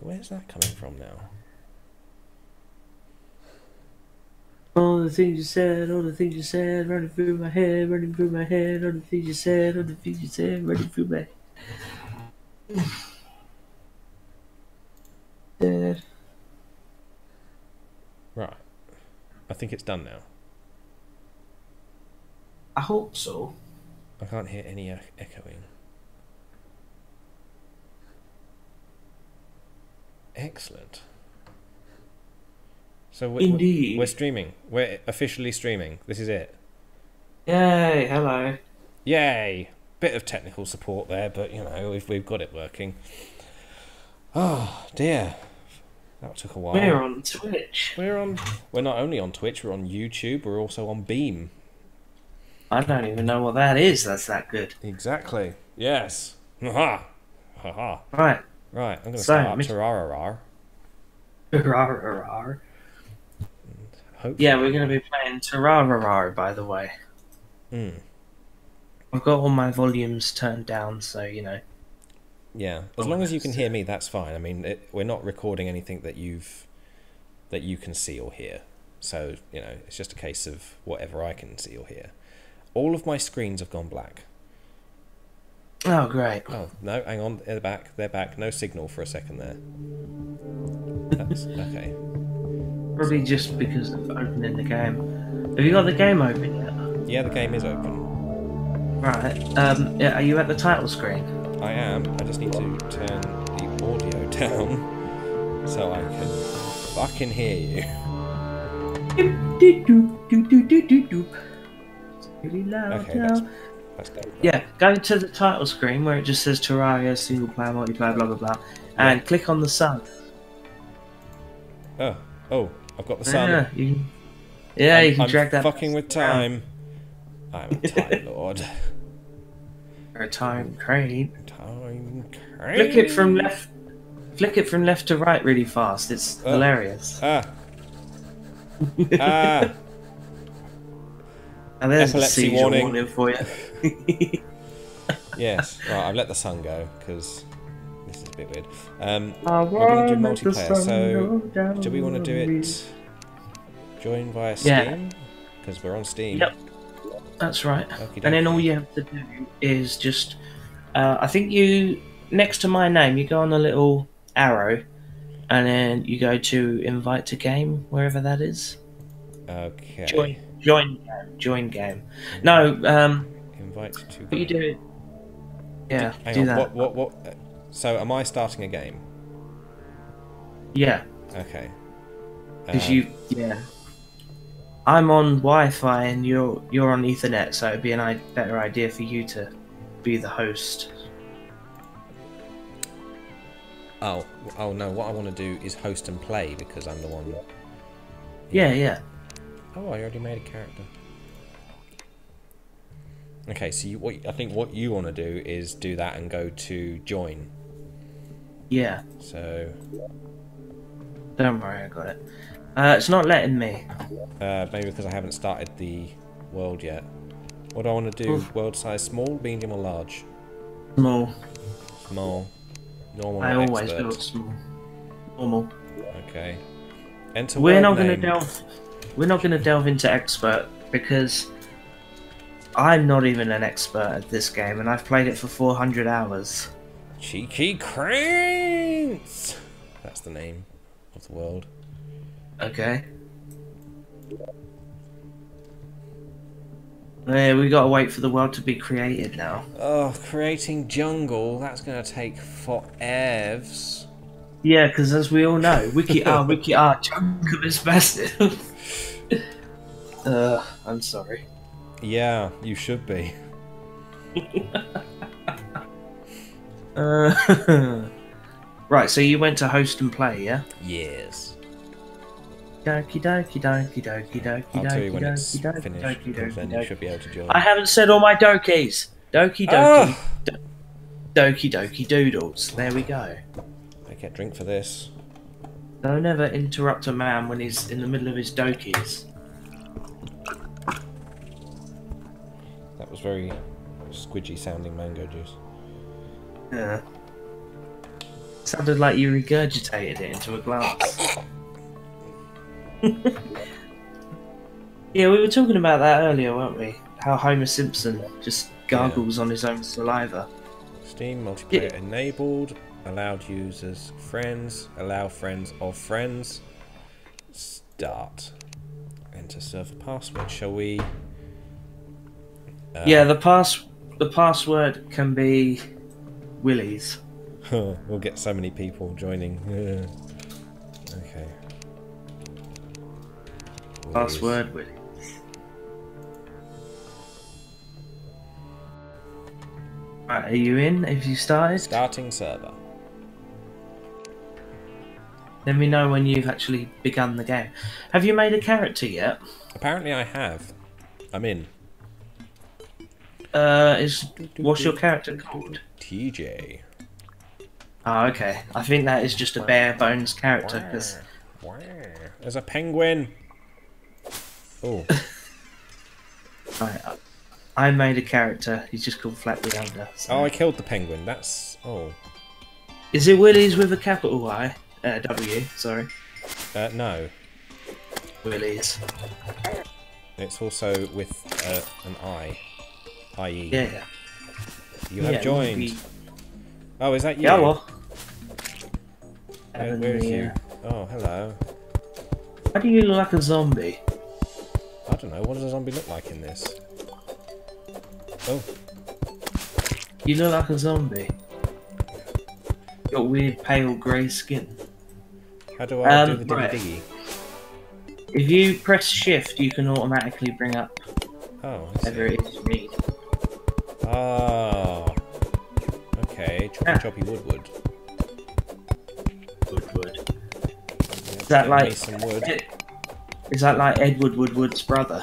Where's that coming from now? All the things you said, all the things you said, running through my head, running through my head, all the things you said, all the things you said, running through my head. Right. I think it's done now. I hope so. I can't hear any echoing. Excellent. So we're, Indeed. we're streaming. We're officially streaming. This is it. Yay, hello. Yay! Bit of technical support there, but you know we've we've got it working. Oh dear, that took a while. We're on Twitch. We're on. We're not only on Twitch. We're on YouTube. We're also on Beam. I don't even know what that is, that's that good. Exactly. Yes. Ha ha. Ha Right. Right. I'm going to So, start Terrarar. Rar, rar, rar. Hope. Yeah, we're going to be playing Terrarar, by the way. Mm. I've got all my volumes turned down, so, you know. Yeah. As long as you can hear me, that's fine. I mean, it, we're not recording anything that you've that you can see or hear. So you know, it's just a case of whatever I can see or hear. All of my screens have gone black. Oh, great. Oh no, hang on, they're back. They're back. No signal for a second there. That's okay. Probably just because of opening the game. Have you got the game open yet? Yeah, the game is open. Right. Um, yeah, are you at the title screen? I am. I just need to turn the audio down so I can fucking hear you. Doop, doop, doop, doop, doop, doop, doop, doop. It's really loud Okay, now. that's. Yeah, go to the title screen where it just says Terraria single player multiplayer blah blah blah, and click on the sun. Oh, oh, I've got the sun. Yeah, you, can- yeah, I'm, you can I'm drag that. fucking with time. I'm a time lord. Or a time crane. Time. crane. Flick it from left. Flick it from left to right really fast. It's Oh. hilarious. Ah. ah. And there's Epilepsy the seizure warning. warning. for you. Yes. Right. I've let the sun go because this is a bit weird. Um, we're gonna do wanna let the multiplayer. So, do we want to do it? Join via Yeah. Steam because we're on Steam. Yep. That's right. Okie And then all you have to do is just, uh, I think you next to my name, you go on the little arrow, and then you go to invite to game wherever that is. Okay. Join, join, game, join game. No, um, Invite to. what you doing? Yeah, Hang do on. that. What? What? What? uh, So, am I starting a game? Yeah, Okay. because Um, you, yeah. I'm on Wi-Fi and you're you're on Ethernet, so it'd be a i- better idea for you to be the host. Oh. Oh no. What I want to do is host and play because I'm the one. Yeah, yeah. Oh, I already made a character. Okay, so you, what I think what you want to do is do that and go to join. Yeah, So don't worry, I got it. Uh, it's not letting me. uh, maybe because I haven't started the world yet. What do I want to do? Oof. World size small, medium, or large? Small. Small. Normal. I always expert? build small. Normal. Okay. Enter We're not going to delve. We're not going to delve into expert because I'm not even an expert at this game, and I've played it for 400 hours. Cheeky Cranes. That's the name of the world. Okay. Yeah, we gotta wait for the world to be created now. Oh, creating jungle. That's gonna take forever. Yeah, because as we all know, Wiki R, Wiki R, jungle is massive. Uh, I'm sorry. Yeah, you should be. Uh, right, so you went to host and play, yeah? Yes. Doki doki doki doki doki I'll tell you doki when it's doki doki finished, doki because then doki you doki. should be able to join. I haven't said all my dokies. Doki doki. Do- Doki doki doodles. There we go. I get drink for this. Don't ever interrupt a man when he's in the middle of his dokies. That was very squidgy sounding mango juice. Yeah. sounded like you regurgitated it into a glass. yeah, we were talking about that earlier, weren't we? How Homer Simpson just gargles on his own saliva. Steam multiplayer Yeah. enabled. Allowed users friends. Allow friends of friends. Start. Enter server password. Shall we? Uh, yeah, the pass the password can be Willies. we'll get so many people joining. Yeah. Okay. Password Willies. Right, are you in? Have you started? Starting server. Let me know when you've actually begun the game. Have you made a character yet? Apparently, I have. I'm in. Uh, is what's your character called? TJ. Oh, okay. I think that is just a bare bones character because Wow. There's a penguin. Oh, I, I made a character. He's just called Flat Under. So. oh! I killed the penguin. That's oh. Is it Willies with a capital Y? Uh, w. Sorry, Uh, no, Willies. it's also with uh, an I. I.e. Yeah. You have yeah, joined. we- Oh, is that you? Yeah. Well. Where, where is the, you? Oh, hello. How do you look like a zombie? I don't know. What does a zombie look like in this? Oh, You look like a zombie. Got weird pale grey skin. how do I do Um, the diggy right. diggy? If you press shift, you can automatically bring up Oh, whatever it is you need. Oh. Okay, choppy Ah. choppy wood wood. Wood, wood. Is that like- some wood? Is that like Edward Woodward's brother?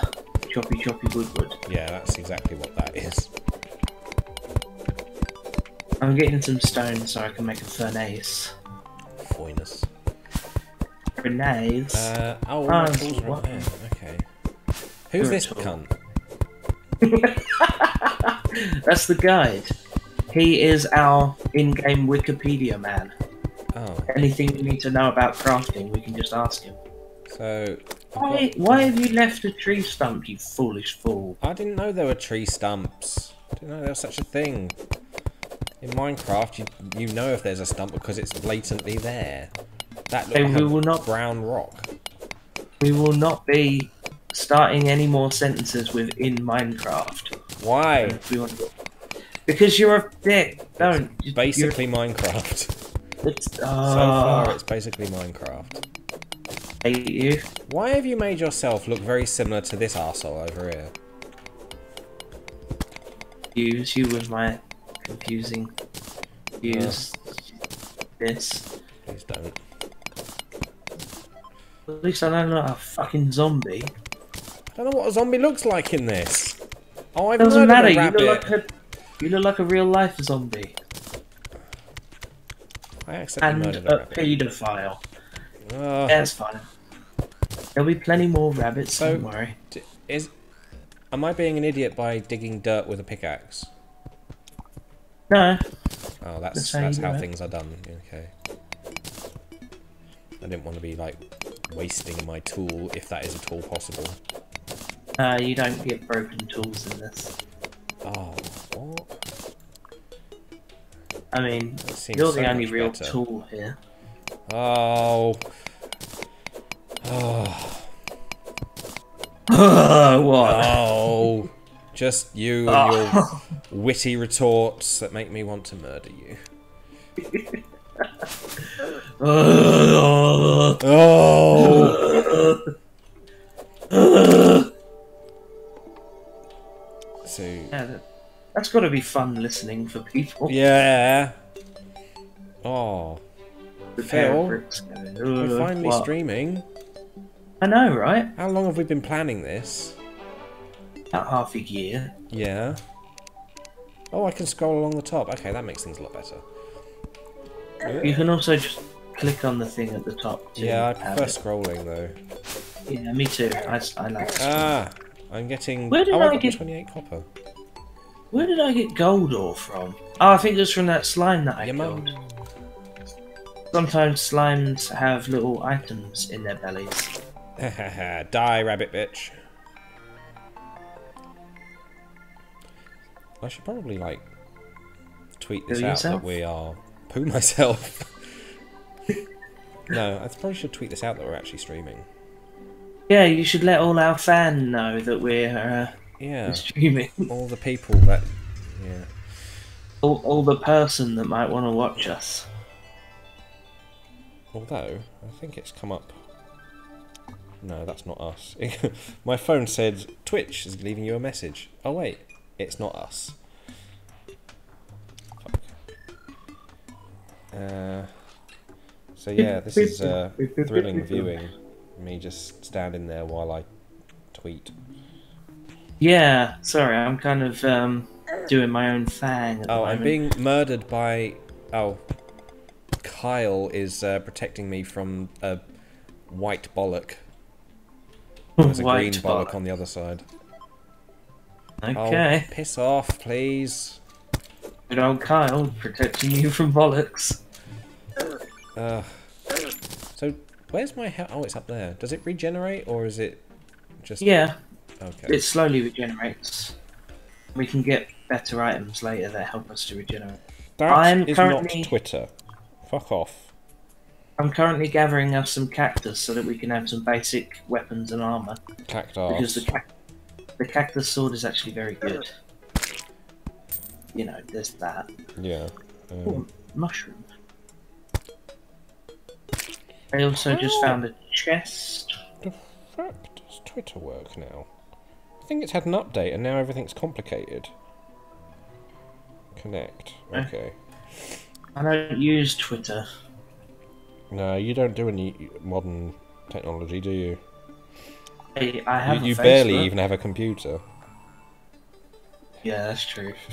Choppy Choppy Woodward. Yeah, that's exactly what that is. I'm getting some stone so I can make a furnace. Foinus. Furnace? Uh, oh, Oh, my tools are what? right there. Okay. Who's You're this cunt? That's the guide. He is our in-game Wikipedia man. Oh, Anything you need to know about crafting, we can just ask him. so. Why, got- why have you left a tree stump, you foolish fool? I didn't know there were tree stumps. I didn't know there was such a thing. In Minecraft, you you know if there's a stump because it's blatantly there. That Hey, like will not- brown rock. We will not be starting any more sentences with in Minecraft. Why? Because you're a dick. Don't. You- Basically Minecraft. you're- it's, So far, oh, it's basically Minecraft. hate you. Why have you made yourself look very similar to this arsehole over here? Use you with my confusing use this. Please don't. At least I don't look like a fucking zombie. I don't know what a zombie looks like in this. Oh, I've Doesn't matter. a You look like a you look like a real life zombie I accidentally and murdered a a paedophile. Ugh. That's fine. There'll be plenty more rabbits. So- don't worry. Is am I being an idiot by digging dirt with a pickaxe? No, Oh, that's That's how that's how things are done. Okay. I didn't want to be like wasting my tool if that is at all possible. Uh, you don't get broken tools in this. Oh, what? I mean, you're so the only real better. tool here. Oh. Oh. what? Oh. Just you and your witty retorts that make me want to murder you. Oh. So Yeah, that- that's got to be fun listening for people. yeah. Oh, The Phil, we're finally what?" streaming. I know, right? How long have we been planning this? About half a year. Yeah. Oh, I can scroll along the top. Okay, that makes things a lot better. You can also just click on the thing at the top. To Yeah, I prefer it. scrolling though. Yeah, me too. I like. it. Ah, I'm getting. Where did oh, I I get- 28 copper. Where did I get gold ore from? Oh, I think it was from that slime that I Your killed. mum. Sometimes slimes have little items in their bellies. Die, rabbit bitch. I should probably like tweet this Poo out yourself? that we are poo myself. no, I probably should tweet this out that we're actually streaming. Yeah, you should let all our fan know that we're uh, Yeah, streaming. all the people that yeah. all, all the person that might want to watch us. Although I think it's come up. No, that's not us. My phone said Twitch is leaving you a message. Oh wait, it's not us. Fuck. Uh, so yeah, this is uh, thrilling viewing. Me just standing there while I tweet. Yeah, sorry, I'm kind of um, doing my own thing. Oh, I'm being murdered by. Oh, Kyle is uh, protecting me from a white bollock. There's a green bollock bollock. on the other side. Okay, Oh, piss off, please. good old Kyle protecting you from bollocks. Uh, so, where's my health? Oh, it's up there. Does it regenerate or is it just. Yeah, Okay. it slowly regenerates. We can get better items later that help us to regenerate. That I'm is currently- not Twitter. Fuck off. I'm currently gathering us some cactus so that we can have some basic weapons and armor. Cactus. Because the, Cactus. cac- the cactus sword is actually very good. You know, there's that. Yeah. Um, Ooh, mushroom. I also just found a chest. the fuck does Twitter work now? I think it's had an update and now everything's complicated. Connect. Eh. Okay. I don't use Twitter. No, you don't do any modern technology, do you? I, I have You, you barely even have a computer. Yeah, that's true.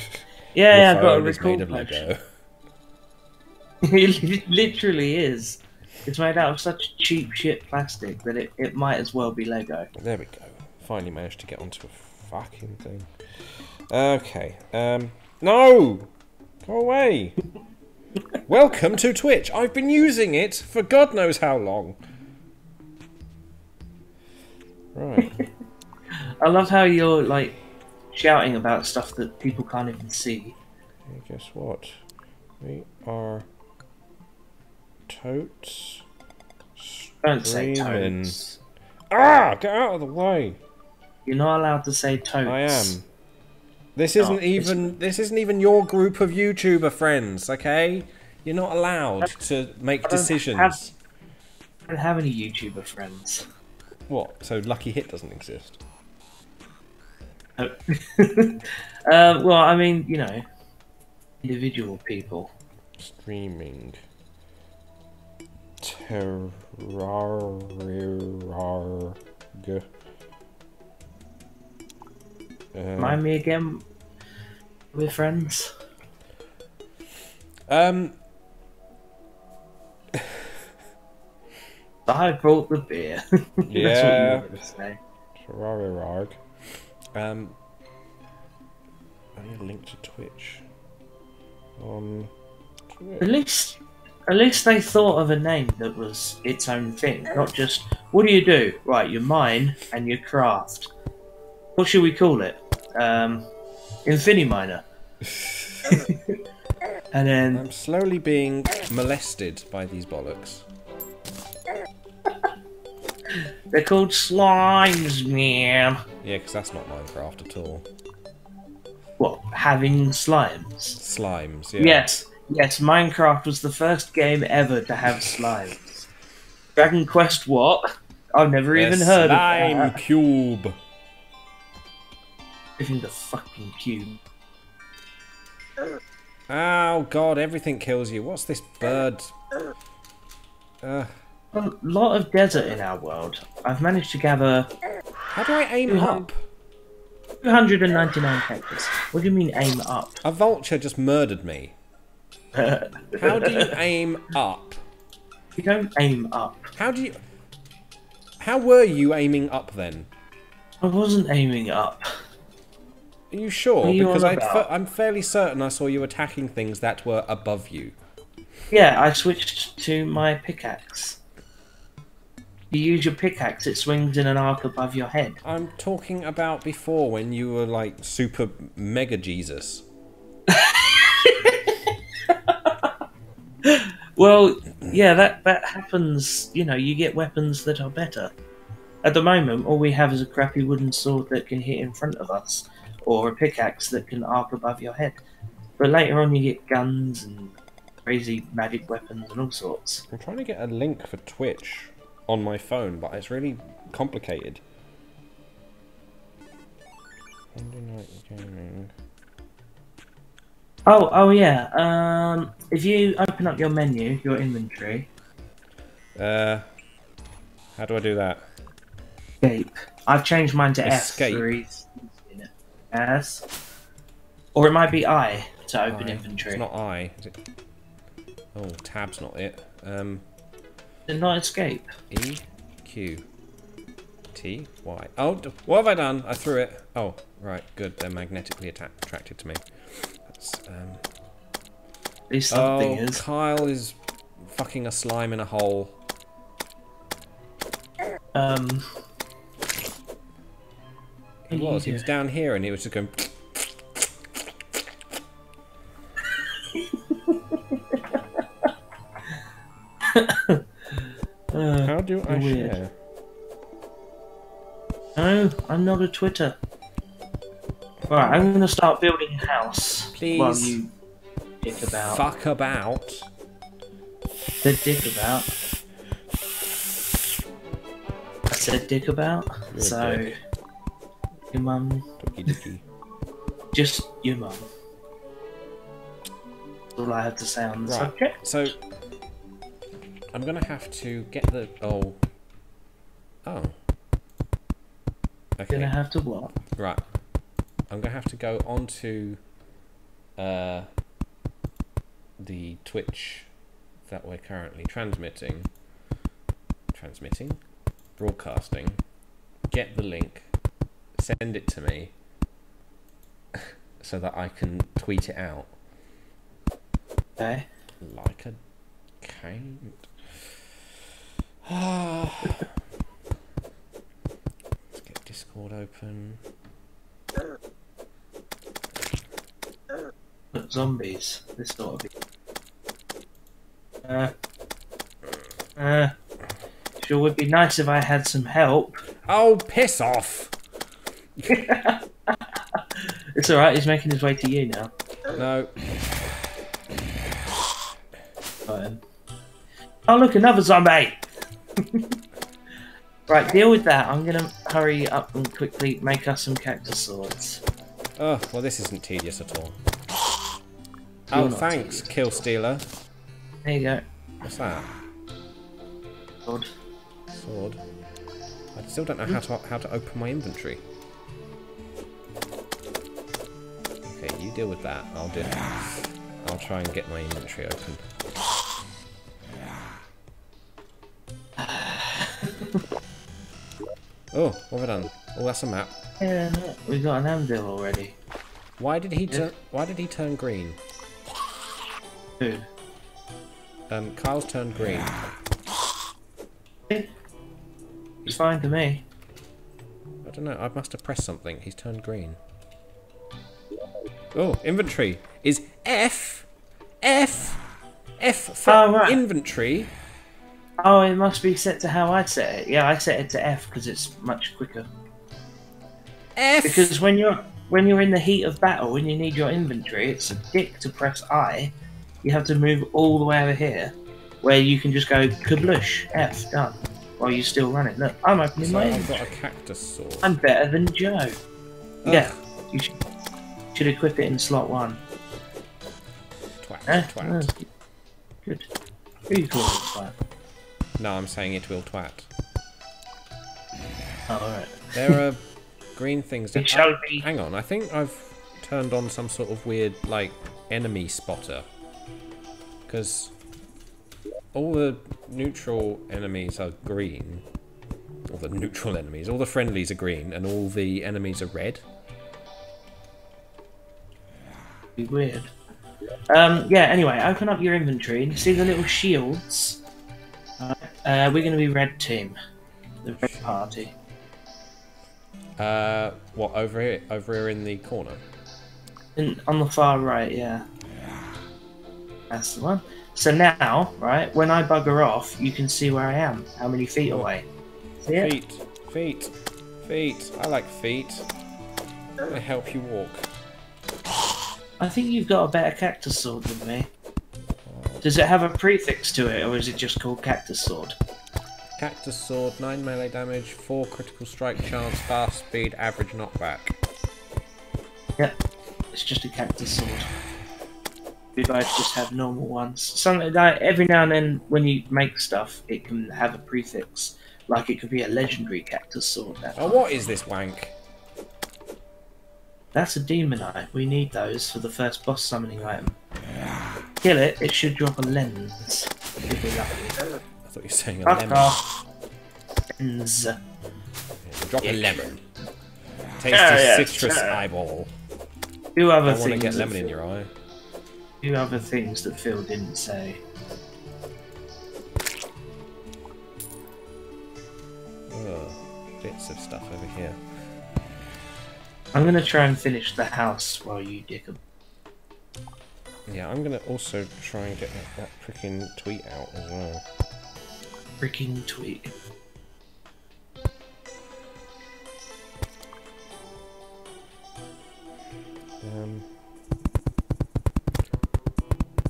Yeah, I've got a is made record of. Lego. it literally is. It's made out of such cheap shit plastic that it, it might as well be Lego. There we go. Finally managed to get onto a fucking thing. Okay. Um. No! Go away! Welcome to Twitch. I've been using it for God knows how long. Right. I love how you're like shouting about stuff that people can't even see. Guess what? We are totes. Don't say toads. Ah! Get out of the way! You're not allowed to say toads. I am. This Oh, isn't it's- even this isn't even your group of YouTuber friends, okay? You're not allowed to make I decisions. have- I don't have any YouTuber friends. What? So Lucky Hit doesn't exist? Oh. uh, well, I mean, you know, individual people. Streaming. Terrarg. Uh, Remind me again. We're friends. um, I brought the beer. Yeah. what you were to say. Terrarg. Um, I need a link to Twitch. On At Twitch. least, at least they thought of a name that was its own thing, not just what do you do? Right, you mine and you craft. What should we call it? Um, Infiniminer. and then I'm slowly being molested by these bollocks. they're called slimes, man. Yeah, because that's not Minecraft at all. What? Having slimes? Slimes, yeah. Yes, yes. Minecraft was the first game ever to have slimes. Dragon Quest, what? I've never A even heard slime of that. cube. Living the fucking cube. Oh god, everything kills you. What's this bird? Uh, A lot of desert in our world. I've managed to gather how do I aim up? 299 cactus. What do you mean aim up? A vulture just murdered me. How do you aim up? You don't aim up. How do you? How were you aiming up then? I wasn't aiming up. Are you sure? Are you because I? I'm fairly certain I saw you attacking things that were above you. Yeah, I switched to my pickaxe. You use your pickaxe, it swings in an arc above your head. I'm talking about before when you were like super mega Jesus. Well, yeah, that that happens. You know, you get weapons that are better. At the moment, all we have is a crappy wooden sword that can hit in front of us, or a pickaxe that can arc above your head. But later on, you get guns and crazy magic weapons and all sorts. I'm trying to get a link for Twitch on my phone, but it's really complicated. Funday Night Gaming. Oh, oh yeah. Um, if you open up your menu, your inventory, Uh, how do I do that? escape. I've changed mine to Escape. F. Yes. Or it might be I to open I. inventory. It's not I. Is it? Oh, tab's not it. Um, Did not escape. E Q T Y. Oh, what have I done? I threw it. Oh, right, good. They're magnetically attracted to me. That's, um, At least something oh, is. Kyle is fucking a slime in a hole. Um, He was. He was down here, and he was just going. uh, How do I weird. share? no, I'm not a Twitter. Right, I'm gonna start building a house. Please. While you dick about. Fuck about. The dick about. I said dick about. You're so, dick. your mum, Dookie dookie. just your mum. That's all I have to say on the Right. subject. So, I'm gonna have to get the. Oh. Oh. Okay. Gonna have to what? Right. I'm gonna have to go onto uh, the Twitch that we're currently transmitting, transmitting, broadcasting. Get the link, send it to me, so that I can tweet it out Okay. like a count. Let's get Discord open. Look, zombies. This ought to be. Uh, uh, sure would be nice if I had some help. Oh, piss off! It's alright, he's making his way to you now. No. Oh, look, another zombie! right, deal with that. I'm gonna hurry up and quickly make us some cactus swords. Oh, well, this isn't tedious at all. You're oh, thanks, tedious. Kill Stealer. There you go. What's that? Sword. Sword. I still don't know how to how to open my inventory. Okay, you deal with that. I'll do. I'll try and get my inventory open. oh, what have I done? Oh, that's a map. Yeah, we got an anvil already. Why did he turn? Why did he turn green? Who? Um, Kyle's turned green. It's fine to me. I don't know. I must have pressed something. He's turned green. Oh, inventory is F, F, F for Oh, right. inventory. Oh, it must be set to how I set it. Yeah, I set it to F because it's much quicker. F. Because when you're when you're in the heat of battle and you need your inventory, it's a dick to press I. You have to move all the way over here, where you can just go kablush F done while you're still running. Look, I'm opening so my I've inventory. got a cactus sword. I'm better than Joe. Ugh. Yeah, you should, should equip it in slot one. Twat, Eh? twat. Oh, good. Who you calling twat? No, I'm saying it will twat. Oh, alright. There are green things. It shall be. Hang on, I think I've turned on some sort of weird, like, enemy spotter. Because all the neutral enemies are green. All the neutral enemies. All the friendlies are green, and all the enemies are red. Be weird. Um, yeah. Anyway, open up your inventory and see the little shields. Alright, Uh, we're going to be red team, the red party. Uh, what over here? Over here in the corner. In, on the far right, yeah. That's the one. So now, right, when I bugger off, you can see where I am, how many feet away. See it? Feet, feet, feet. I like feet. They help you walk. I think you've got a better cactus sword than me. Does it have a prefix to it, or is it just called cactus sword? Cactus sword, 9 melee damage, 4 critical strike chance, fast speed, average knockback. Yep, it's just a cactus sword. We both just have normal ones. Something like every now and then, when you make stuff, it can have a prefix. Like it could be a legendary cactus sword. That Oh, what is this wank? That's a demon eye. We need those for the first boss summoning item. Kill it, it should drop a lens. Lucky. I thought you were saying a Fuck lemon. off. Lens. Drop a lemon. Tasty Yeah, yeah, citrus sure. eyeball. Two I other want to things. get that lemon in your eye. Two other things that Phil didn't say. Ugh, bits of stuff over here. I'm gonna try and finish the house while you dig 'em. Yeah, I'm gonna also try and get that, that freaking tweet out as well. Freaking tweet. Um,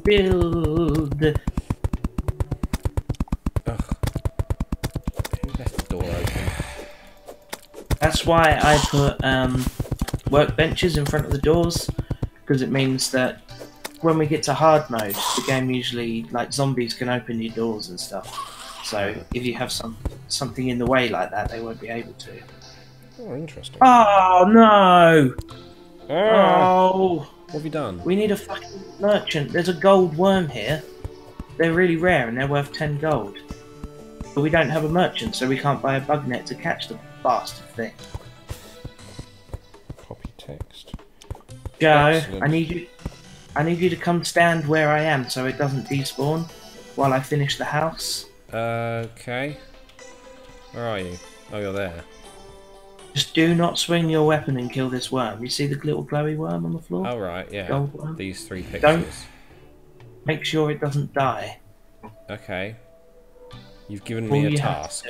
Build. ugh. Who left the door open? That's why I put um, workbenches in front of the doors, because it means that when we get to hard mode, the game usually like zombies can open your doors and stuff. So if you have some something in the way like that, they won't be able to. Oh, interesting. Oh no! Ah, Oh, what have you done? we need a fucking merchant. There's a gold worm here. They're really rare and they're worth ten gold. But we don't have a merchant, so we can't buy a bug net to catch the bastard thing. Copy text. Joe, Excellent. I need you. I need you to come stand where I am so it doesn't despawn while I finish the house. Okay. Where are you? Oh, you're there. Just do not swing your weapon and kill this worm. You see the little glowy worm on the floor? Oh, right, yeah. These three pixels. Don't- Make sure it doesn't die. Okay. You've given All me a task.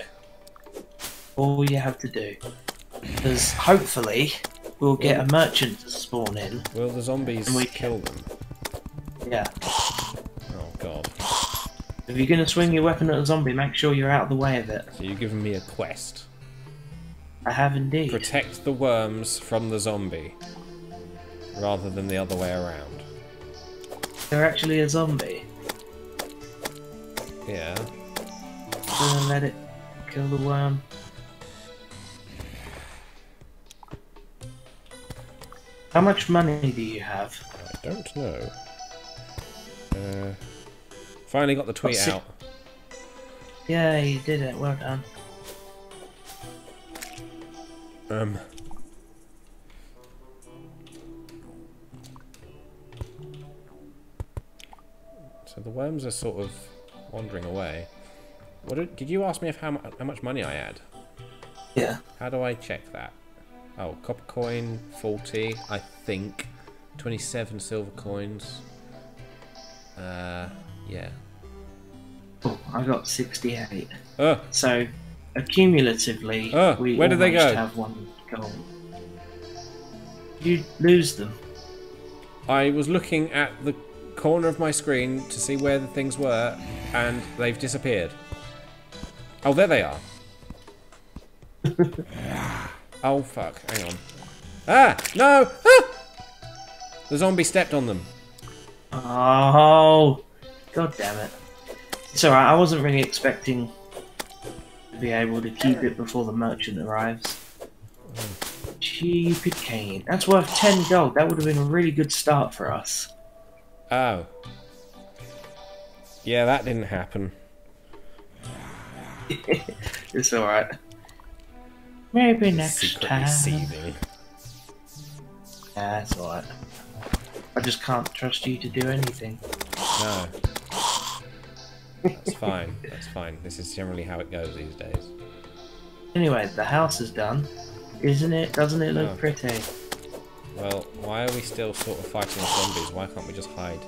All you have to do. Because hopefully we'll get a merchant to spawn in. Will the zombies And we- kill them? Yeah. Oh, God. If you're going to swing your weapon at a zombie, make sure you're out of the way of it. So you've given me a quest. I have indeed. Protect the worms from the zombie. Rather than the other way around. They're actually a zombie. Yeah. Gonna let it kill the worm. How much money do you have? I don't know. Uh, finally got the tweet What's it- out. Yeah, you did it. Well done. Um. So the worms are sort of wandering away. What did, did you ask me if how, how much money I had? Yeah. How do I check that? Oh, copper coin, 40, I think. 27 silver coins. Uh, yeah. Oh, I got 68. Oh, So, accumulatively, Oh, we where did they go? have one gold. You lose them. I was looking at the corner of my screen to see where the things were, and they've disappeared. Oh, there they are. oh, fuck. Hang on. Ah! No! Ah! The zombie stepped on them. Oh, god damn it. It's alright, I wasn't really expecting to be able to keep it before the merchant arrives. It cane. That's worth 10 gold. That would have been a really good start for us. Oh. Yeah, that didn't happen. it's alright. Maybe next time. seething. That's alright. I just can't trust you to do anything. No. That's fine. That's fine. This is generally how it goes these days. Anyway, the house is done, isn't it? Doesn't it look Oh. pretty? Well, why are we still sort of fighting zombies? Why can't we just hide?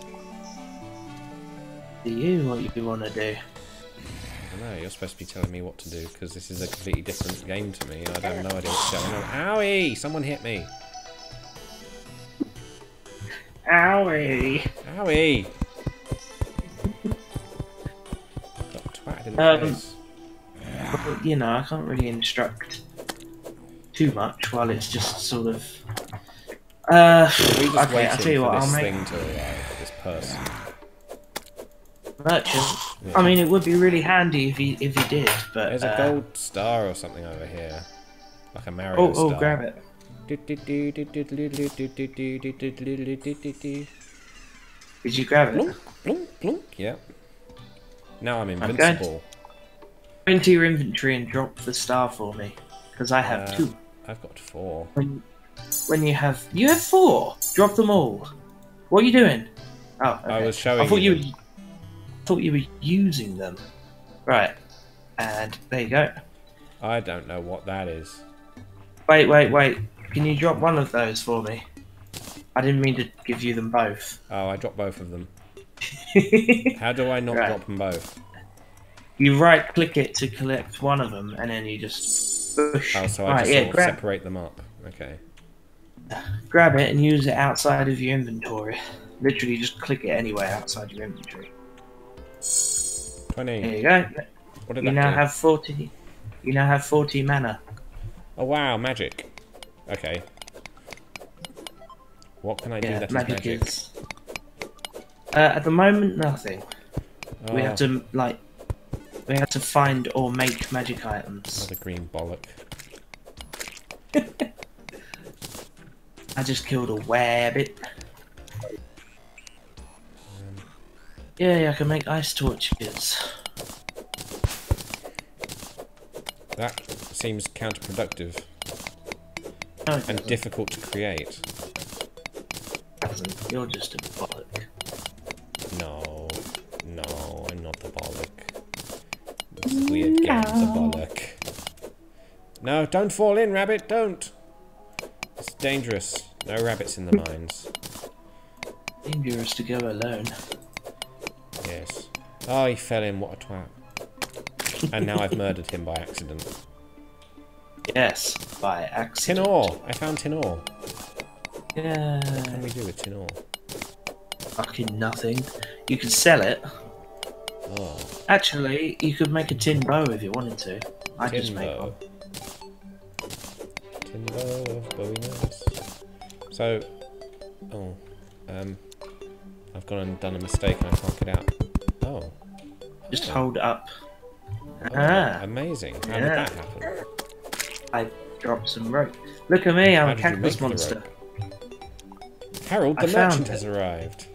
Do you what you want to do? I don't know. You're supposed to be telling me what to do because this is a completely different game to me. I have no idea what's going on. Owie! Someone hit me. Owie! Owie! Got in the Um, face. Well, you know, I can't really instruct too much while it's just sort of. Uh, okay, I'll tell you what, I'll make thing to arrive. This person. merchant. Yeah. I mean, it would be really handy if he if he did, but There's a uh, gold star or something over here, like a Mario Oh, star. oh, grab it. Did you grab it? blunk, blunk. Yeah. Now I'm Okay. invincible. Go into your inventory and drop the star for me, because I have Uh, two. I've got four. When when you have you have four, drop them all. What are you doing? Oh, I was showing I thought you you were, thought you were using them. Right, and there you go. I don't know what that is. Wait, wait, wait. Can you drop one of those for me? I didn't mean to give you them both. Oh, I dropped both of them. How do I not Right. drop them both? you right click it to collect one of them, and then you just push. Oh, so I right, just yeah, sort of grab, separate them up. Okay. grab it and use it outside of your inventory. Literally, just click it anywhere outside your inventory. 20. There you go. What did You that now do? have forty. You now have forty mana. Oh, wow, magic. Okay. What can I do Yeah, that is magic, magic? is. Uh, at the moment, nothing. We Oh, have to like. We have to find or make magic items. Another green bollock. I just killed a wabbit. Yeah, I can make ice torches. That seems counterproductive No, and difficult to create. You're just a bollock. No, no, I'm not the bollock. This weird game's a bollock. No, don't fall in, rabbit, don't! It's dangerous. No rabbits in the mines. Dangerous to go alone. Yes. Oh, he fell in, what a twat. And now I've murdered him by accident. Yes, by Tin accident. ore! I found tin ore. What can we do with tin ore? Fucking nothing. You could sell it. Oh, Actually, you could make a tin bow if you wanted to. I tin just make one. Tin bow of Bowie Nice. So, oh, um, I've gone and done a mistake and I can't get out. Oh, Just hold up. oh Ah, amazing. How Yeah. did that happen? I dropped some rope. Look at me, I'm How a cactus monster. Harold, the found merchant has arrived.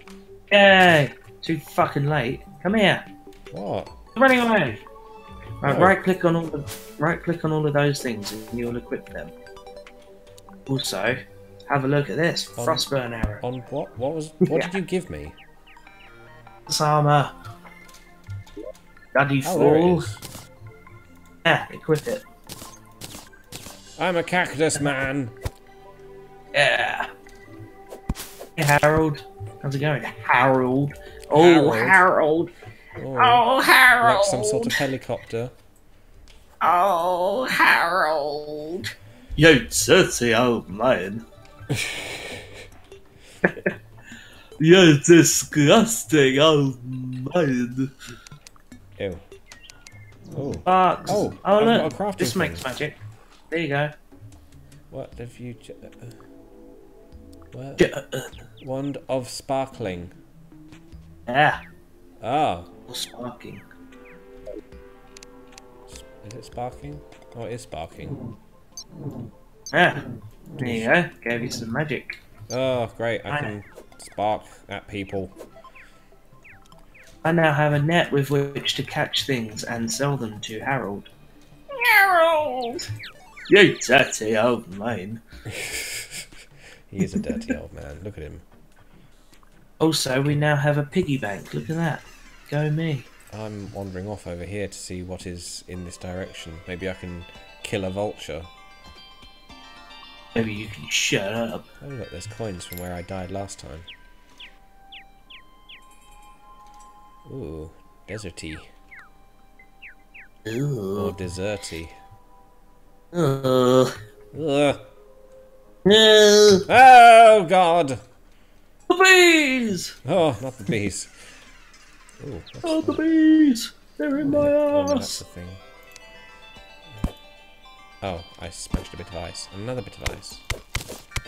Yay! Too fucking late. Come here. What? Running away. Right, No. right click on all the right click on all of those things and you'll equip them. Also, have a look at this On- frostburn arrow. On what? What was? What Yeah. did you give me? This armor. Bloody Oh, fool. Yeah, equip it. I'm a cactus man. Yeah. Hey, Harold. How's it going? Harold. Oh, Harold. Harold. Oh, Oh, Harold. like some sort of helicopter. Oh, Harold. You dirty old man. you disgusting old man. Ew. Oh, Barks. Oh, oh look. got a crafting This thing. makes magic. There you go. what have you? uh, What? J- Wand of sparkling. Yeah. Ah, Sparking. is it sparking? Oh, it is sparking. Yeah. There you go. Gave you some magic. Oh, great! I Right. can spark at people. I now have a net with which to catch things and sell them to Harold. Harold! You dirty old man. He is a dirty old man. Look at him. Also, we now have a piggy bank. Look at that. Go me. I'm wandering off over here to see what is in this direction. Maybe I can kill a vulture. Maybe you can shut up. Oh look, there's coins from where I died last time. Ooh, deserty. Or Ooh. deserty. Ugh. Ugh. No. Oh god! Please! Oh, not the bees. Ooh, Oh, the bees! They're in my Oh, ass! the. Oh, I smashed a bit of ice. Another bit of ice.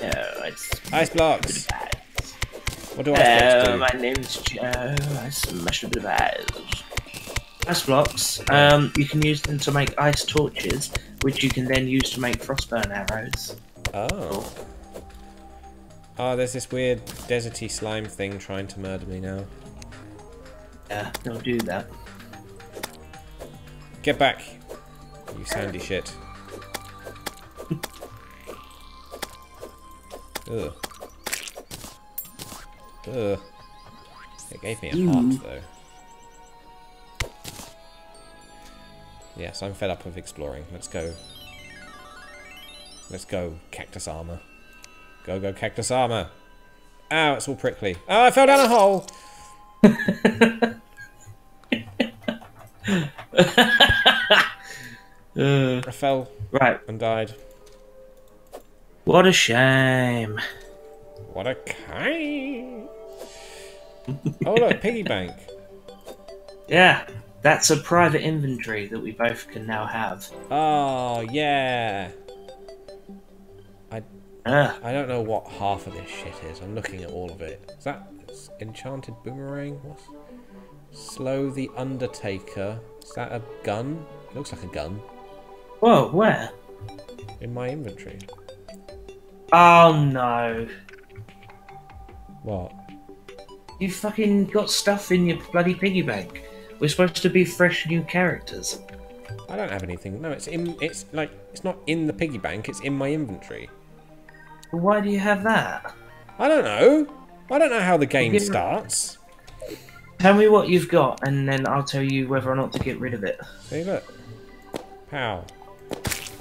No, it's Ice blocks! What do ice blocks Hello, do? my name's Joe. I smashed a bit of ice. Ice blocks, um, you can use them to make ice torches, which you can then use to make frostburn arrows. Oh. Oh, there's this weird deserty slime thing trying to murder me now. Yeah, don't do that. Get back, you sandy shit. Ugh. Ugh. It gave me a heart, mm. though. Yes, I'm fed up of exploring. Let's go. Let's go, cactus armor. Go, go, cactus armor. Ow, it's all prickly. Oh, I fell down a hole! Uh, I fell right, and died. what a shame. What a kind. oh look, piggy bank. Yeah, that's a private inventory that we both can now have. Oh yeah. Ah, I don't know what half of this shit is. I'm looking at all of it. Is that enchanted boomerang? What's slow the Undertaker? Is that a gun? It looks like a gun whoa, where? in my inventory. Oh no. What? You fucking got stuff in your bloody piggy bank. We're supposed to be fresh new characters. I don't have anything. No, it's in. It's like it's not in the piggy bank. It's in my inventory. Why do you have that? I don't know. I don't know how the game starts. Tell me what you've got, and then I'll tell you whether or not to get rid of it. See, look. Pow.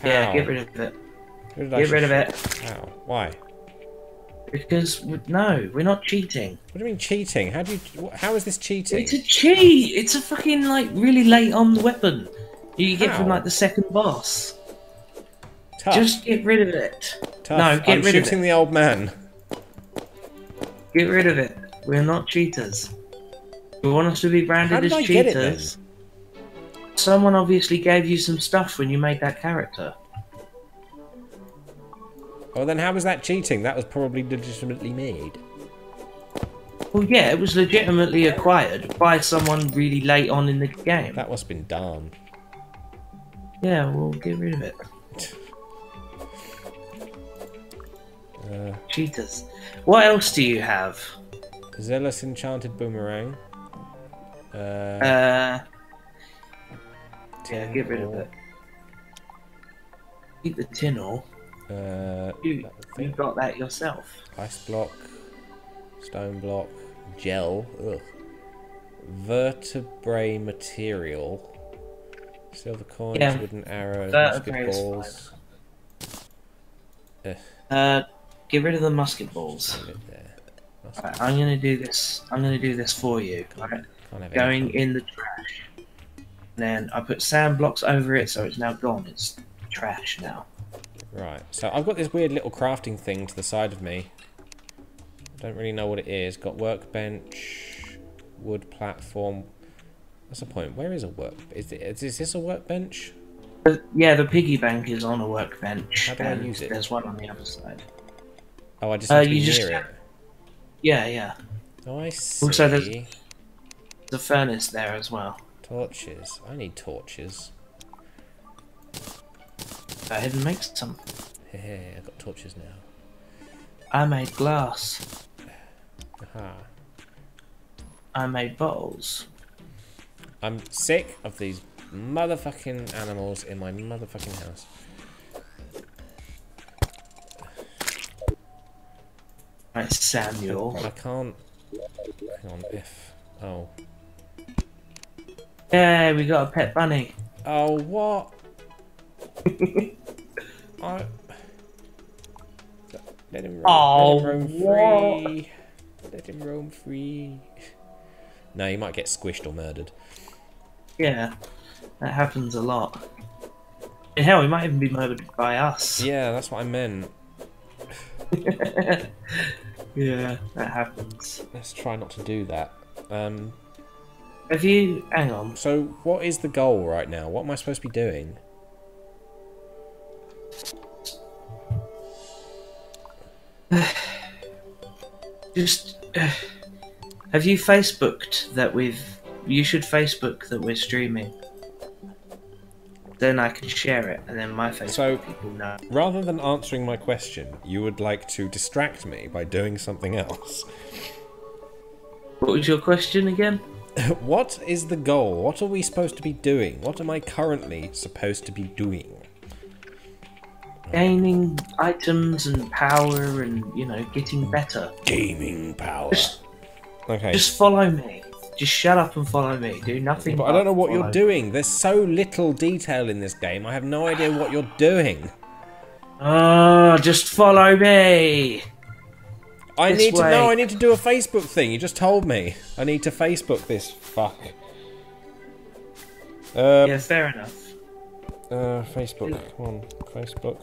Yeah, get rid of it. I Get rid of it. How? Why? Because, no, we're not cheating. What do you mean cheating? How do you? How is this cheating? It's a cheat! It's a fucking, like, really late on weapon. You get from, like, the second boss. Tough. Just get rid of it. Tough. no, get I'm rid of shooting it. the old man. Get rid of it. We're not cheaters. We want us to be branded as I get it cheaters. Someone obviously gave you some stuff when you made that character. Well, then how was that cheating? That was probably legitimately made. Well, yeah, it was legitimately acquired by someone really late on in the game. That must have been done. Yeah, we'll get rid of it. Uh, Cheaters. What else do you have? Zealous Enchanted Boomerang. Uh, Uh, yeah, get rid of it. Keep the tin ore. Uh, You, you got that yourself. Ice block. Stone block. Gel. Ugh. Vertebrae material. Silver coins, Yeah, wooden arrows, musket balls. Uh, get rid of the musket balls. Leave it there. Musket- Right, I'm gonna do this. I'm gonna do this for you. Right? Going anything. in the trash. Then I put sand blocks over it, so it's now gone. It's trash now. Right, so I've got this weird little crafting thing to the side of me. Don't really know what it is. Got workbench, wood platform. What's the point? Where is a work? Is, it, is this a workbench? Yeah, the piggy bank is on a workbench. How do I use it? There's one on the other side. Oh, I just Uh, to you just- it. Yeah, yeah. Oh, I see. Also, there's- There's a furnace there as well. Torches. I need torches. Go ahead and make some. Hey, hey I've got torches now. I made glass. Aha. I made bottles. I'm sick of these motherfucking animals in my motherfucking house. Right, Samuel. I can't. Hang on, F. Oh. Yeah, we got a pet bunny. Oh, what? I... Let him roam, Oh, let him oh, roam what? free. Let him roam free. No, he might get squished or murdered. Yeah, that happens a lot. And hell, he might even be murdered by us. Yeah, that's what I meant. Yeah, that happens. Let's try not to do that. Um, Have you? Hang on. so, what is the goal right now? What am I supposed to be doing? Just uh, have you Facebooked that we've? You should Facebook that we're streaming. Then I can share it, and then my Facebook So- people know. Rather than answering my question, you would like to distract me by doing something else. What was your question again? what is the goal? What are we supposed to be doing? What am I currently supposed to be doing? Gaining items and power, and you know, getting better. Gaming power. Just, Okay. just follow me. Just shut up and follow me. Do nothing. But I don't know what follow. you're doing. There's so little detail in this game. I have no idea what you're doing. Ah, just follow me. I This need to know. I need to do a Facebook thing. You just told me. I need to Facebook this. Fuck. Uh, Yeah, fair enough. uh, Facebook. Come on, Facebook.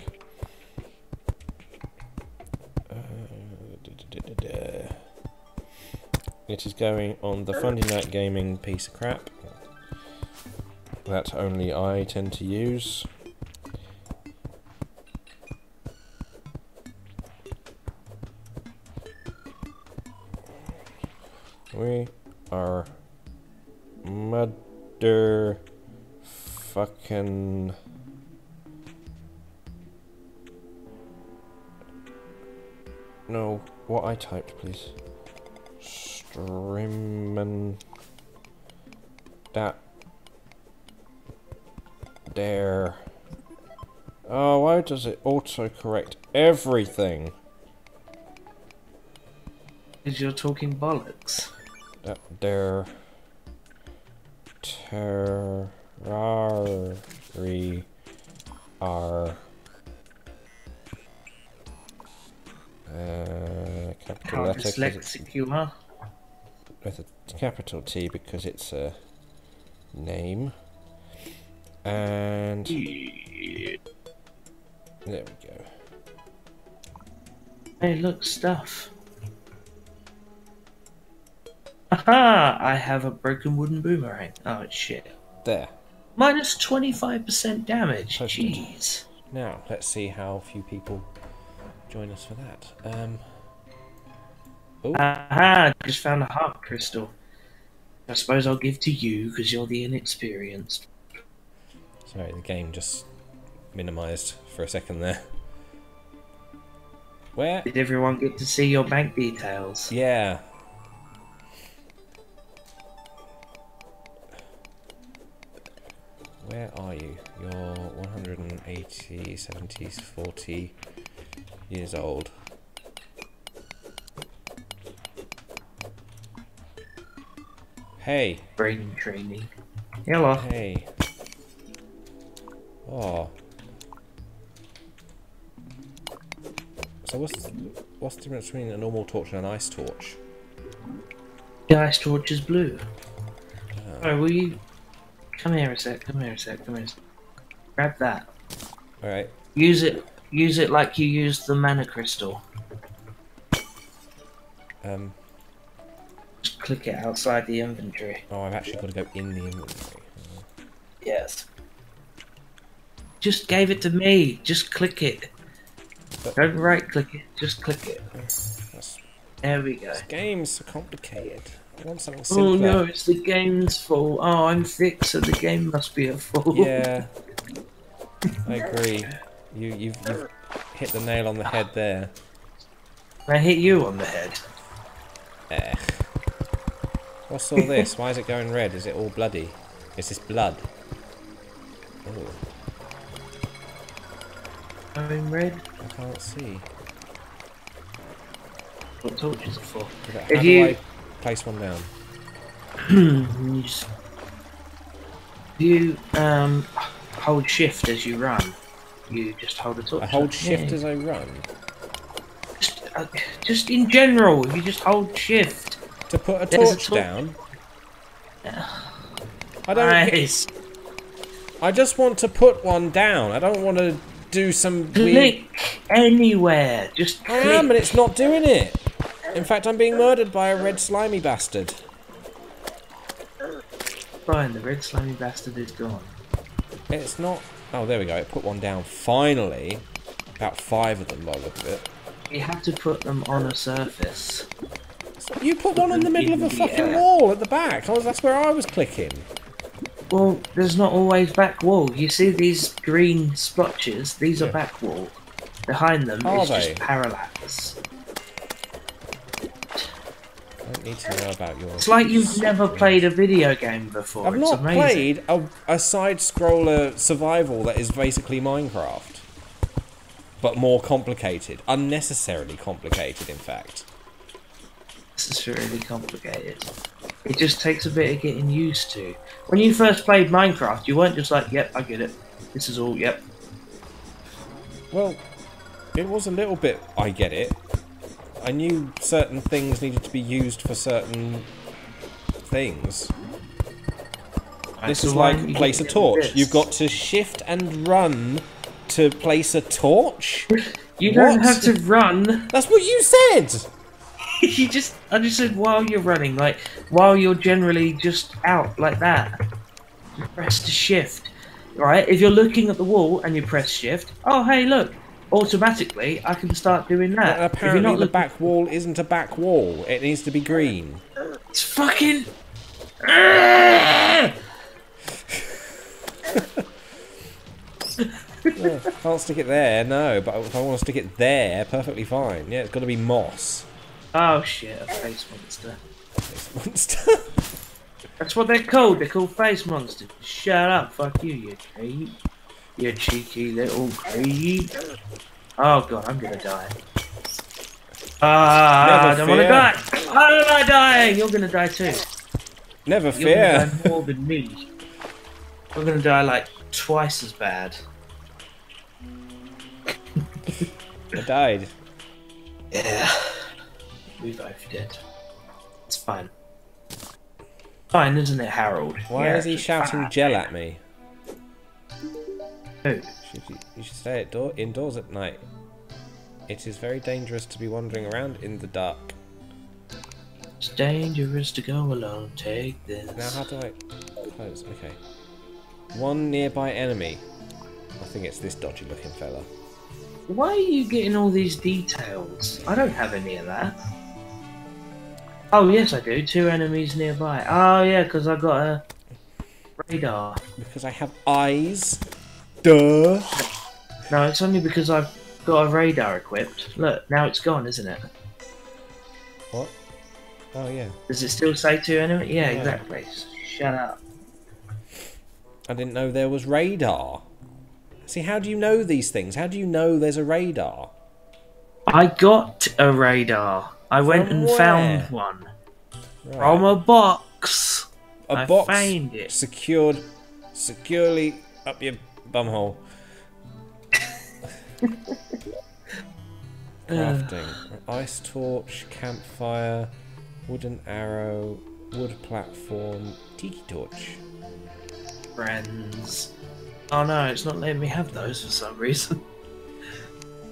It is going on the Funday Night Gaming piece of crap that only I tend to use. We are mother fucking no what I typed please streaming that there oh why does it auto correct everything Because you're talking bollocks. that there terrari are uh, capital How letter 'cause it's dyslexic you are. With a capital T because it's a name and there we go Hey, look, stuff. Aha! I have a broken wooden boomerang. Oh, it's shit. there Minus 25% damage. Posted. Jeez. now let's see how few people join us for that um Aha! Just found a heart crystal. I suppose I'll give to you because you're the inexperienced. Sorry, the game just minimized for a second there. Where? Did everyone get to see your bank details? Yeah. Where are you? You're 180, 70, 40 years old. Hey, Brain training. Hello. hey. Oh. So what's what's the difference between a normal torch and an ice torch? The ice torch is blue. Oh, will you come here a sec? Come here a sec. Come here. A sec. Grab that. All right. Use it. Use it like you used the mana crystal. Um. Just click it outside the inventory. Oh, I've actually got to go in the inventory. Yes. Just gave it to me. Just click it. But- Don't right click it. Just click it. That's, There we go. this game's so complicated. I want something Oh no, it's the game's fault. Oh, I'm thick, so the game must be a fault. Yeah, I agree. You you've, you've hit the nail on the head there. I hit you on the head. Eh. What's all this? Why is it going red? Is it all bloody? Is this blood? Oh, Going red. I can't see. What torches are for? Okay, If how you- I place one down? You just you um hold shift as you run. You just hold a torch. I hold shift Yeah. as I run. just, uh, just in general. You just hold shift. To put a There's a torch down. I don't. Nice. I just want to put one down. I don't want to do some weird. Click anywhere. Just I click. am, and it's not doing it. In fact, I'm being murdered by a red slimy bastard. Fine, the red slimy bastard is gone. It's not. Oh, there we go. It put one down. Finally. About five of them by the look of it. You have to put them on a surface. You put one in the middle of a fucking wall at the back. I was, that's where I was clicking. Well, there's not always back wall. You see these green splotches? These Yeah. are back wall. Behind them Are is they? just parallax. I don't need to know about yours. It's like you've never played a video game before. I've it's not amazing. played a, a side scroller survival that is basically Minecraft. But more complicated. Unnecessarily complicated, in fact. This is really complicated. It just takes a bit of getting used to. When you first played Minecraft, you weren't just like, yep, I get it. This is all, yep. Well, it was a little bit. I get it. I knew certain things needed to be used for certain things. This is like place a torch. You've got to shift and run to place a torch. You don't have to run. That's what you said. you just, I just said while you're running, like while you're generally just out like that. You press the shift, right? If you're looking at the wall and you press shift, oh hey look, automatically I can start doing that. You're apparently, not the looking, back wall isn't a back wall. It needs to be green. it's fucking. Yeah, can't stick it there, no. But if I want to stick it there, perfectly fine. Yeah, it's got to be moss. Oh shit, a face monster. A monster. That's what they're called. They're called face monsters. Shut up. Fuck you, you creep. You cheeky little creep. Oh god, I'm gonna die. Ah, I don't want to die. How am I dying? You're gonna die too. Never You're fear. gonna die more than me. We're gonna die like twice as bad. I died. Yeah. We both did. It's fine. Fine, isn't it, Harold? Why Yeah, is he shouting fine. gel at me? Who? Should you, you should stay outdoor, indoors at night. It is very dangerous to be wandering around in the dark. It's dangerous to go alone. Take this. Now, how do I close? Okay. One nearby enemy. I think it's this dodgy looking fella. Why are you getting all these details? I don't have any of that. Oh yes, I do. Two enemies nearby. Oh yeah, because I got a radar. Because I have eyes. Duh. No, it's only because I've got a radar equipped. Look, now it's gone, isn't it? What? Oh, yeah. Does it still say two enemies? Yeah, Yeah. exactly. Shut up. I didn't know there was radar. See, how do you know these things? How do you know there's a radar? I got a radar. I went From and where? found one Right. from a box. a I box found it. secured securely up your bumhole. Crafting. Ice torch, campfire, wooden arrow, wood platform, tiki torch. Friends. Oh no, it's not letting me have those for some reason.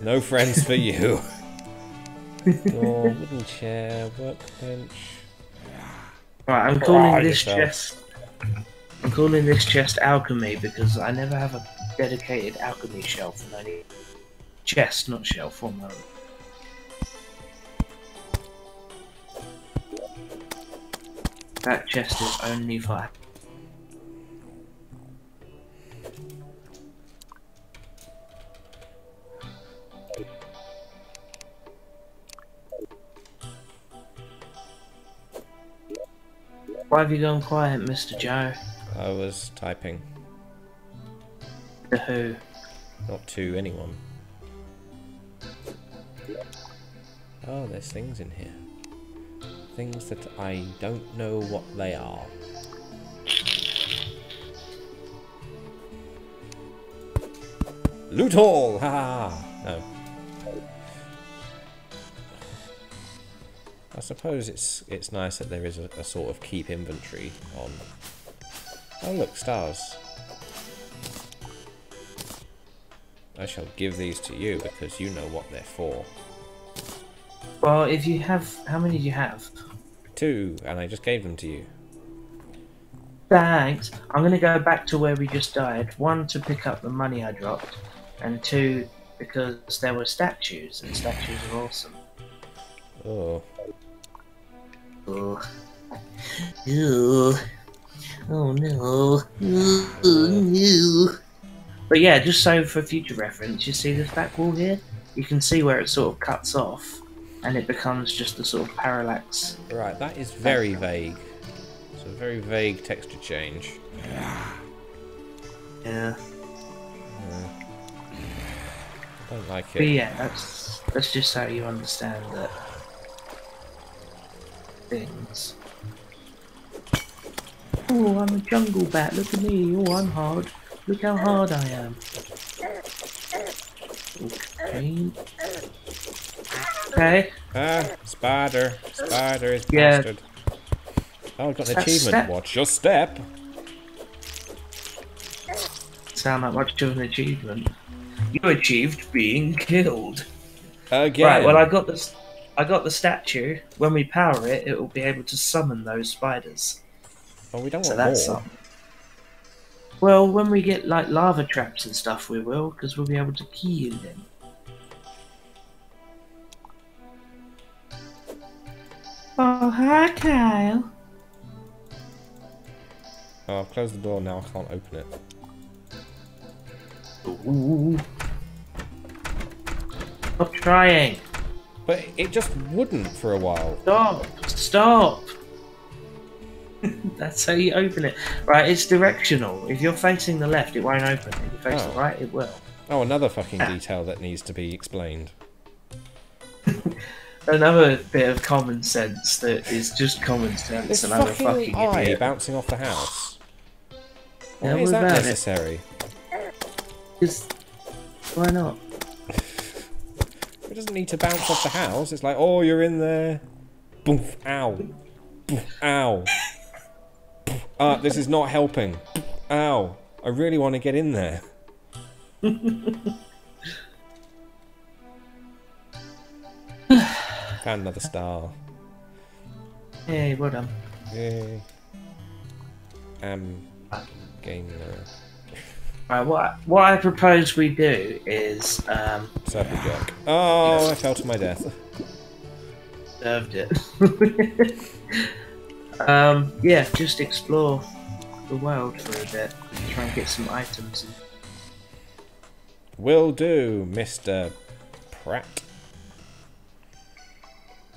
No friends for you. Door, wooden chair, workbench. Right, I'm Cry calling this yourself. chest. I'm calling this chest alchemy because I never have a dedicated alchemy shelf, and I need chest, not shelf. One moment. That chest is only for. Why have you gone quiet, Mr. Joe? I was typing, The Who? not to anyone. Oh, there's things in here. Things that I don't know what they are. Loot all! Ha. No. I suppose it's it's nice that there is a, a sort of keep inventory on. Oh look, stars. I shall give these to you because you know what they're for. Well, if you have, how many do you have? Two, and I just gave them to you. Thanks. I'm gonna go back to where we just died. One to pick up the money I dropped, and two because there were statues, and statues are awesome. Oh, Oh. Ew. Oh no. Oh no. But yeah, just so for future reference, you see this back wall here? You can see where it sort of cuts off and it becomes just a sort of parallax. right. That is very vague. It's a very vague texture change. Yeah. yeah. I don't like it. But yeah, that's that's just how you understand that things. Oh, I'm a jungle bat. Look at me. Oh, I'm hard. Look how hard I am. Okay. Okay. Ah, spider. Spider is Yeah. bastard. Oh, I've got an That's achievement. step. Watch your step. Sound like much of an achievement. You achieved being killed. Again. Right. Well, I got this. I got the statue. When we power it, it will be able to summon those spiders. Oh, we don't So want that's more. something. Well, when we get like lava traps and stuff, we will, because we'll be able to kill them. Oh, hi, Kyle. Oh, I've closed the door now. I can't open it. Ooh. Stop trying. But it just wouldn't for a while. Stop. Stop. That's how you open it. Right, it's directional. If you're facing the left, it won't open. If you face Oh. the right, it will. Oh, another fucking Ah. detail that needs to be explained. Another bit of common sense that is just common sense, This and I'm fucking fucking eye idiot. bouncing off the house. Why Yeah, is that about it? necessary? Just- why not? It doesn't need to bounce off the house. It's like, oh, you're in there. Boom, ow. Boom, ow. Ah, this is not helping. Ow. I really want to get in there. Found another star. Hey, well done. Yay. Um, game uh, Right, what I, what I propose we do is um, jerk. Oh, I fell to my death. served it. um, yeah, just explore the world for a bit. Try and get some items. Will do, Mr. Pratt.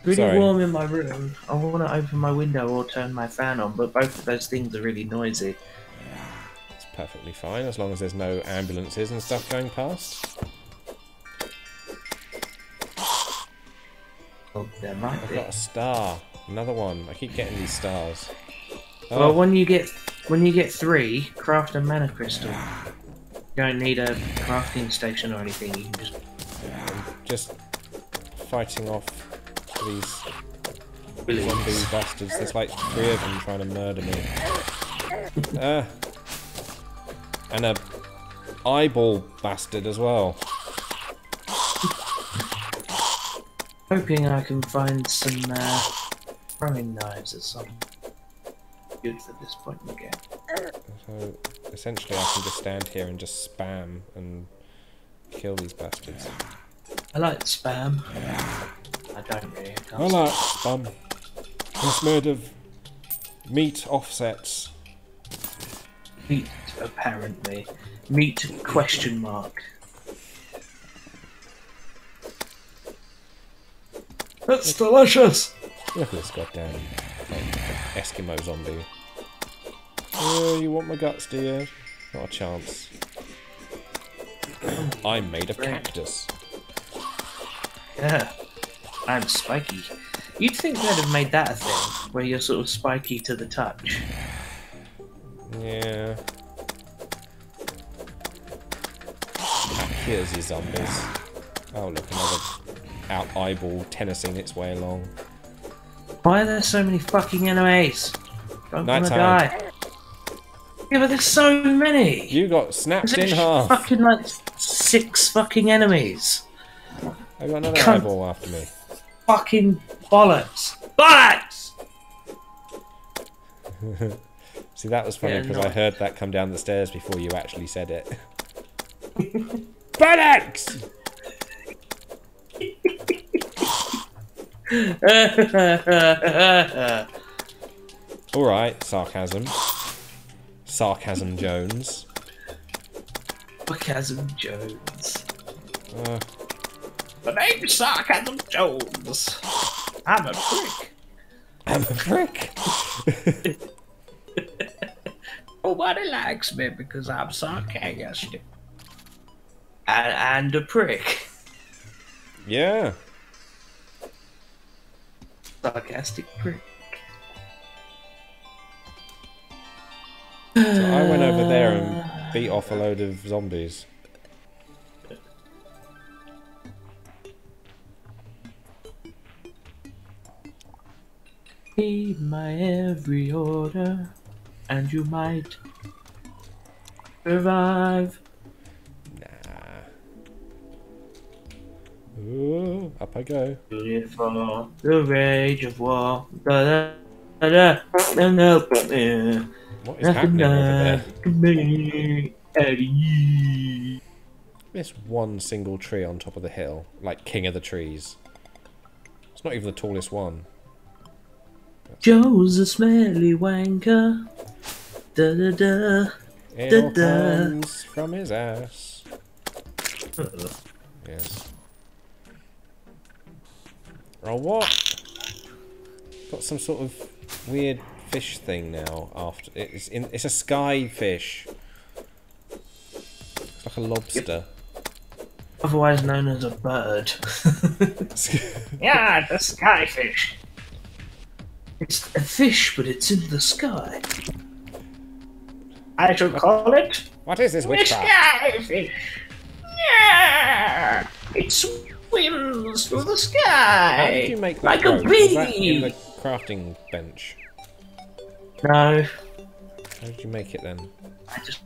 Pretty Sorry. warm in my room. I want to open my window or turn my fan on, but both of those things are really noisy. Perfectly fine as long as there's no ambulances and stuff going past. Oh, there might I've be. got a star. Another one. I keep getting these stars. Well, Oh, when you get when you get three, craft a mana crystal. You don't need a crafting station or anything. You can just just fighting off these Willies. zombie bastards. There's like three of them trying to murder me. Uh, and a eyeball bastard as well. hoping I can find some uh, throwing knives or some good for this point in the game. So essentially, I can just stand here and just spam and kill these bastards. I like spam. I don't really. I I like spam. It's made of meat offsets. Meat, apparently. Meat question mark. That's delicious! Look at this goddamn Eskimo zombie. Oh, you want my guts, do you? Not a chance. I'm made of cactus. Yeah. I'm spiky. You'd think they'd have made that a thing, where you're sort of spiky to the touch. Yeah. Cures your zombies. Oh look, another out eyeball tennising its way along. Why are there so many fucking enemies? Don't wanna die. Yeah, but there's so many. You got snapped in half. fucking like six fucking enemies. I got another Cunt. eyeball after me. Fucking bollocks. Bollocks! See, that was funny Yeah, because no. I heard that come down the stairs before you actually said it. Bullocks! Alright, sarcasm. Sarcasm Jones. Sarcasm Jones. Uh, The name's Sarcasm Jones. I'm a prick. I'm a prick. Nobody likes me because I'm sarcastic. And, and a prick. Yeah. Sarcastic prick. So I went over there and uh. beat off a load of zombies. Heed my every order, and you might survive. Ooh, up I go. Beautiful, the rage of war. Da, da, da, da, no, uh, What is happening over there? there? This one single tree on top of the hill, like king of the trees. It's not even the tallest one. Joe's a smelly wanker. Da da da. It Da, da. from his ass. Yes. Oh, what? Got some sort of weird fish thing now. After it's in, it's a sky fish. It's like a lobster. Otherwise known as a bird. yeah, the sky fish. It's a fish, but it's in the sky. I shall call it what is this the witchcraft? skyfish. Yeah, it swims through the How did sky you make that like a rope? Was that in bee. the crafting bench? No, How did you make it then? I just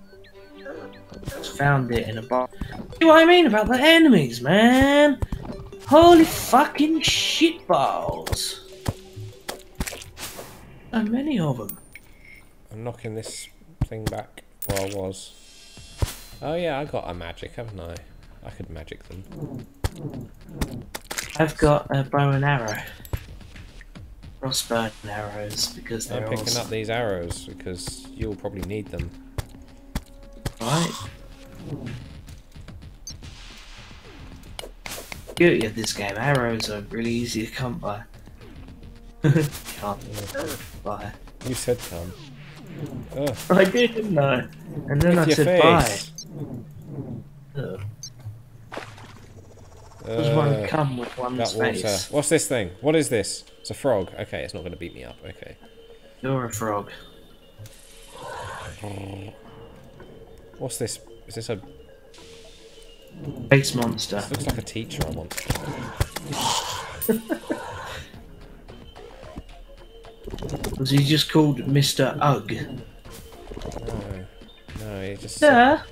just found it in a box. See what I mean about the enemies, man? Holy fucking shitballs! So many of them. I'm knocking this thing back where I was. Oh yeah, I got a magic, haven't I? I could magic them. I've got a bow and arrow. Crossbow and arrows because they're I'm picking awesome. up these arrows because you'll probably need them. Right. Beauty of this game, arrows are really easy to come by. Can't buy. You said come. Ugh, I did, didn't I? And then with I said face. Ugh. Does one Uh, come with one's that water. What's this thing? What is this? It's a frog. Okay, it's not going to beat me up. Okay. You're a frog. What's this? Is this a? Base monster. This looks like a teacher I want. Was he just called Mr. Ugg? No, no, he just. Sir,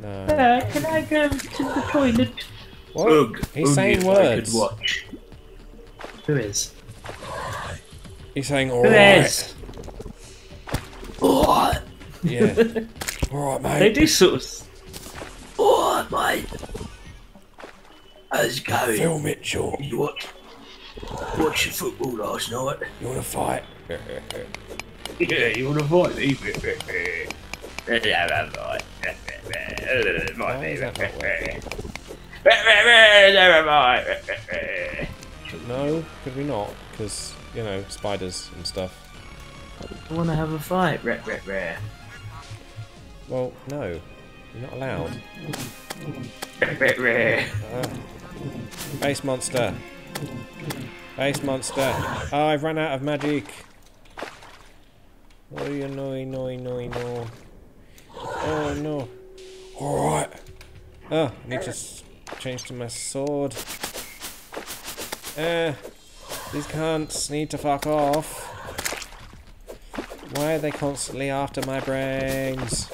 No. sir, can I go to the toilet? What? Ugg. He's only saying words. I could watch. Who is? He's saying Who alright. is? What? Yeah. alright, mate. They mate. do sort of. What, mate? How's it going? Phil Mitchell. Did you watch watch your football last night? You want to fight? Yeah, you want to fight me? Why is that not No, could we not? Because, you know, spiders and stuff. I want to have a fight. Well, no. You're not allowed. Rare. Base monster. Face monster. Oh, I've run out of magic. Oh, you no, no, no, no. Oh, no. Alright. Oh, I need to change to my sword. Eh. These cunts need to fuck off. Why are they constantly after my brains?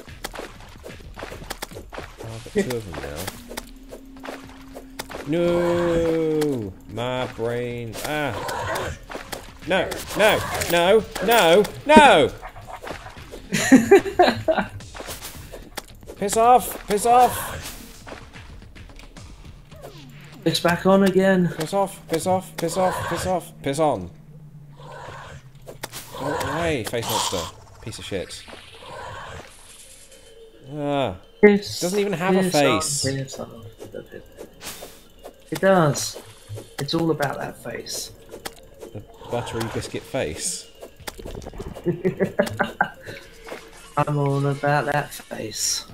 Oh, I've got two of them now. No! My brains. Ah! No! No! No! No! No! Piss off! Piss off! It's back on again. Piss off! Piss off! Piss off! Piss off! Piss on! Go away, face monster. Piece of shit. Ah. Piss, Doesn't even have a on, face. piss on. It does. It's all about that face. The buttery biscuit face. I'm all about that face.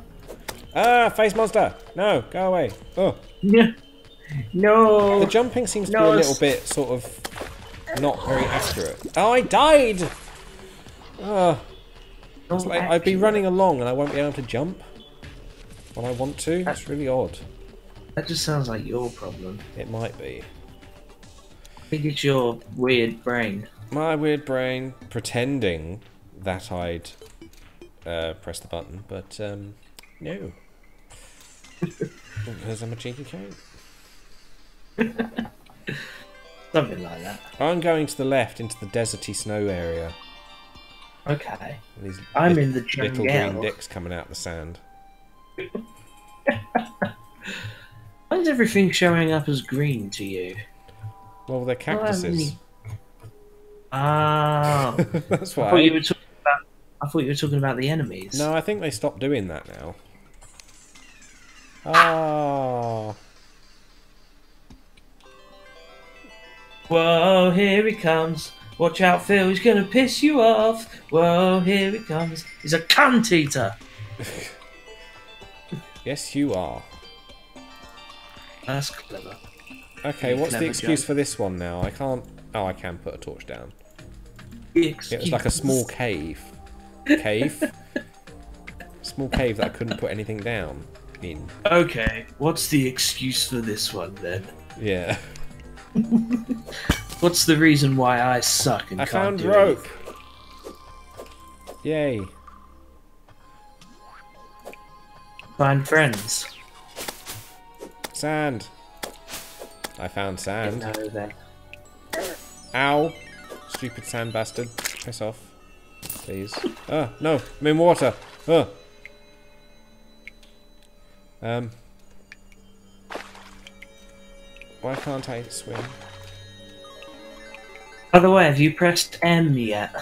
Ah, face monster! No, go away. Oh. Yeah. No. The jumping seems to No, be a little bit sort of not very accurate. Oh, I died! Ah, it's like I'd be running along and I won't be able to jump when I want to. That's really odd. That just sounds like your problem. It might be. I think it's your weird brain. My weird brain pretending that I'd uh, press the button, but um, no. because I'm a cheeky cat. Something like that. I'm going to the left into the deserty snow area. Okay. These I'm lit- in the jungle. little green dicks coming out of the sand. Why is everything showing up as green to you? Well, they're Well, I cactuses. mean- Ah. That's I why. thought you were talking about. I thought you were talking about the enemies. No, I think they stopped doing that now. Ah, Whoa, here he comes. Watch out, Phil. He's gonna piss you off. Whoa, here he comes. He's a cunt eater. yes, you are. That's clever. Okay, what's the excuse for this one now? I can't. Oh, I can put a torch down. Excuse. It was like a small cave. Cave? small cave that I couldn't put anything down in. Okay, what's the excuse for this one then? Yeah. What's the reason why I suck and I can't found do rope. anything? Yay. Find friends. Sand. I found sand. No, then. Ow. Stupid sand bastard. Piss off. Please. Ah, no. I'm in water. Ah. Um. Why can't I swim? By the way, have you pressed M yet?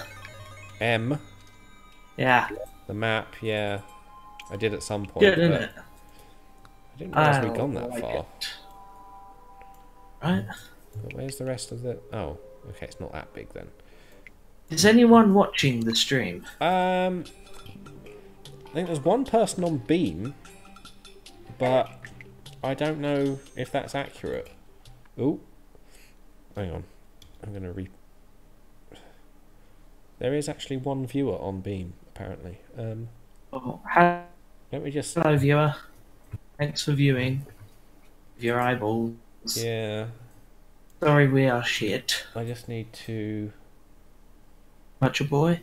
M. Yeah, The map, yeah. I did at some point. good, isn't it? I didn't realise we'd gone that like far. it. Right? But where's the rest of the. Oh, okay, it's not that big then. Is anyone watching the stream? Um, I think there's one person on Beam, but I don't know if that's accurate. Oh, hang on. I'm gonna re. There is actually one viewer on Beam, apparently. Um, Oh, hello, let me just. viewer. Thanks for viewing. Your eyeballs. Yeah, Sorry, we are shit. I just need to. Much a boy.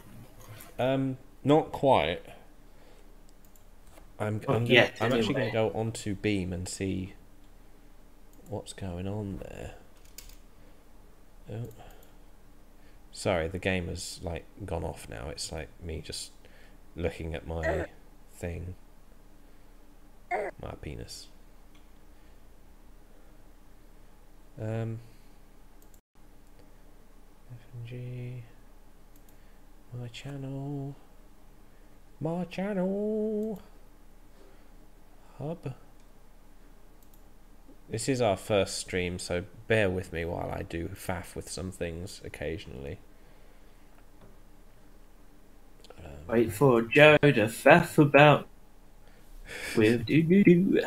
Um, not quite. I'm. I'm, gonna, yet, I'm actually going to go onto Beam and see what's going on there. Oh. Sorry, the game has like gone off now. It's like me just looking at my thing. My penis. Um. FNG. My channel. My channel. Hub. This is our first stream, so bear with me while I do faff with some things occasionally. Um, Wait for Joe to faff about with do do do.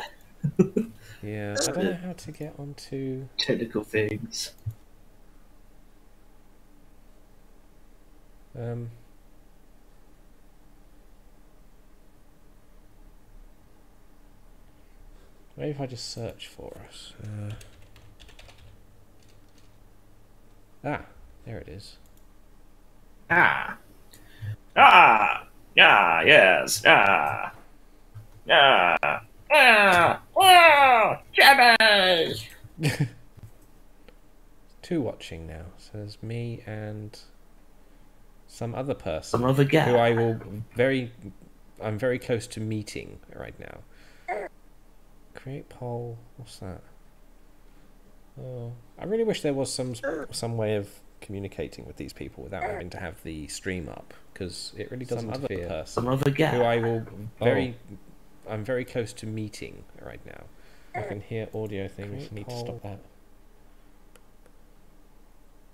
Yeah, I don't know how to get onto technical things. Um, maybe if I just search for us. Uh, ah, there it is. Ah. Ah. Ah, yes. Ah. Ah. Ah. Ah. Jabby! Two watching now. So there's me and some other person Some other guy. who I will very. I'm very close to meeting right now. Create poll. What's that? Oh, I really wish there was some some way of communicating with these people without having to have the stream up because it really doesn't Some other interfere. Oh. Some other guy. Who I will very. Oh. I'm very close to meeting right now. I can hear audio things. Need to stop that.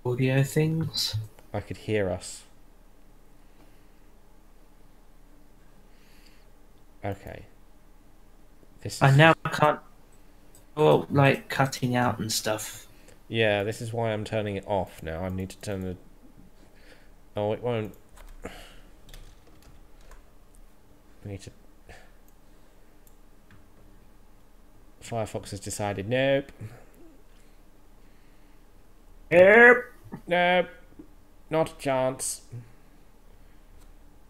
Audio things. I could hear us. Okay. This is, I now can't. Well, like cutting out and stuff. yeah, this is why I'm turning it off now. I need to turn the. Oh, it won't. I need to. Firefox has decided nope, Yep. nope, not a chance.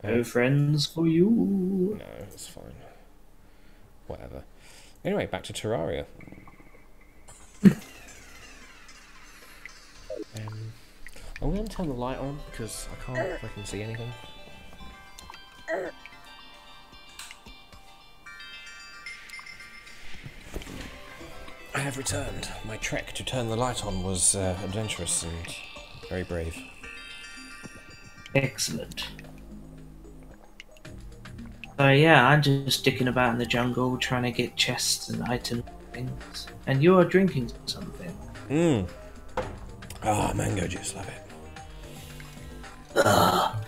No friends for you. No, it's fine. Whatever. Anyway, back to Terraria. um, I'm going to turn the light on because I can't fucking see anything. I have returned. My trek to turn the light on was uh, adventurous and very brave. Excellent. So yeah, I'm just sticking about in the jungle trying to get chests and items and things. And you are drinking something. Mmm. Ah, mango juice, love it. Ah,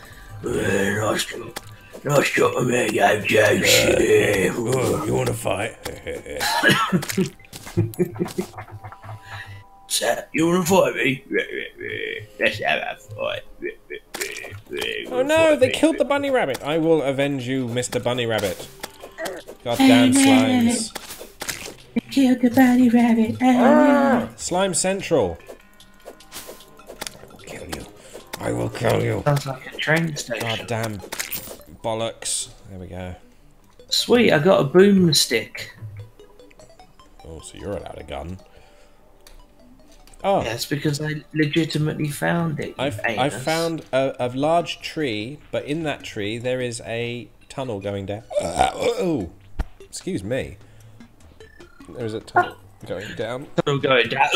nice to, nice to meet you, Joseph. Oh, you want to fight? So, you wanna fight me? Let's have a fight. Oh no, they killed the bunny rabbit. I will avenge you, Mr. Bunny Rabbit. Goddamn slimes. Killed the bunny rabbit. Ah! Slime Central. I will kill you. I will kill you. Sounds like a train station. Goddamn bollocks. There we go. Sweet, I got a boomstick. Oh, so you're allowed a gun. Oh, Yes, because I legitimately found it. I've, I've found a, a large tree, but in that tree there is a tunnel going down. oh, excuse me. There is a tunnel going down. Tunnel going down.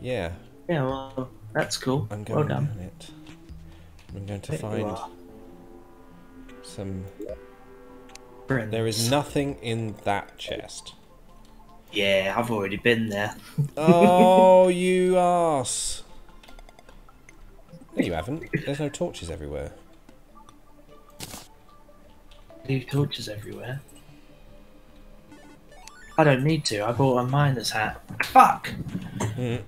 Yeah, Yeah, well, that's cool. I'm Well going done. down it. I'm going to There find some. Friends. There is nothing in that chest. Yeah, I've already been there. Oh, you ass! No, you haven't. There's no torches everywhere. Leave torches everywhere. I don't need to. I bought a miner's hat. Fuck! Mm.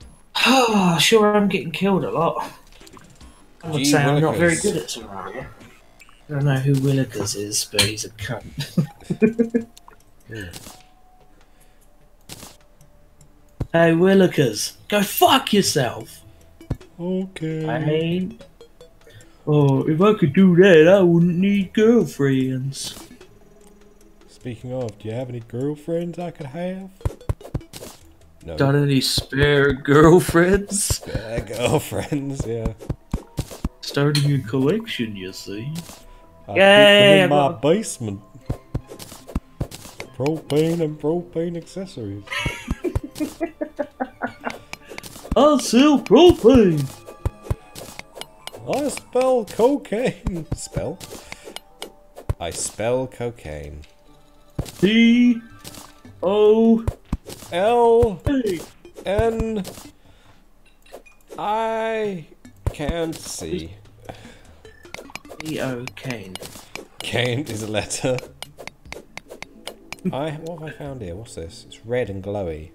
Oh, sure, I'm getting killed a lot. I would Gee say I'm not very good at Terraria. I don't know who Willikers is, but he's a cunt. hey, Willikers, go fuck yourself! Okay. I mean, Oh, if I could do that, I wouldn't need girlfriends. Speaking of, do you have any girlfriends I could have? No. Got any spare girlfriends? Yeah, girlfriends, yeah. Starting a collection, you see. I Yay, in my got- basement. Propane and propane accessories. I'll sell propane. I spell cocaine. Spell? I spell cocaine. C O L A. N. I can't see. C O Kane. Kane is a letter. I what have I found here? What's this? It's red and glowy.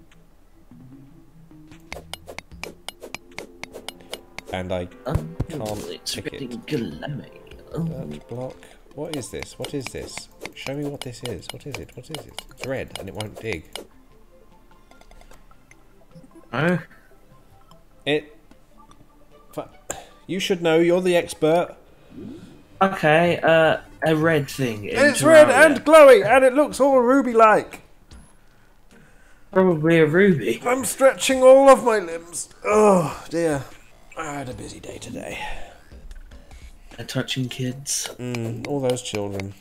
And I Can't it's pick it. getting gloomy. Dirt block. What is this? What is this? Show me what this is. What is it? What is it? It's red and it won't dig. oh, It. You should know. You're the expert. okay. Uh, a red thing. in It's red and glowing, and it looks all ruby-like. probably a ruby. I'm stretching all of my limbs. Oh dear. I had a busy day today. They're touching kids. Mm, all those children.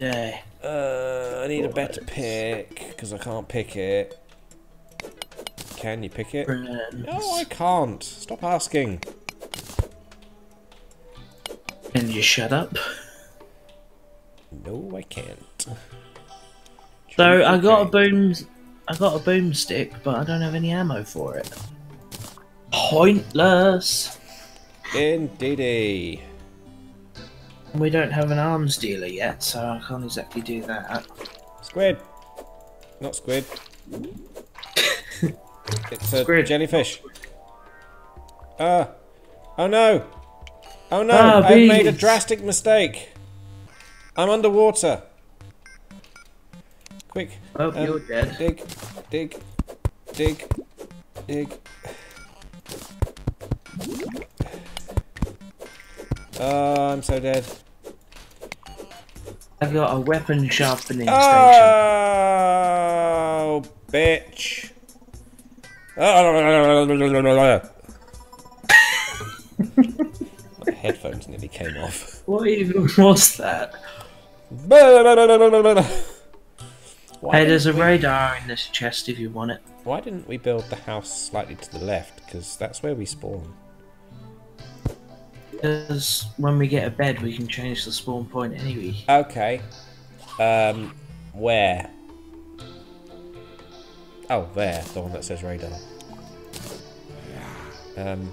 Yeah. Uh, I need a better pick because I can't pick it. Can you pick it? Friends. No, I can't. Stop asking. Can you shut up? No, I can't. So I got a Okay. boom. I got a boomstick, but I don't have any ammo for it. Pointless. Indeedy. We don't have an arms dealer yet, so I can't exactly do that. Squid. Not squid. it's a Squid. jellyfish. Ah. oh no. Oh no. Ah, I've made a drastic mistake. I'm underwater. Quick. Oh, um, you're dead. Dig. Dig. Dig. Dig. Oh, I'm so dead. I've got a weapon sharpening station. Oh, bitch. My headphones nearly came off. What even was that? Why Hey, there's a we- radar in this chest if you want it. Why didn't we build the house slightly to the left? Because that's where we spawn. Because when we get a bed, we can change the spawn point anyway. Okay. Um, where? Oh, there. The one that says radar. Um,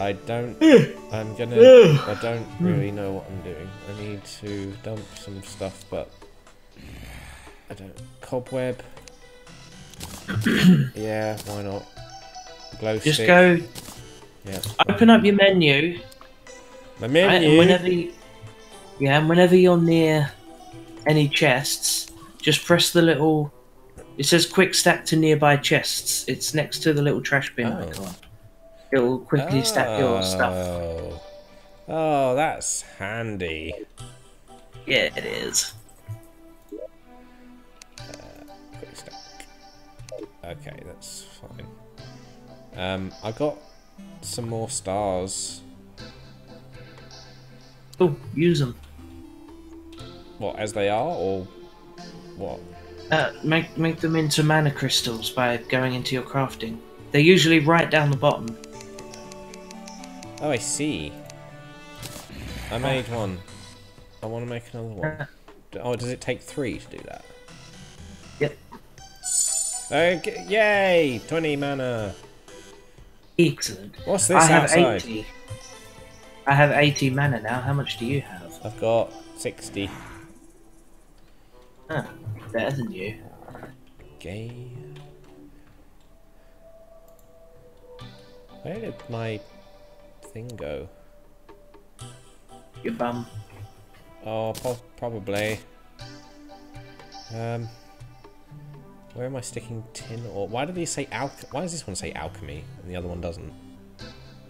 I don't. I'm gonna. I don't really know what I'm doing. I need to dump some stuff, but I don't. Cobweb. yeah, why not? Glow Just stick. go Yeah. open up your menu, My right, menu. and whenever you, yeah, and whenever you're near any chests, just press the little. It says "Quick stack to nearby chests." It's next to the little trash bin Oh. icon. It'll quickly stack your oh. stuff. Oh. Oh, that's handy. Yeah, it is. Okay, that's fine. Um, I got some more stars. Oh, use them. What, as they are, or what? Uh, make make them into mana crystals by going into your crafting. They're usually right down the bottom. Oh, I see. I made one. I want to make another one. D- Oh, does it take three to do that? Okay, yay! 20 mana. Excellent. What's this I have outside? 80. I have 80 mana now. How much do you have? I've got 60. Huh, better than you. Okay. Where did my thing go? Your bum. Oh, po- probably. Um, where am I sticking tin or why do these say alch? Why does this one say alchemy and the other one doesn't?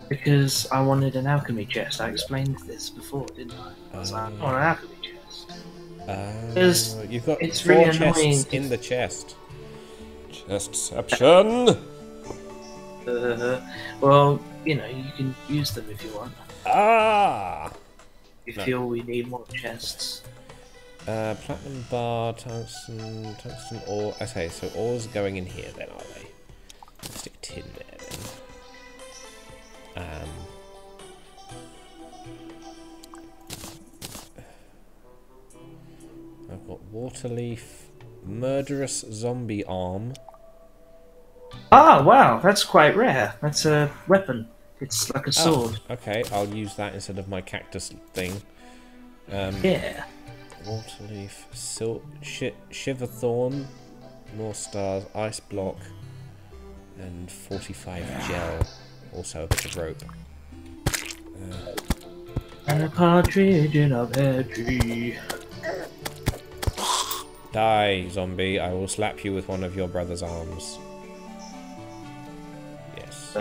Because I wanted an alchemy chest. I explained this before, didn't I? I was like, I want an alchemy chest. It's- Uh, you've got it's four really chests annoying in the chest. Chestception. Uh, well, you know, you can use them if you want. ah. You No. feel we need more chests. Uh, platinum bar, tungsten, tungsten ore. Okay, so ore's going in here then, are they? Let's stick tin there then. Um. I've got water leaf, murderous zombie arm. Ah, wow, that's quite rare. That's a weapon. It's like a Oh, sword. okay, I'll use that instead of my cactus thing. Um, Yeah. Waterleaf, sil- shi- shiverthorn, more stars, ice block, and 45 gel. Also a bit of rope. Uh, and a partridge in a pear tree. Die, zombie. I will slap you with one of your brother's arms. Yes.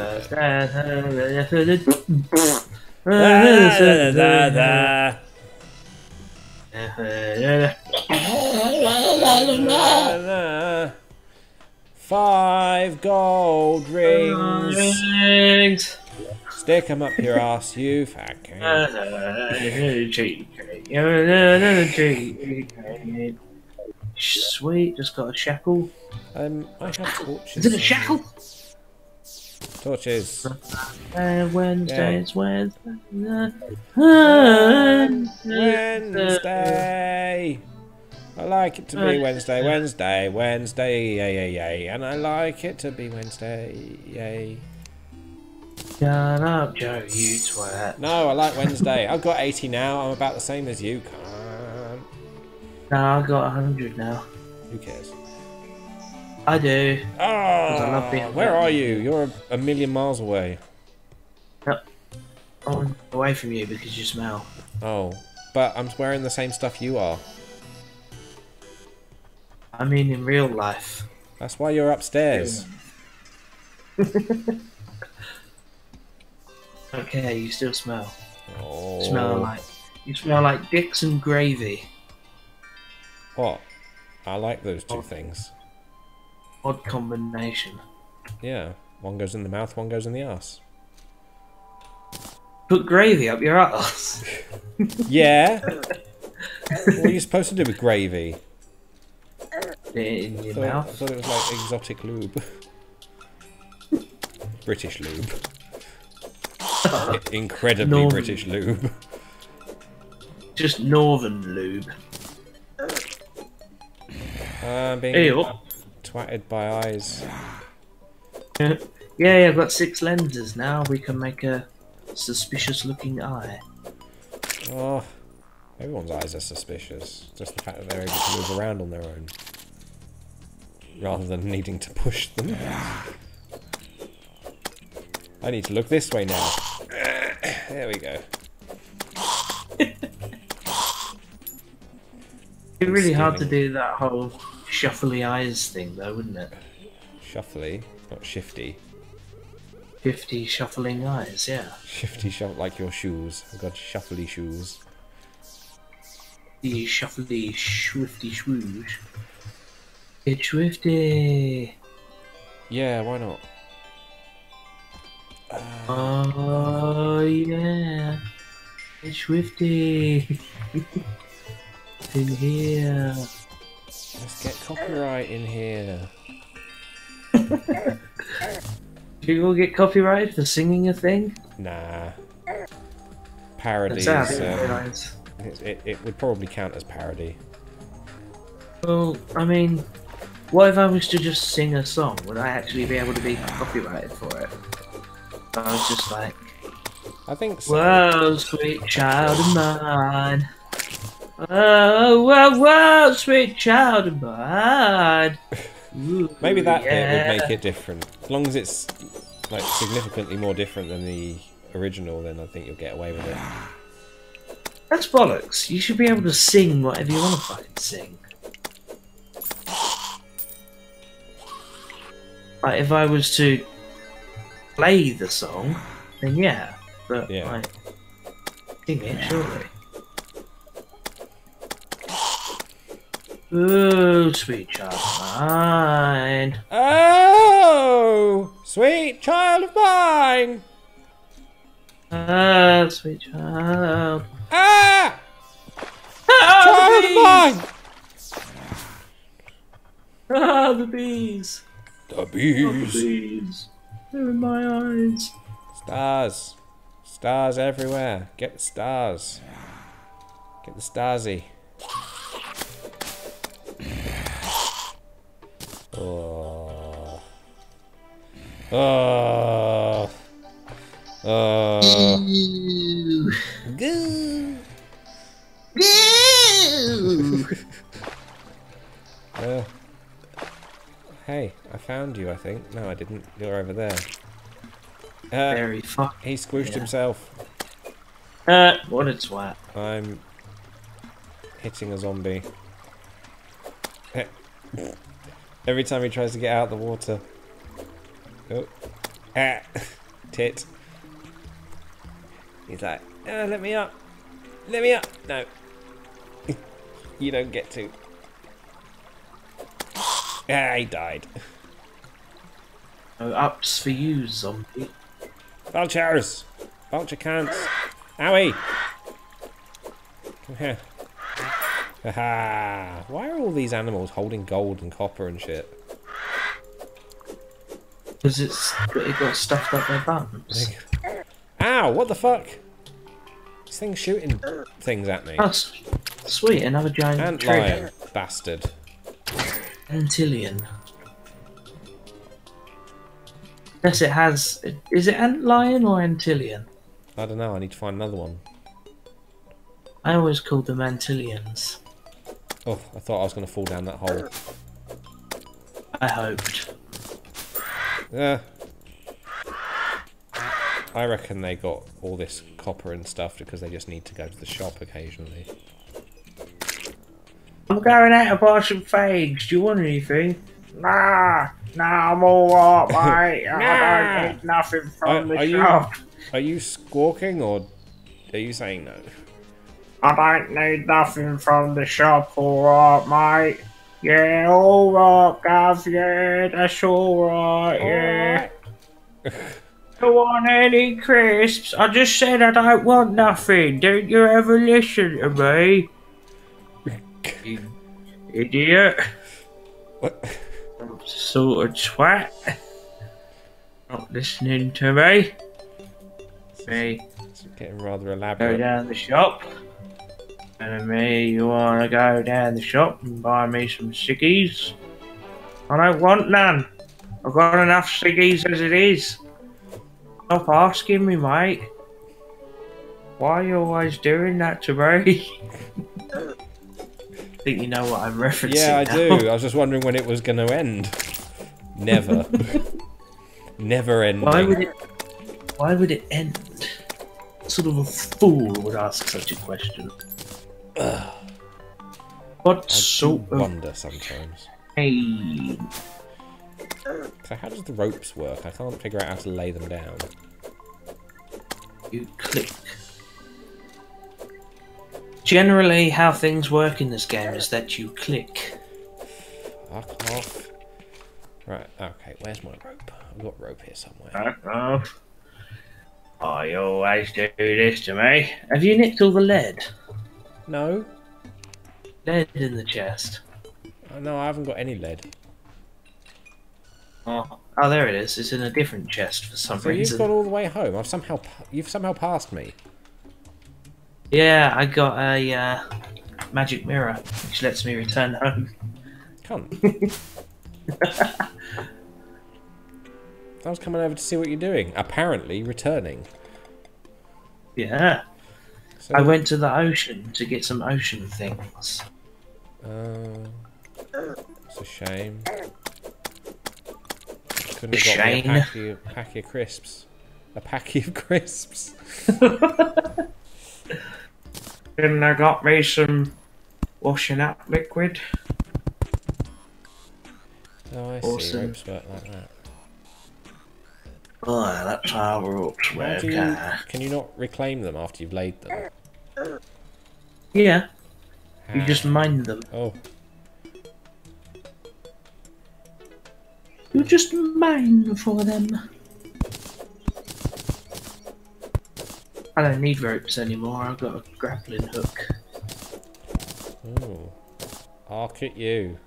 Five gold rings. Rings. Stick 'em up your ass, you fat cunt. Sweet, just got a shackle. Um, I have torches. Is it a shackle? Torches. Uh, Wednesday, Yeah. Wednesday. Wednesday. I like it to be Wednesday, Wednesday, Wednesday, yay, yay, yay. And I like it to be Wednesday, yay. Shut up, Joe, you twat. No, I like Wednesday. I've got 80 now. I'm about the same as you, cunt. No, I've got 100 now. Who cares? I do. Oh, being where are you? You're a, a million miles away. I'm away from you because you smell. Oh, but I'm wearing the same stuff you are. I mean, in real life. That's why you're upstairs. Okay, you still smell. Oh. Smell like you smell like Dixon gravy. What? I like those two Oh. things. Odd combination. Yeah, one goes in the mouth, one goes in the ass. Put gravy up your ass. Yeah. what are you supposed to do with gravy? in your thought, I thought it was like exotic lube. British lube. Incredibly Northern. British lube. Just northern lube. I'm being Ew. Twatted by eyes. Yeah, I've got six lenses now. We can make a suspicious looking eye. Oh, everyone's eyes are suspicious. Just the fact that they're able to move around on their own. Rather than needing to push them. I need to look this way now. There we go. It'd really hard to do that whole shuffly eyes thing, though, wouldn't it? Shuffly, not shifty. 50 shuffling eyes, yeah. Shifty shuffle like your shoes. Oh I've got shuffly shoes. The shuffly, swifty swoosh. It's swifty. Yeah, why not? Oh, yeah. It's swifty. In here. Let's get copyright in here. Do you all get copyrighted for singing a thing? Nah. Parody That's is, how I um, it, it, it would probably count as parody. Well, I mean, what if I was to just sing a song? Would I actually be able to be copyrighted for it? I was just like, I think so. Whoa, sweet child of mine. Oh, whoa, whoa, sweet child of mine. Ooh, Maybe that bit would make it different. As long as it's like significantly more different than the original, then I think you'll get away with it. That's bollocks. You should be able to sing whatever you want to fucking sing. Like, if I was to play the song, then yeah. But, Yeah. like, sing it, surely. Ooh, sweet child of mine. Oh, sweet child of mine! Ah, sweet child. Ah, Ah, child the of bees! mine! Ah, the bees! The Oh, the bees. bees! They're in my eyes. Stars. Stars everywhere. Get the stars. Get the starsy. Oh. Oh. Oh. Ooh. Goo. Ooh. Uh, Hey, I found you, I think. No, I didn't. You're over there. Uh, Very fuck. he squished yeah. himself. Uh, what a twat. I'm hitting a zombie. Every time he tries to get out of the water. Oh. Ah. Tit. He's like, ah, let me up. Let me up. No. you don't get to. Ah, he died. No ups for you, zombie. Vultures! Vulture cants! Owie! Come here. Haha! Why are all these animals holding gold and copper and shit? Because it's it got stuffed up their bums. Ow! What the fuck? This thing's shooting things at me. Oh, sweet, another giant Ant lion, bastard. Antillion. Yes, it has. Is it antlion or Antillion? I don't know. I need to find another one. I always called them Antillions. Oh, I thought I was going to fall down that hole. I hoped. Yeah. I reckon they got all this copper and stuff because they just need to go to the shop occasionally. I'm going out to buy some fags. Do you want anything? Nah, nah, I'm alright, mate. nah. I don't need nothing Are- from the are you- shop. Are you squawking or are you saying no? I don't need nothing from the shop, alright, mate. Yeah, alright, Gav, yeah, that's alright, yeah. Don't want any crisps. I just said I don't want nothing. Don't you ever listen to me? idiot. What? Sort of twat. Not listening to me. Me. It's getting rather elaborate. Go down the shop. And me, you wanna go down the shop and buy me some ciggies? I don't want none. I've got enough ciggies as it is. Stop asking me, mate. Why are you always doing that to me? I think you know what I'm referencing. Yeah, I now. do. I was just wondering when it was going to end. Never. Never ending. Why would it? Why would it end? Sort of a fool would ask such a question? What I do sort of wonder sometimes. Hey. So how does the ropes work? I can't figure out how to lay them down. You click. Generally, how things work in this game is that you click. Fuck off. Right, okay, where's my rope? I've got rope here somewhere. Oh, oh, you always do this to me. Have you nicked all the lead? No, Lead in the chest. Uh, no, I haven't got any lead. Oh, oh, there it is. It's in a different chest for some So you've got all the way home. I've somehow, you've somehow passed me. Yeah, I got a uh, magic mirror, which lets me return home. Cunt. I was coming over to see what you're doing. Apparently, returning. Yeah, So, I went to the ocean to get some ocean things. Uh, it's a shame. Couldn't A have got me a shame. packy, of, packy of crisps. A packy of crisps. Then I got me some washing up liquid. Oh, I see. Awesome. Ropes work like that. Oh, that's how ropes How work. you, uh. can you not reclaim them after you've laid them? Yeah, you just mine them. Oh, You just mine for them. I don't need ropes anymore. I've got a grappling hook. oh. Arc at you.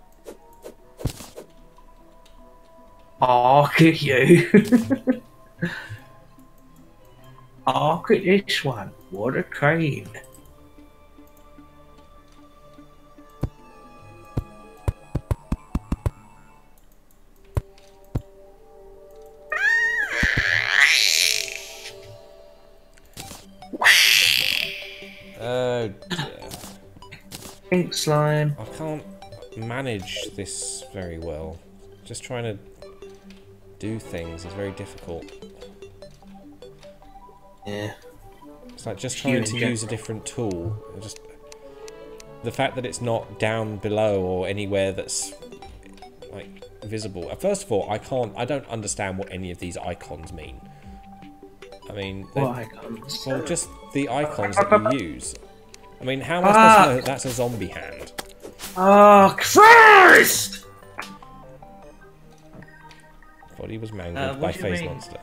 Oh, look at you. oh, look at this one. What a crane. Oh dear. Pink slime. I can't manage this very well. Just trying to do things is very difficult. Yeah. It's like just trying in to use a different tool. Just the fact that it's not down below or anywhere that's like visible. Uh, First of all, I can't. I don't understand what any of these icons mean. I mean, What icons? well, just the icons that you use. I mean, how am I supposed to know that that's a zombie hand? Oh, Christ! Body was mangled Uh, by Phase mean? Monster.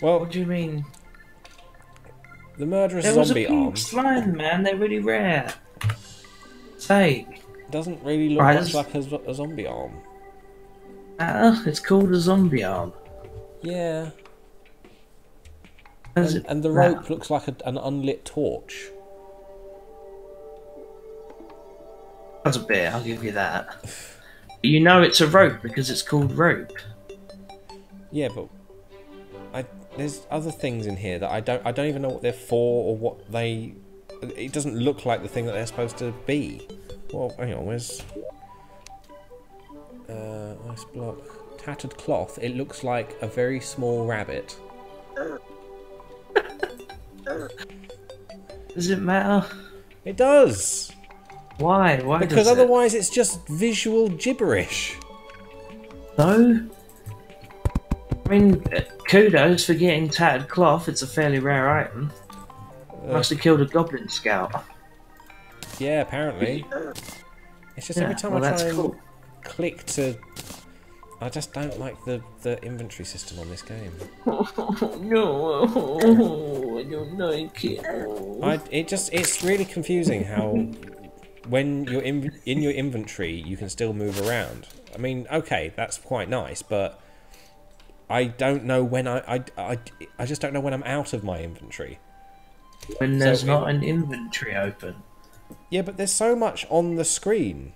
Well, What do you mean? the murderous There was a zombie pink arm slime, man. They're really rare. Fake. doesn't really look Right, much like a, a zombie arm. Uh, it's called a zombie arm. Yeah, and, it- and the rope looks like a, an unlit torch. That's a bit, I'll give you that. You know it's a rope because it's called rope. Yeah, but I there's other things in here that I don't I don't even know what they're for or what they. It doesn't look like the thing that they're supposed to be. Well, hang on, where's uh, ice block tattered cloth? It looks like a very small rabbit. Does it matter? It does Why? Why because does it? otherwise it's just visual gibberish. No. I mean, kudos for getting tattered cloth. It's a fairly rare item. Uh, Must have killed a goblin scout. yeah, apparently. It's just every time well, I try and click to. I just don't like the, the inventory system on this game. no, I don't like it. I, it just it's really confusing how when you're in in your inventory you can still move around. I mean, okay, that's quite nice, but I don't know when I I, I, I just don't know when I'm out of my inventory. When there's So not an inventory open. Yeah, but there's so much on the screen.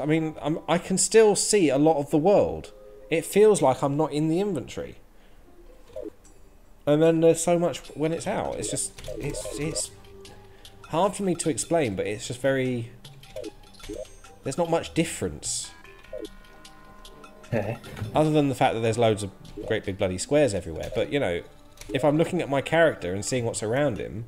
I mean, I'm, I can still see a lot of the world. It feels like I'm not in the inventory. And then there's so much when it's out. It's just it's it's hard for me to explain, but it's just very there's not much difference Okay. other than the fact that there's loads of great big bloody squares everywhere. But you know, if I'm looking at my character and seeing what's around him,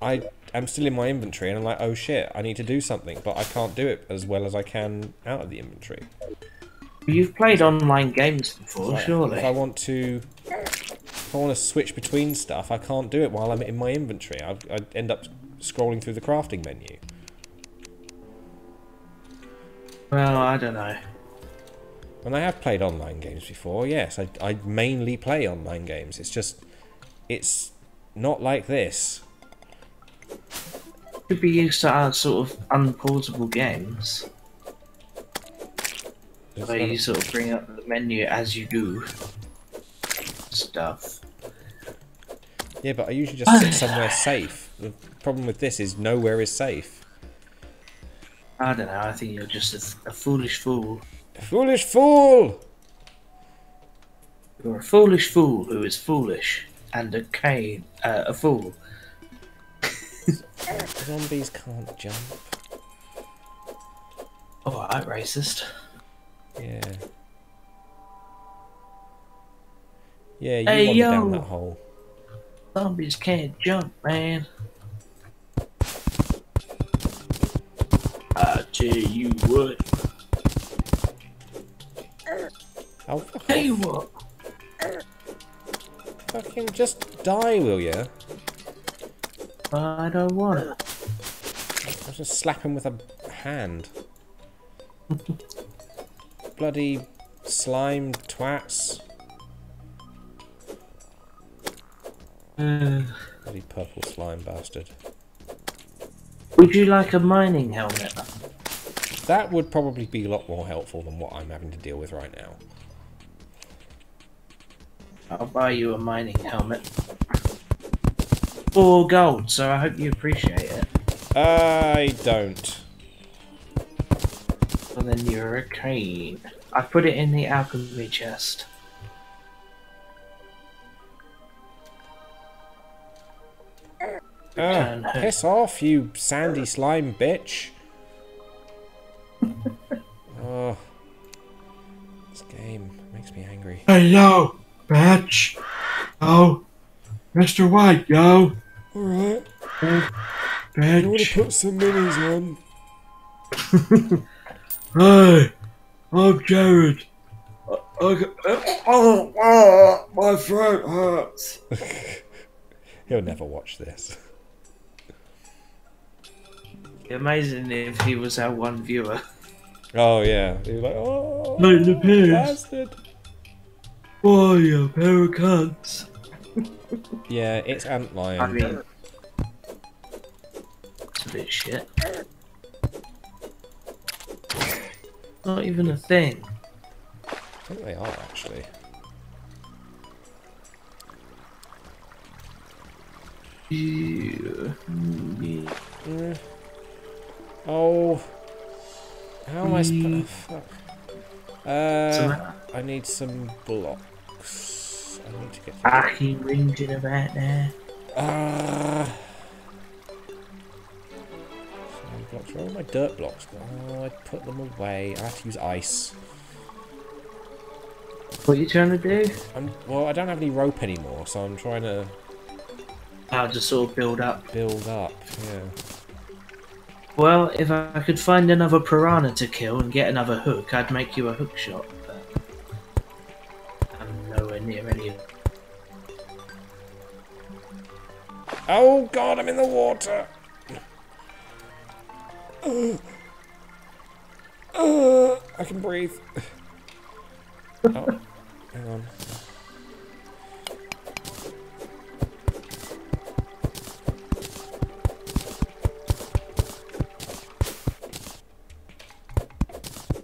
I am still in my inventory and I'm like, oh shit, I need to do something, but I can't do it as well as I can out of the inventory. You've played online games before, Like, surely. If I want to, if I want to switch between stuff, I can't do it while I'm in my inventory. I, I end up scrolling through the crafting menu. Well, I don't know. When I have played online games before, yes, I, I mainly play online games. It's just, it's not like this. Could be used to our sort of unpausable games, It's where you sort of bring up the menu as you do stuff. Yeah, but I usually just sit somewhere safe. The problem with this is nowhere is safe. I don't know. I think you're just a, a foolish fool. Foolish fool! You're a foolish fool who is foolish and a cane, uh, a fool. Zombies can't jump. Alright, racist. Yeah. Yeah, you Hey, wandered down yo. that hole. Zombies can't jump, man. I tell you what. Oh, fuck Tell you what. Fucking just die, will ya? I don't want it. I'll just slap him with a hand. Bloody slime twats. Uh, Bloody purple slime bastard. would you like a mining helmet? That would probably be a lot more helpful than what I'm having to deal with right now. I'll buy you a mining helmet. Four gold, so I hope you appreciate it. I don't. Well, then you're a cane. I put it in the alchemy chest. Ah, piss off, you sandy slime bitch. oh, This game makes me angry. Hey, yo, bitch. Oh, Mr. White, yo. Alright, Bitch. You wanna put some minis on. Hey, I'm Jared. Uh, I, I, uh, oh, oh, my throat hurts. He'll never watch this. Amazing if he was our one viewer. Oh yeah, he was like, oh, Like the pigs. bastard. Why, you pair of cunts? Yeah, it's ant lion. I mean, it's a bit shit. Not even a thing. I think they are actually. Yeah. Mm. Oh, how am I Mm. supposed? Fuck. Uh, I need some blocks. I need to get. I keep whinging about there. Ah. Some blocks. Where are my dirt blocks? Oh, I put them away. I have to use ice. What are you trying to do? I'm well. I don't have any rope anymore, so I'm trying to I'll just sort of build up. build up. Yeah. Well, if I could find another piranha to kill and get another hook, I'd make you a hook shot. I'm nowhere near any of Oh God! I'm in the water. Uh, I can breathe. Oh, hang on.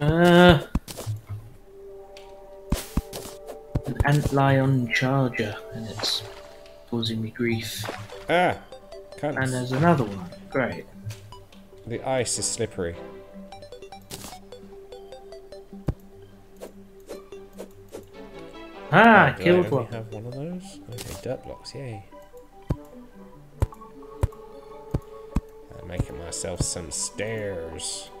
Uh, an antlion charger, and it's causing me grief. Ah, can't. And there's another one. Great. The ice is slippery. Ah, I killed only one. have one of those? Okay, dirt blocks, yay. I'm making myself some stairs.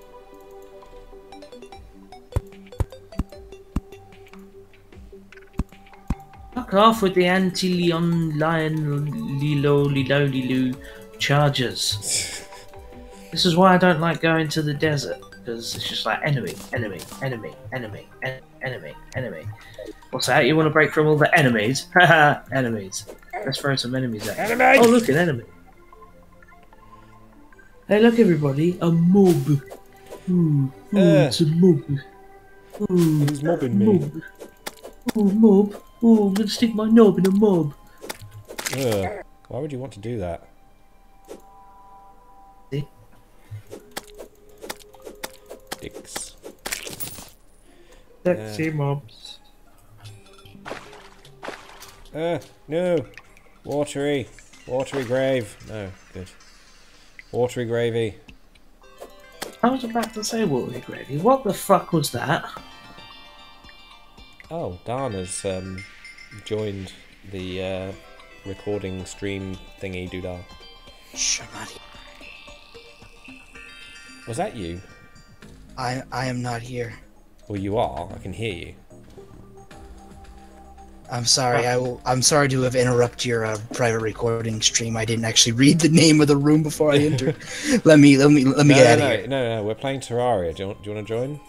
Fuck off with the anti-leon lion lilo lilo lilu chargers. This is why I don't like going to the desert because it's just like enemy, enemy, enemy, enemy, en- enemy, enemy. What's that? You want to break from all the enemies? Haha, enemies. Let's throw some enemies at you. Enemy! Oh, look, an enemy. Hey, look, everybody, a mob. Ooh, ooh, Uh. it's a mob. Hmm. Ooh, Who's mobbing me? mob. Ooh, mob. Ooh, I'm gonna stick my knob in a mob. Ugh. Why would you want to do that? See? Dicks. Sexy mobs. Uh, no! Watery! Watery grave! No, good. Watery gravy. I was about to say watery gravy. What the fuck was that? Oh, Darn's um, joined the uh, recording stream thingy doodah. Shh, I'm not here. Was that you? I I am not here. Well, you are. I can hear you. I'm sorry. I will. I'm sorry to have interrupted your uh, private recording stream. I didn't actually read the name of the room before I entered. let me let me let me no, get out no, of no, here. no, no, we're playing Terraria. Do you want, do you want to join?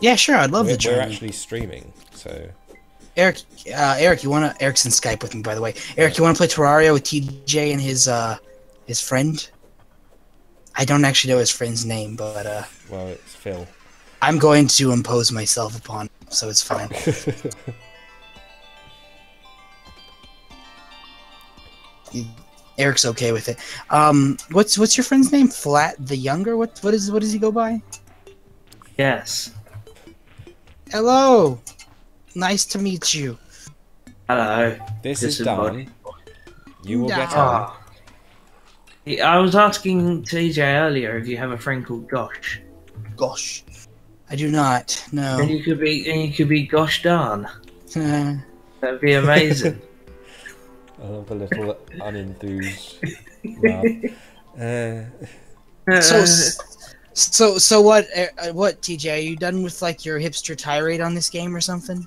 Yeah, sure. I'd love We're, to join. we're actually streaming, so Eric, uh, Eric, you wanna? Eric's in Skype with me, by the way. Eric, you wanna play Terraria with TJ and his uh his friend? I don't actually know his friend's name, but uh, well, it's Phil. I'm going to impose myself upon him, so it's fine. Eric's okay with it. Um, what's what's your friend's name? Flat the Younger. What what is what does he go by? Yes. Hello. Nice to meet you. Hello. This is Disembodied. done. You will get on. Ah. I was asking TJ earlier if you have a friend called Gosh. Gosh, I do not. No. Then you could be, and you could be Gosh darn. Uh, That'd be amazing. I love a little unenthused laugh. Uh, so so so what? Uh, what TJ? Are you done with like your hipster tirade on this game or something?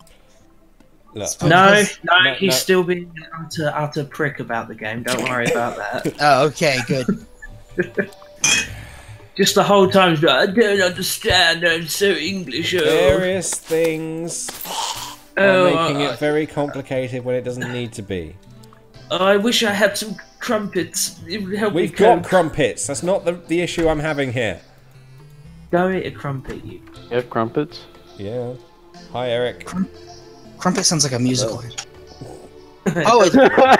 Look, No, no, No, he's no. still being an utter, utter prick about the game. Don't worry about that. Oh, okay, good. Just the whole time, he's like, I don't understand. I'm so English. Oh, various things are oh making I, it very complicated when it doesn't need to be. I wish I had some crumpets. It would help We've me got cope. crumpets. That's not the, the issue I'm having here. Go eat a crumpet, you. You have crumpets? Yeah. Hi, Eric. Crumpet sounds like a musical. oh, it's,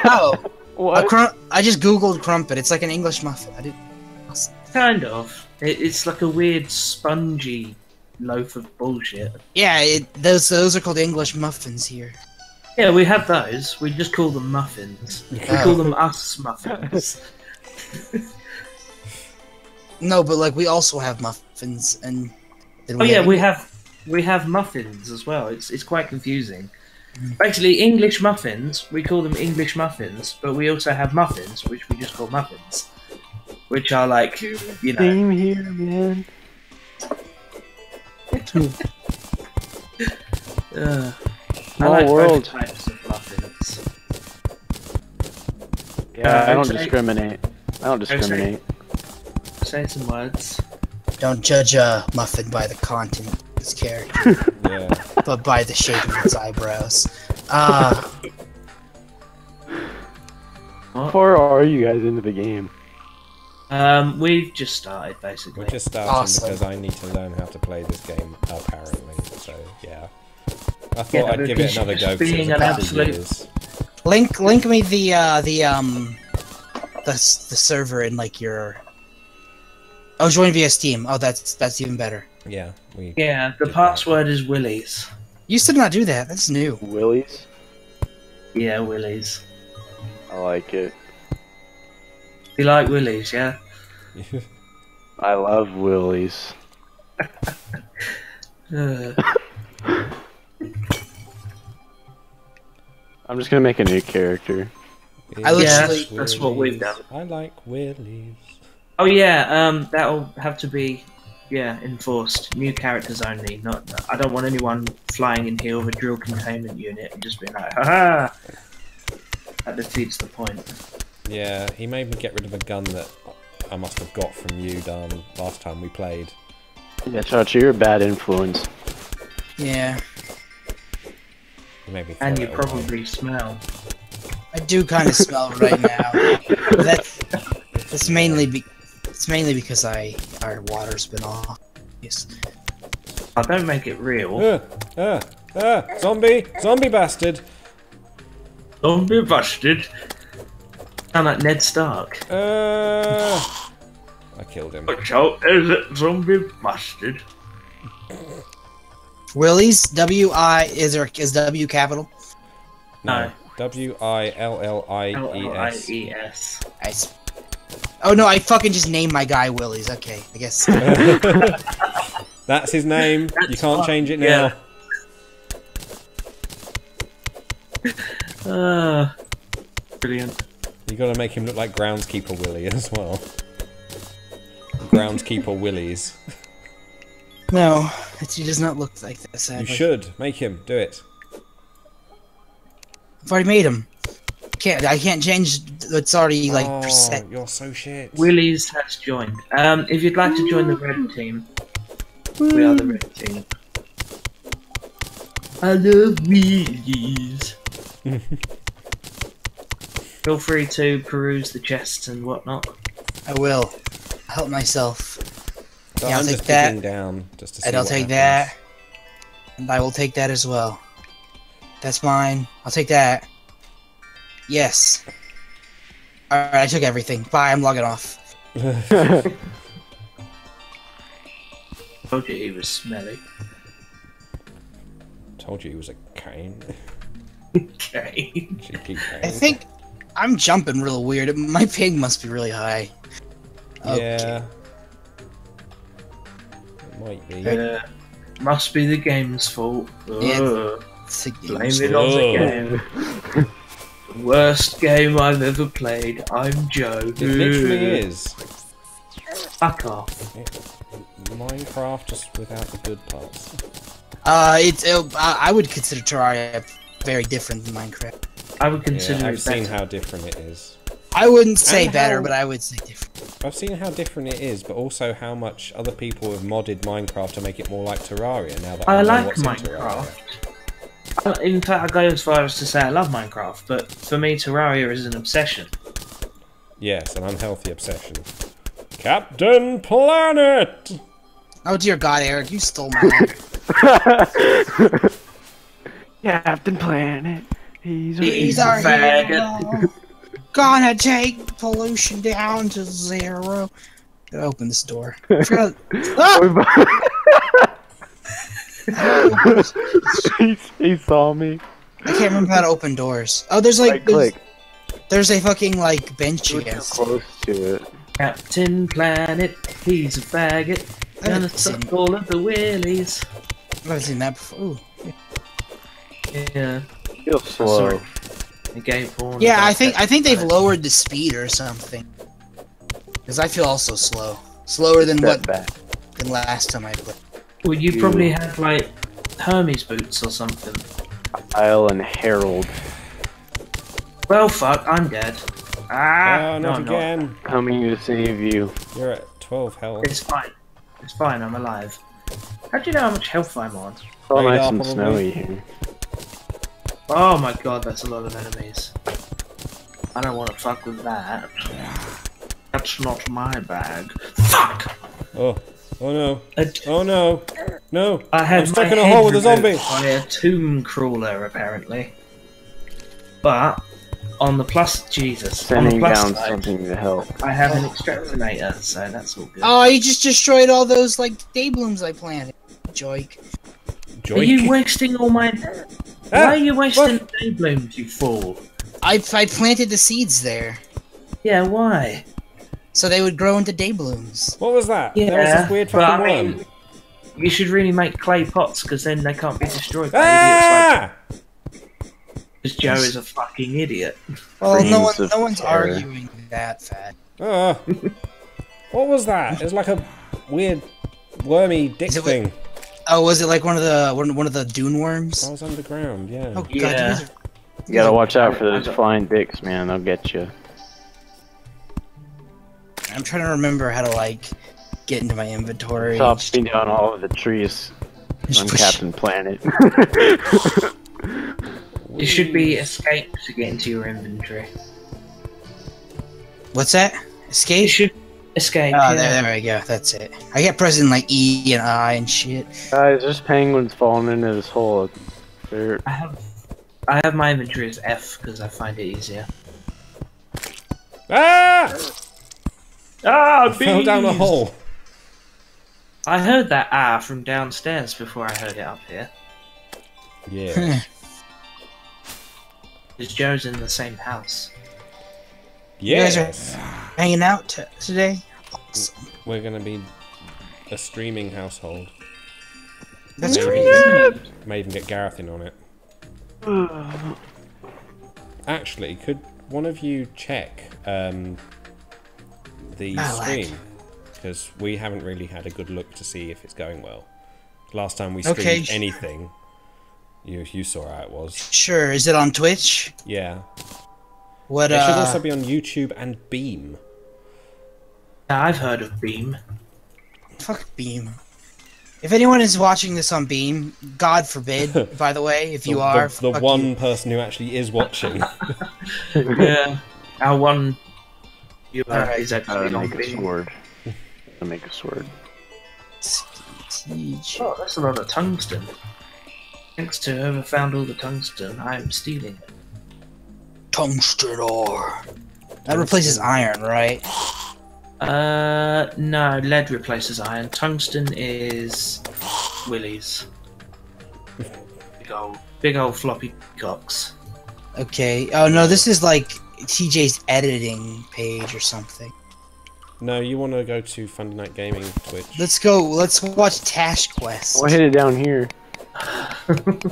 oh, a What? crum- I just googled crumpet. It's like an English muffin. I did. Kind of. It, it's like a weird spongy loaf of bullshit. Yeah, it, those those are called English muffins here. Yeah, we have those. We just call them muffins. We Oh. call them us muffins. No, but like we also have muffins, and then Oh yeah, we have we have muffins as well. It's it's quite confusing. Basically, English muffins we call them English muffins, but we also have muffins which we just call muffins, which are like you know. Same here, man. Uh, I Small like world. types of muffins. Yeah, I don't okay. discriminate. I don't discriminate. Say some words. Don't judge a muffin by the content of its character, Yeah. but by the shape of its eyebrows. Uh, How far are you guys into the game? Um, we've just started basically. We're just starting Awesome. because I need to learn how to play this game, apparently. So, yeah. I thought Yeah, I'd give it another go because being an a couple absolute- years. link link me the uh the um the the server in like your. Oh, join via Steam. Oh, that's that's even better. Yeah, we. Yeah, the password is Willies. Used to not do that. That's new. Willies? Yeah, Willies. I like it. You like Willies, yeah? I love Willies. Uh, I'm just gonna make a new character. I literally- Yeah, that's what we've done. I like willies. Oh yeah, um, that'll have to be, yeah, enforced. New characters only. Not. I don't want anyone flying in here with a drill containment unit and just being like, haha. That defeats the point. Yeah, he made me get rid of a gun that I must have got from you, Dan, last time we played. Yeah, Chacha, you're a bad influence. Yeah, He made me And you it away. probably smell. I do kind of smell right now. That's that's mainly be, it's mainly because I our water's been off. Yes. I don't make it real. Uh, uh, uh, zombie! Zombie bastard! Don't be busted. Sound like Ned Stark. Uh, I killed him. Watch out, is it zombie bastard? Willie's W I is there is W capital? No. W I L L I E S. L-I-E-S. I s- Oh no, I fucking just named my guy Willie's. Okay, I guess. That's his name. you can't fine. change it Yeah. now. Uh, brilliant. You gotta make him look like Groundskeeper Willie as well. Groundskeeper Willies. no, it, he does not look like that. You should make him do it. I've already made him. Can't I can't change. It's already like oh, set. you're so shit. Willies has joined. Um, if you'd like to join the red team, we are the red team. I love Willies. Feel free to peruse the chests and whatnot. I will help myself, So Yeah, I'll I'm take that. down just to see and I'll take happens. that, and I will take that as well. That's mine. I'll take that. Yes. All right, I took everything. Bye. I'm logging off. Told you he was smelly. Told you he was a cane. Okay. Cane. I think I'm jumping real weird. My ping must be really high. Okay. Yeah. It might be. Uh, must be the game's fault. Yeah. Ugh. It's a game Blame show. it on the game. The Worst game I've ever played. I'm Joe. It literally is. Fuck off. Minecraft just without the good parts. Uh, it's. Uh, I I would consider Terraria very different than Minecraft. I would consider Yeah, I've seen better. how different it is. I wouldn't say And better, how- but I would say different. I've seen how different it is, but also how much other people have modded Minecraft to make it more like Terraria. Now that I, I know like what's in Terraria. Minecraft. I- In fact, I go as far as to say I love Minecraft, but for me, Terraria is an obsession. Yes, an unhealthy obsession. Captain Planet. Oh dear God, Eric, you stole my. Captain Planet. He's a He's our a faggot. hero. Gonna take pollution down to zero. Open this door. Ah! He, he saw me. I can't remember how to open doors. Oh, there's like Right there's, click. there's a fucking like bench Too against. close to it. Captain Planet, he's a faggot. I Gonna haven't suck all of the willies. I haven't seen that before. Ooh. Yeah, Feel oh, slow. sorry. the gay porn. Yeah, I think I think they've lowered the speed or something. Because I feel also slow, slower than Step what back. than last time I played. Planet. Well, you probably have like Hermes boots or something. Isle and Herald. Well, fuck, I'm dead. Ah, oh, no, not I'm not. Coming to save you. You're at 12 health. It's fine. It's fine. I'm alive. How do you know how much health I'm on? It's all nice and snowy here. Oh my god, that's a lot of enemies. I don't want to fuck with that. That's not my bag. Fuck! Oh, oh no. A t- Oh no. No. I had I'm stuck my in a hole with a removed zombie. By a tomb crawler, apparently. But on the plus, Jesus, on the Sending plus down side, something to help. I have an exterminator, so that's all good. Oh, you just destroyed all those like day blooms I planted. Joik. Are you wasting all my? Ah, Why are you wasting what? day blooms, you fool? I I planted the seeds there Yeah, why? So they would grow into day blooms. What was that? Yeah, there was this weird but fucking I worm. mean, you should really make clay pots because then they can't be destroyed by idiots Ah! like because Joe is a fucking idiot. Well, no one no one's terror. arguing that fat. Ah. what was that? It was like a weird wormy dick Is it thing. Oh, was it like one of the one, one of the dune worms? I was underground, yeah. Oh god, Yeah. you are, You gotta watch out for those flying dicks, man. They'll get you. I'm trying to remember how to like get into my inventory. Chopping down all of the trees Just on push- Captain Planet. It should be escape to get into your inventory. What's that? It Escape? should escape. Oh, yeah. there, there we go. That's it. I get pressing like E and I and shit. Guys, there's penguins falling into this hole. They're I have, I have my inventory as F because I find it easier. Ah! Ah, I fell down a hole. I heard that ah from downstairs before I heard it up here. Yeah. Because Joe's in the same house. guys are- Yes. Hanging out t- today. Awesome. We're gonna be a streaming household. That's Maybe. great. May even get Gareth in on it. Actually, could one of you check um, the Ah, lag. stream? Because we haven't really had a good look to see if it's going well. Last time we streamed Okay. anything, you you saw how it was. Sure. Is it on Twitch? Yeah. What? It should Uh, also be on YouTube and Beam. Yeah, I've heard of Beam. fuck Beam. If anyone is watching this on Beam, God forbid. by the way, if you are, the, the fuck one you. person who actually is watching. yeah. Our one viewer Alright. is actually to on make a sword. How to make a sword. Siege. Oh, that's a lot of tungsten. Thanks to whoever found all the tungsten, I am stealing it. Tungsten ore. That replaces iron, right? Uh, no, lead replaces iron. Tungsten is willies. Big old, big old floppy cocks. Okay. Oh no, this is like TJ's editing page or something. no, you want to go to Funday Night Gaming Twitch. Let's go. Let's watch Tash Quest. Oh, I hit it down here.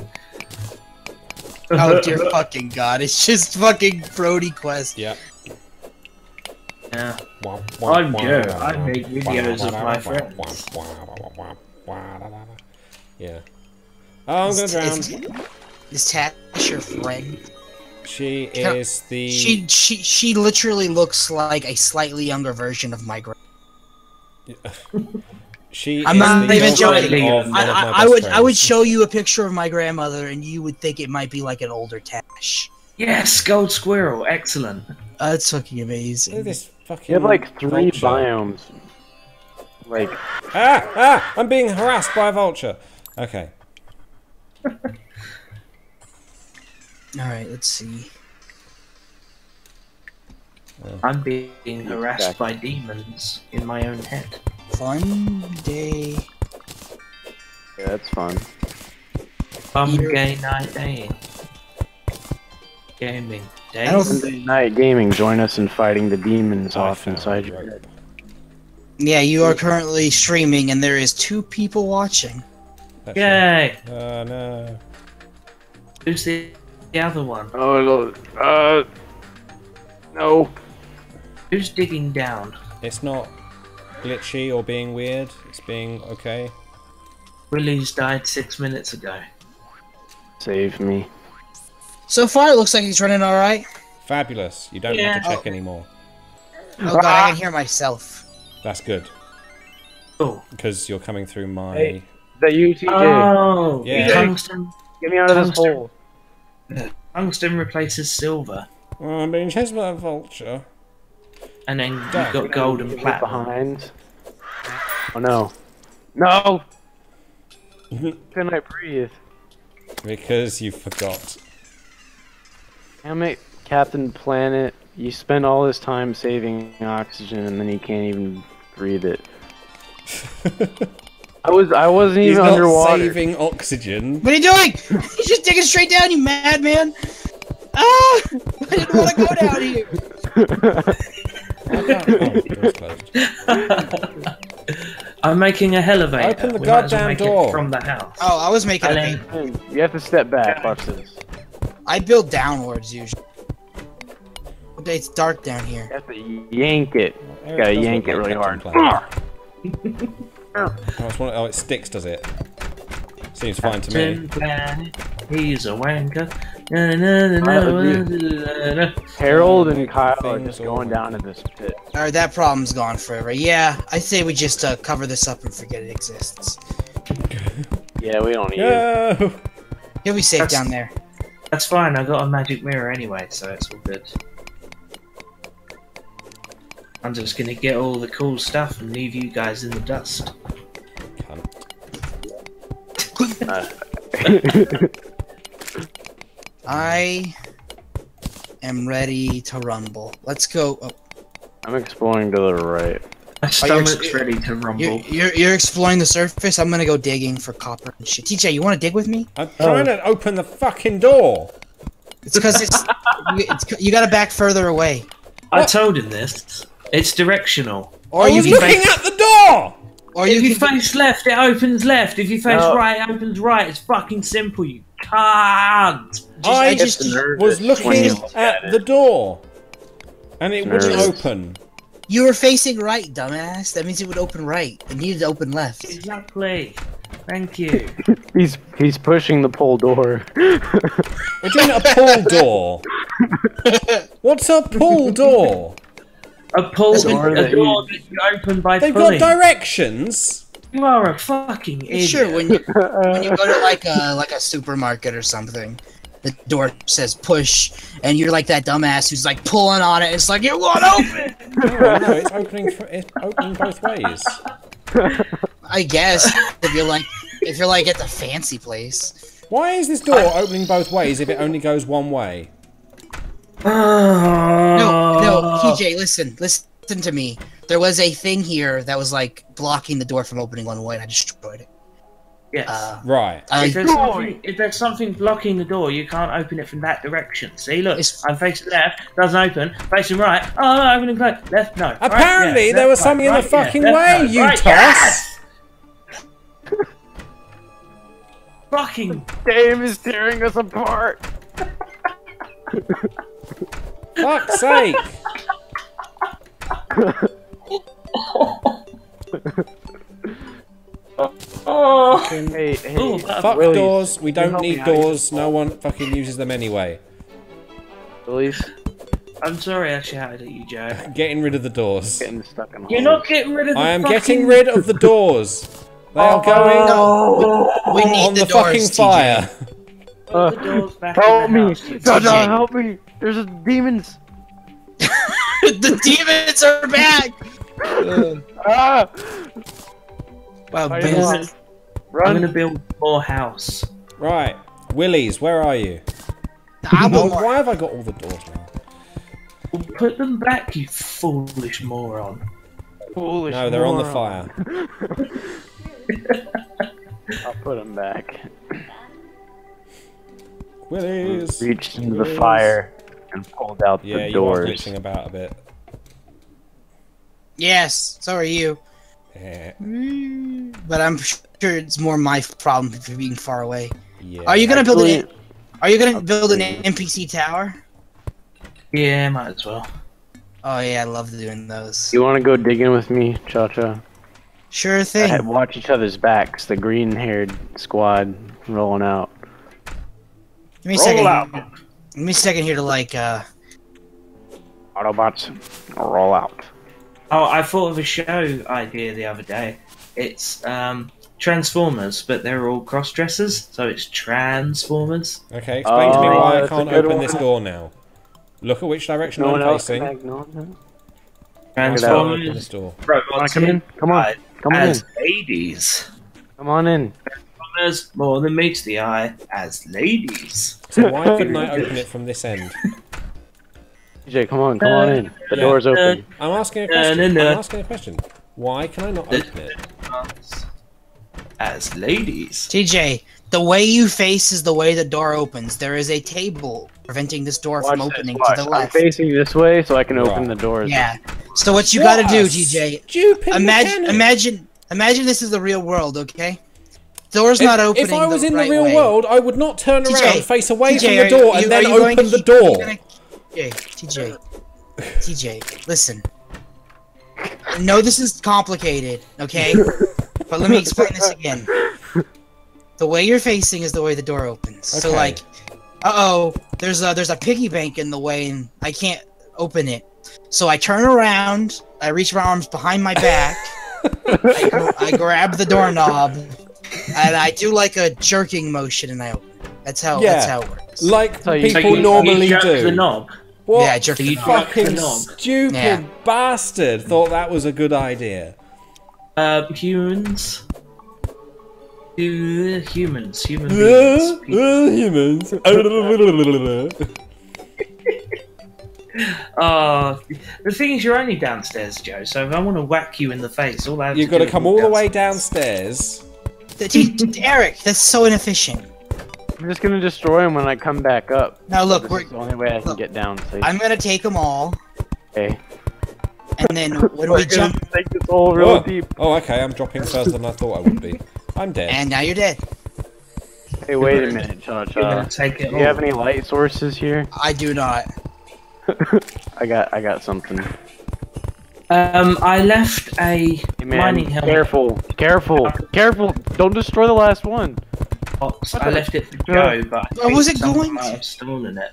Oh dear fucking god! It's just fucking Brody Quest. Yeah. Yeah. I'm I'm I make videos of my friends. Yeah. Oh, I'm gonna drown. it's- Is Tash your friend? She is the. She she she literally looks like a slightly younger version of my grandma. She I'm is not the even joking. I, I, I best would I would show you a picture of my grandmother, and you would think it might be like an older Tash. Yes, gold squirrel. Excellent. Uh, that's fucking amazing. Look at amazing. this fucking. You have like three vulture. biomes. Like, Ah! Ah! I'm being harassed by a vulture. Okay. All right, let's see. I'm being harassed Exactly. by demons in my own head. Fun day. yeah, that's fun. Fun Peter- gay night day. Gaming day. I don't- Sunday night gaming. Join us in fighting the demons oh, I off inside your rope. head. Yeah, you are currently streaming, and there is two people watching. That's Yay! right. Oh no. Who's the, the other one? Oh, uh, no. Who's digging down? It's not glitchy or being weird. It's being okay. Willie's died six minutes ago. Save me. So far, it looks like he's running all right. Fabulous. You don't have Yeah. to check anymore. Oh god, I can hear myself. That's good Oh. because you're coming through my. Hey. Is that? Oh! Yeah. Tungsten, Get me out of this hole. Tungsten replaces silver. Uh, oh, I'm being chased by a vulture. And then you've got gold and Get platinum. behind. Oh no. No! Can I breathe? Because you forgot. Damn it, Captain Planet. You spend all this time saving oxygen and then you can't even breathe it. I was I wasn't He's even not underwater. saving oxygen. What are you doing? He's just digging straight down, you madman! Ah! I didn't want to go down here. Door's closed. I'm making a elevator. Open the We might well goddamn door. from the house. Oh, I was making And a then- You have to step back. Watch this. I build downwards usually. It's dark down here. You have to yank it. Eric Gotta yank it really hard. Planet. Oh, one- oh, it sticks, does it? Seems fine to me. Planet, he's a wanker. Na, na, na. Harold and Kyle are just going down in this pit. Alright, that problem's gone forever. Yeah, I say we just uh, cover this up and forget it exists. Yeah, we don't need it. You'll be safe That's- down there. That's fine, I got a magic mirror anyway, so it's all good. I'm just gonna get all the cool stuff and leave you guys in the dust. Cunt. I am ready to rumble. Let's go. Oh, I'm exploring to the right. My you're- stomach's ready to rumble. you're, you're, you're exploring the surface. I'm gonna go digging for copper and shit. TJ, you want to dig with me? I'm trying to open the fucking door! It's because it's, it's you got to back further away. I told him this. It's directional. Or I you was can looking face, at the door! or if you you can face left, it opens left. If you face No. right, it opens right. It's fucking simple, you can't. just, I I just Was looking when you look at at the door! And it wouldn't open. you were facing right, dumbass. That means it would open right. It needed to open left. Exactly. Thank you. He's he's pushing the pole door. We're doing a pull door. What's a pull door? A pull That's a door that you open by They've pulling. got directions. You are a fucking idiot. Sure, when you when you go to like a like a supermarket or something, the door says push, and you're like that dumbass who's like pulling on it. It's like it won't open. No, no, it's opening. For, it's opening both ways. I guess if you're like if you're like at the fancy place. Why is this door opening both ways if it only goes one way? No, no, TJ, listen, listen to me. There was a thing here that was like blocking the door from opening one way, and I destroyed it. Yes. Uh, Right. I, if, there's something, if there's something blocking the door, you can't open it from that direction. See, look, It's- I'm facing left, doesn't open. Facing right, oh, no, I'm opening close. Left, no. Right, Apparently, there left, was something in the right, fucking left, way, no, you right, toss. yes! Fucking game is tearing us apart. Fuck's sake! oh, Hey, hey. Oh, uh, fuck Willies, doors. We don't need doors. No one fucking uses them anyway. Please. I'm sorry I shouted at you, Joe. Getting rid of the doors. getting stuck in You're not getting rid of the I am fucking... getting rid of the doors. They are going Oh, We need on the, the, doors, fucking TJ. fire. Put the doors back Help in the me! house, you Dada, TJ. help me! There's a demons! the demons are back. Ah! Wow, Fire Ben- doors. I'm gonna build more house. Right, Willies, where are you? I Oh, why have I got all the doors now? Well, put them back, you foolish moron. Foolish No, they're on the fire. I'll put them back. Willies. Reached into the fire and pulled out Yeah, the you are doors. glitching about a bit. Yes, so are you. Yeah. Mm, but I'm sure it's more my problem for being far away. yeah. Are you gonna build an? Are you gonna build an NPC tower? Yeah, might as well. Oh yeah, I love doing those. You want to go digging with me, Cha Cha? Sure thing. I Watch each other's backs. The green-haired squad rolling out. Give me a Roll second. out. Give me a second here to like. uh Autobots, roll out. Oh, I thought of a show idea the other day. It's um, Transformers, but they're all cross dressers, so it's Transformers. Okay, explain to me Oh, why I can't open one. this door now. Look at which direction No I'm else. facing. can- No one else? Why can't I open Transformers, this door. robots come in. Come on. inside Come on in. as ladies. Come on in. Transformers more than meets the eye as ladies. So why couldn't I open it from this end? DJ, come on, come on in. Uh, the Yeah. door's open. Uh, I'm asking a No, question. no, no. I'm asking a question. Why can I not open it? As ladies. TJ, the way you face is the way the door opens. There is a table preventing this door Watch from opening watch. to the left. I'm left. facing this way so I can open the doors. Yeah. So what you What gotta do, a TJ? Stupid Imagine, mechanic. imagine, imagine this is the real world, okay? Door's If, not opening. if I was in right the real way. world, I would not turn TJ, around, face away TJ, from the door, you- and then open the keep- door. gonna- TJ, TJ, TJ, listen. I know this is complicated, okay? but let me explain this again. The way you're facing is the way the door opens. So like, uh oh, there's a there's a piggy bank in the way, and I can't open it. So I turn around, I reach my arms behind my back, I, I grab the doorknob, and I do like a jerking motion, and I open. it. That's how that's how it works. Like So people you- normally you jerk do. the knob. What Yeah, jerk the you knob. jerk the fucking knob. stupid Yeah. bastard thought that was a good idea? Uh, humans. Uh, humans. Human Uh, beings. uh, humans. Oh, the thing is, you're only downstairs, Joe. So if I want to whack you in the face, all I have You've to got do to come walk all the way downstairs. Downstairs. The- T- t- Eric, that's so inefficient. I'm just gonna destroy them when I come back up. Now look, This we're, is the only way I can get down. So I'm gonna take them all, okay. and then when We're we gonna jump, take this hole real Oh. deep. Oh, okay, I'm dropping further than I thought I would be. I'm dead. and now you're dead. Hey, wait a minute, Cha You're Cha. gonna take it Do you have any light sources here? I do not. I got, I got something. Um, I left a Hey, man, mining helmet careful, careful, careful! Don't destroy the last one. box. What I left it for Joe, but I Where was it going might to? have stolen it.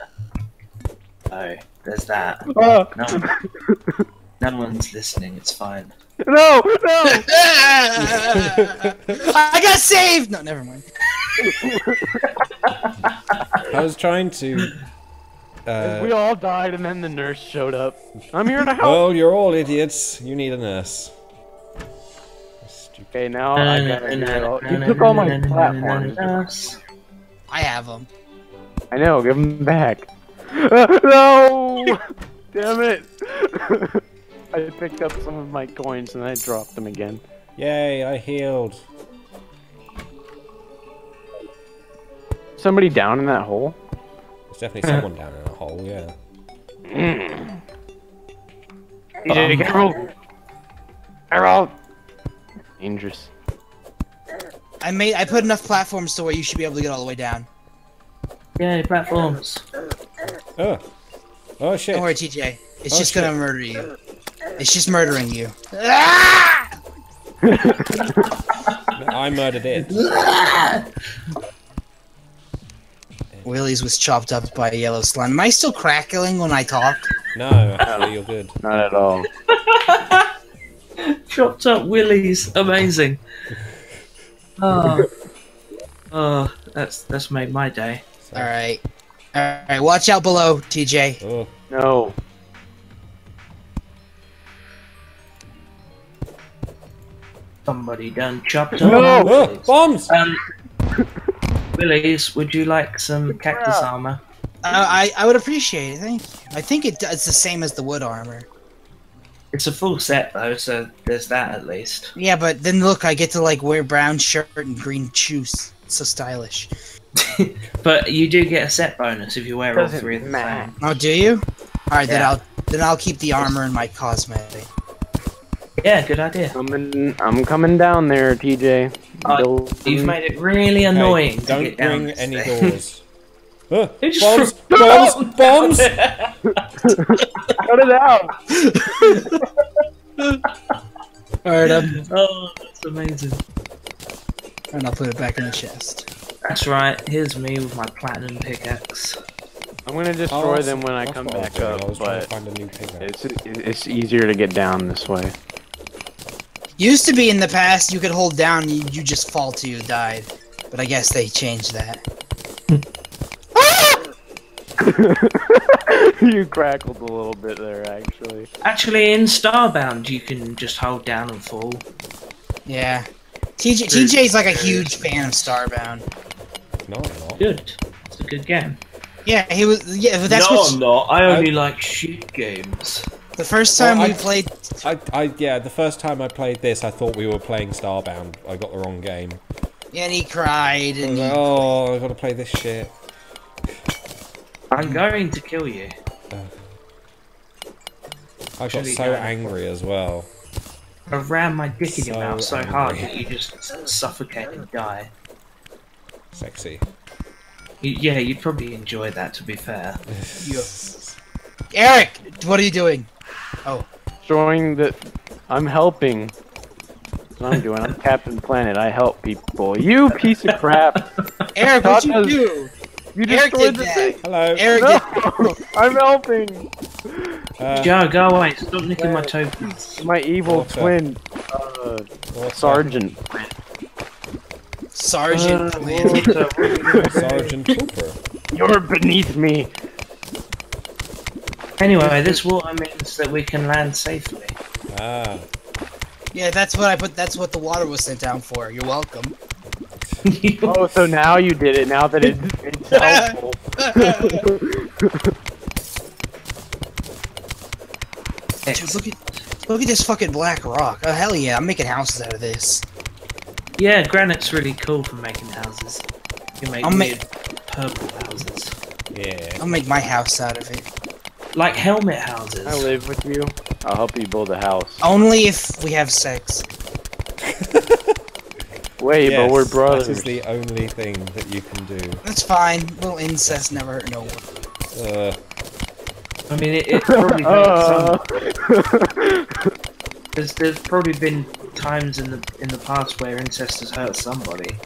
Oh, there's that. Ah, No, no one's listening. It's fine. no, no! I got saved. No, never mind. I was trying to. Uh, we all died, and then the nurse showed up. I'm here to help. well, you're all idiots. You need a nurse. Stupid. Okay, now I gotta do. You took all my platforms. I have them. I know, give them back. no! Damn it! I picked up some of my coins and I dropped them again. Yay! I healed. Somebody down in that hole? There's definitely someone down in a hole. Yeah. DJ, Um, careful! Careful! Dangerous. I made. I put enough platforms to where you should be able to get all the way down. Yay, platforms. Oh. Oh shit. Don't worry, TJ. It's Oh, just shit. gonna murder you. It's just murdering you. I I murdered it. Willie's was chopped up by a yellow slime. Am I still crackling when I talk? No, actually, you're good. Not at all. Chopped up willies, amazing. Oh, oh, that's that's made my day. All right, all right. Watch out below, TJ. Oh, No. Somebody done chopped up No! my oh, willies. bombs! Um, Willies, would you like some cactus armor? Uh, I I would appreciate it. Thank you. I think it, it's the same as the wood armor. It's a full set though, so there's that at least. Yeah, but then look, I get to like wear brown shirt and green shoes. So stylish. But you do get a set bonus if you wear all Doesn't three of the matter. same. Oh, do you? All right, then I'll then I'll keep the armor and my cosmetic. Yeah, good idea. Coming, I'm coming down there, TJ. Oh, Building- You've made it really annoying to don't get down bring this any doors. Ah, Who bombs! Bombs! Bombs! Cut it out. All right, um, oh, that's amazing. and I'll put it back in the chest. That's right. Here's me with my platinum pickaxe. I'm gonna Oh, destroy that's- them when I come what I was back up, was trying to but find a new pickaxe. it's it's easier to get down this way. Used to be in the past, you could hold down, you, you just fall till you died. But I guess they changed that. you crackled a little bit there, actually. Actually, in Starbound, you can just hold down and fall. Yeah. TJ TJ's like a huge fan of Starbound. No, I'm not. Good. It's a good game. Yeah, he was. Yeah, but that's no, what I'm not. I only like shoot games. The first time Well, we I- played. I, I, yeah, the first time I played this, I thought we were playing Starbound. I got the wrong game. Yeah, and he cried, and he, like, oh, I've gotta play this shit. I'm going to kill you. I got Actually, so angry as well. I ram my dick in your So mouth so hard that you just suffocate and die. Sexy. You, yeah, you'd probably enjoy that, to be fair. Eric, what are you doing? Showing that I'm helping. That's what I'm doing. I'm Captain Planet. I help people. You piece of crap. Eric, what'd you Thought do? You Eric destroyed did the that. thing. Hello. Eric, No, I'm helping. Uh, Joe, go away. Stop nicking my tokens. My evil Water. twin, uh, what's Sergeant. Sergeant Uh, Quinn. Sergeant Cooper. You're beneath me. Anyway, this water means that we can land safely. Ah, Yeah, that's what I put. That's what the water was sent down for. You're welcome. Oh, so now you did it. Now that it, it's helpful. Dude, look at look at this fucking black rock. Oh hell yeah, I'm making houses out of this. yeah, granite's really cool for making houses. You make I'll make- weird purple houses. yeah. I'll make my house out of it. Like helmet houses. I live with you. I'll help you build a house. Only if we have sex. Wait, Yes, but we're That brothers. is the only thing that you can do. That's fine. little incest never hurt no one. Uh, I mean, it, it probably hurts Uh, some. There's, there's probably been times in the in the past where incest has hurt somebody.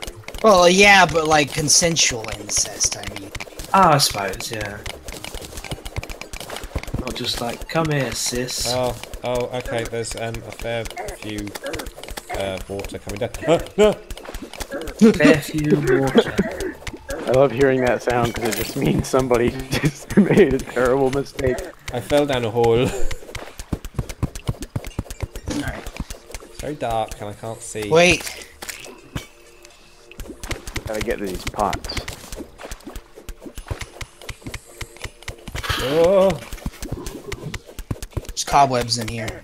Well, yeah, but like consensual incest. I mean, Ah, I suppose, yeah. Not just like, come here, sis. oh, oh, okay. There's um, a fair few uh, water coming down. Ah, no. Fair few water. I love hearing that sound because it just means somebody just made a terrible mistake. I fell down a hole. alright. It's very dark and I can't see. Wait, Gotta get these pots. Oh, there's cobwebs in here.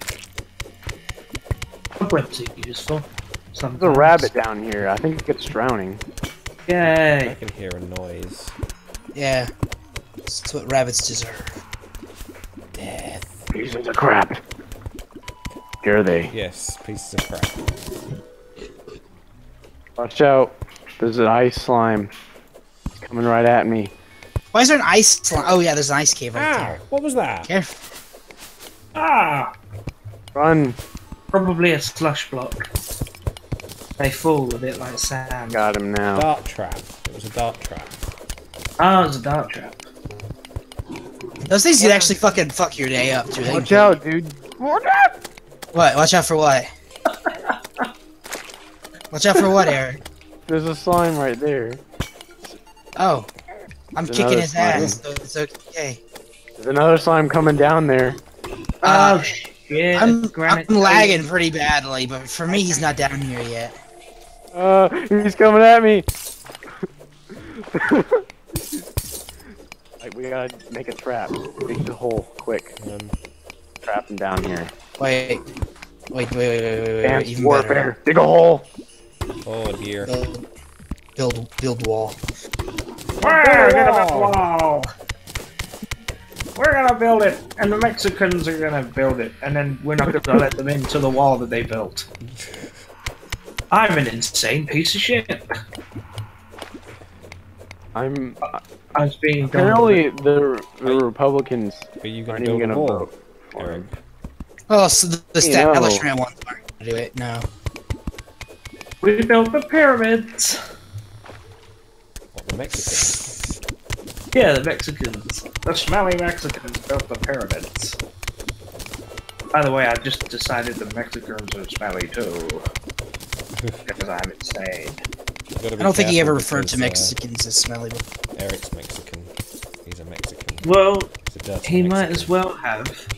Cobwebs are useful. There's a rabbit down here. I think it's drowning. Yay! I can hear a noise. Yeah, that's what rabbits deserve. Death. Pieces of crap. Here they. Yes, pieces of crap. Watch out. There's an ice slime. It's coming right at me. Why is there an ice? slime? oh yeah, there's an ice cave right Ow! there. What was that? Careful. Ah! Run. Probably a slush block. They fall a bit like sand. Got him now. Dart trap. It was a dart trap. Oh, it's a dart trap. Those things can actually fucking fuck your day up, too. They Watch can- out, dude. Watch out! What? Watch out for what? Watch out for what, Eric? There's a slime right there. Oh. I'm There's kicking another his ass, so it's okay. There's another slime coming down there. Uh, oh! I'm, I'm lagging pretty badly, but for me, he's not down here yet. Uh, he's coming at me. like, we gotta make a trap. Dig the hole, quick. Um, Trap him down here. Wait. Wait, wait, wait, wait, wait, wait, wait, even warfare. better. Dig a hole. oh dear. Build, build, build wall. We're gonna build a wall. We're gonna build it, and the Mexicans are gonna build it, and then we're not gonna let them into the wall that they built. I'm an insane piece of shit. I'm. I was being done. Apparently, the, the Republicans Are you going aren't to even gonna vote. for him. Oh, so the, the You know. establishment ones aren't gonna do it. No. We built the pyramids. What, the Mexicans? Yeah, the Mexicans. The smelly Mexicans built the pyramids. By the way, I just decided the Mexicans are smelly too. because I'm insane. You've gotta be I don't think he ever careful referred to because, uh, Mexicans as smelly. But Eric's Mexican. He's a Mexican. Well, a dirty he might as well have.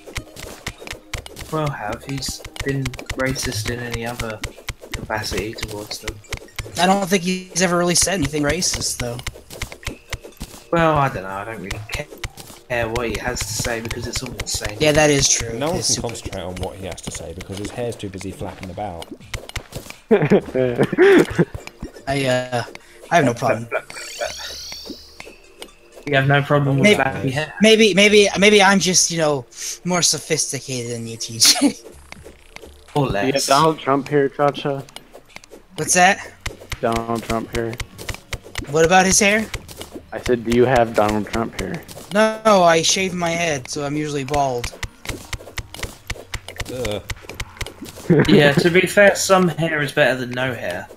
Well, have. He's been racist in any other capacity towards them. I don't think he's ever really said anything racist, though. Well, I don't know. I don't really ca- care what he has to say because it's all insane. Yeah, that is true. No one His can concentrate on what he has to say because his hair's too busy flapping about. I uh, I have no problem. You have no problem with Maybe- that. Maybe, maybe, maybe I'm just you know more sophisticated than you, TJ. Or Do you have. Donald Trump here, Chacha? What's that? Donald Trump here. What about his hair? I said, do you have Donald Trump here? No, I shave my head, so I'm usually bald. Ugh. yeah, to be fair, some hair is better than no hair.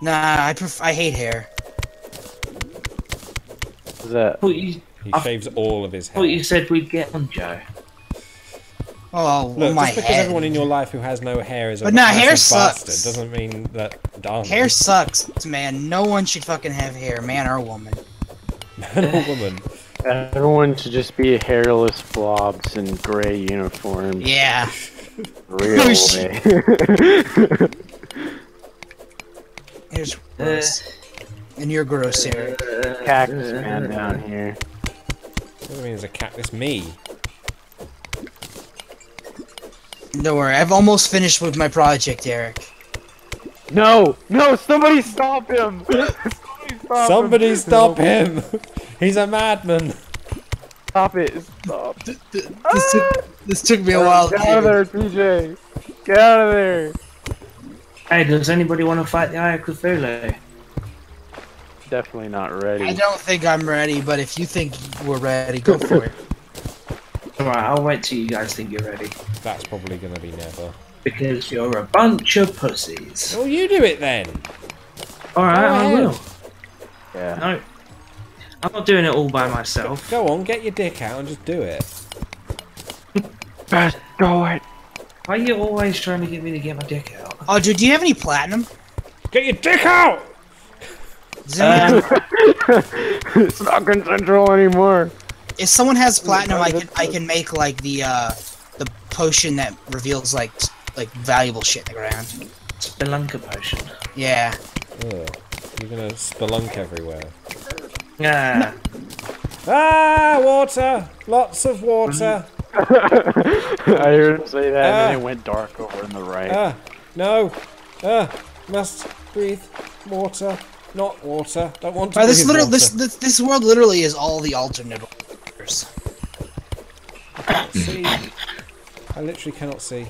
Nah, I pref- I hate hair. What's that? I thought you, He I shaves all of his thought hair. you said we'd get on, Joe. Oh, Look, my just because head. everyone in your life who has no hair is a But nah, hair sucks. bastard doesn't mean that darn Hair sucks, man. No one should fucking have hair, man or woman. Man or woman. Everyone should just be hairless blobs in gray uniforms. Yeah. Real Oh, way. Here's gross. Uh, and you're gross, Eric. Cactus man down here. What do you mean there's a cat? It's me. Don't worry, I've almost finished with my project, Eric. No! No! Somebody stop him! Somebody stop Somebody him! stop him! He's a madman. Stop it! Stop! This took, this took me a while Get out of there, PJ! Get out of there! hey, does anybody want to fight the Eye of Cthulhu? Definitely not ready. I don't think I'm ready, but if you think we're ready, go for it. Alright, I'll wait till you guys think you're ready. That's probably gonna be never. Because you're a bunch of pussies. Well, you do it then. Alright, I will. Yeah. No. I'm not doing it all by myself. Go on, get your dick out and just do it. Best go it! Why are you always trying to get me to get my dick out? Oh, dude, do you have any platinum? Get your dick out! Does Um, it's not consensual anymore. if someone has platinum, I can I can make like the uh the potion that reveals like like valuable shit in the ground. Spelunker potion. Yeah. Ugh. You're gonna spelunk everywhere. Ah, Ah, water! Lots of water! I heard him say that and Ah. then it went dark over in the right. Ah, no! Ah, must breathe water. Not water. Don't want to Right, this breathe literal water. this, this this world literally is all the alternate worlds. see. I literally cannot see.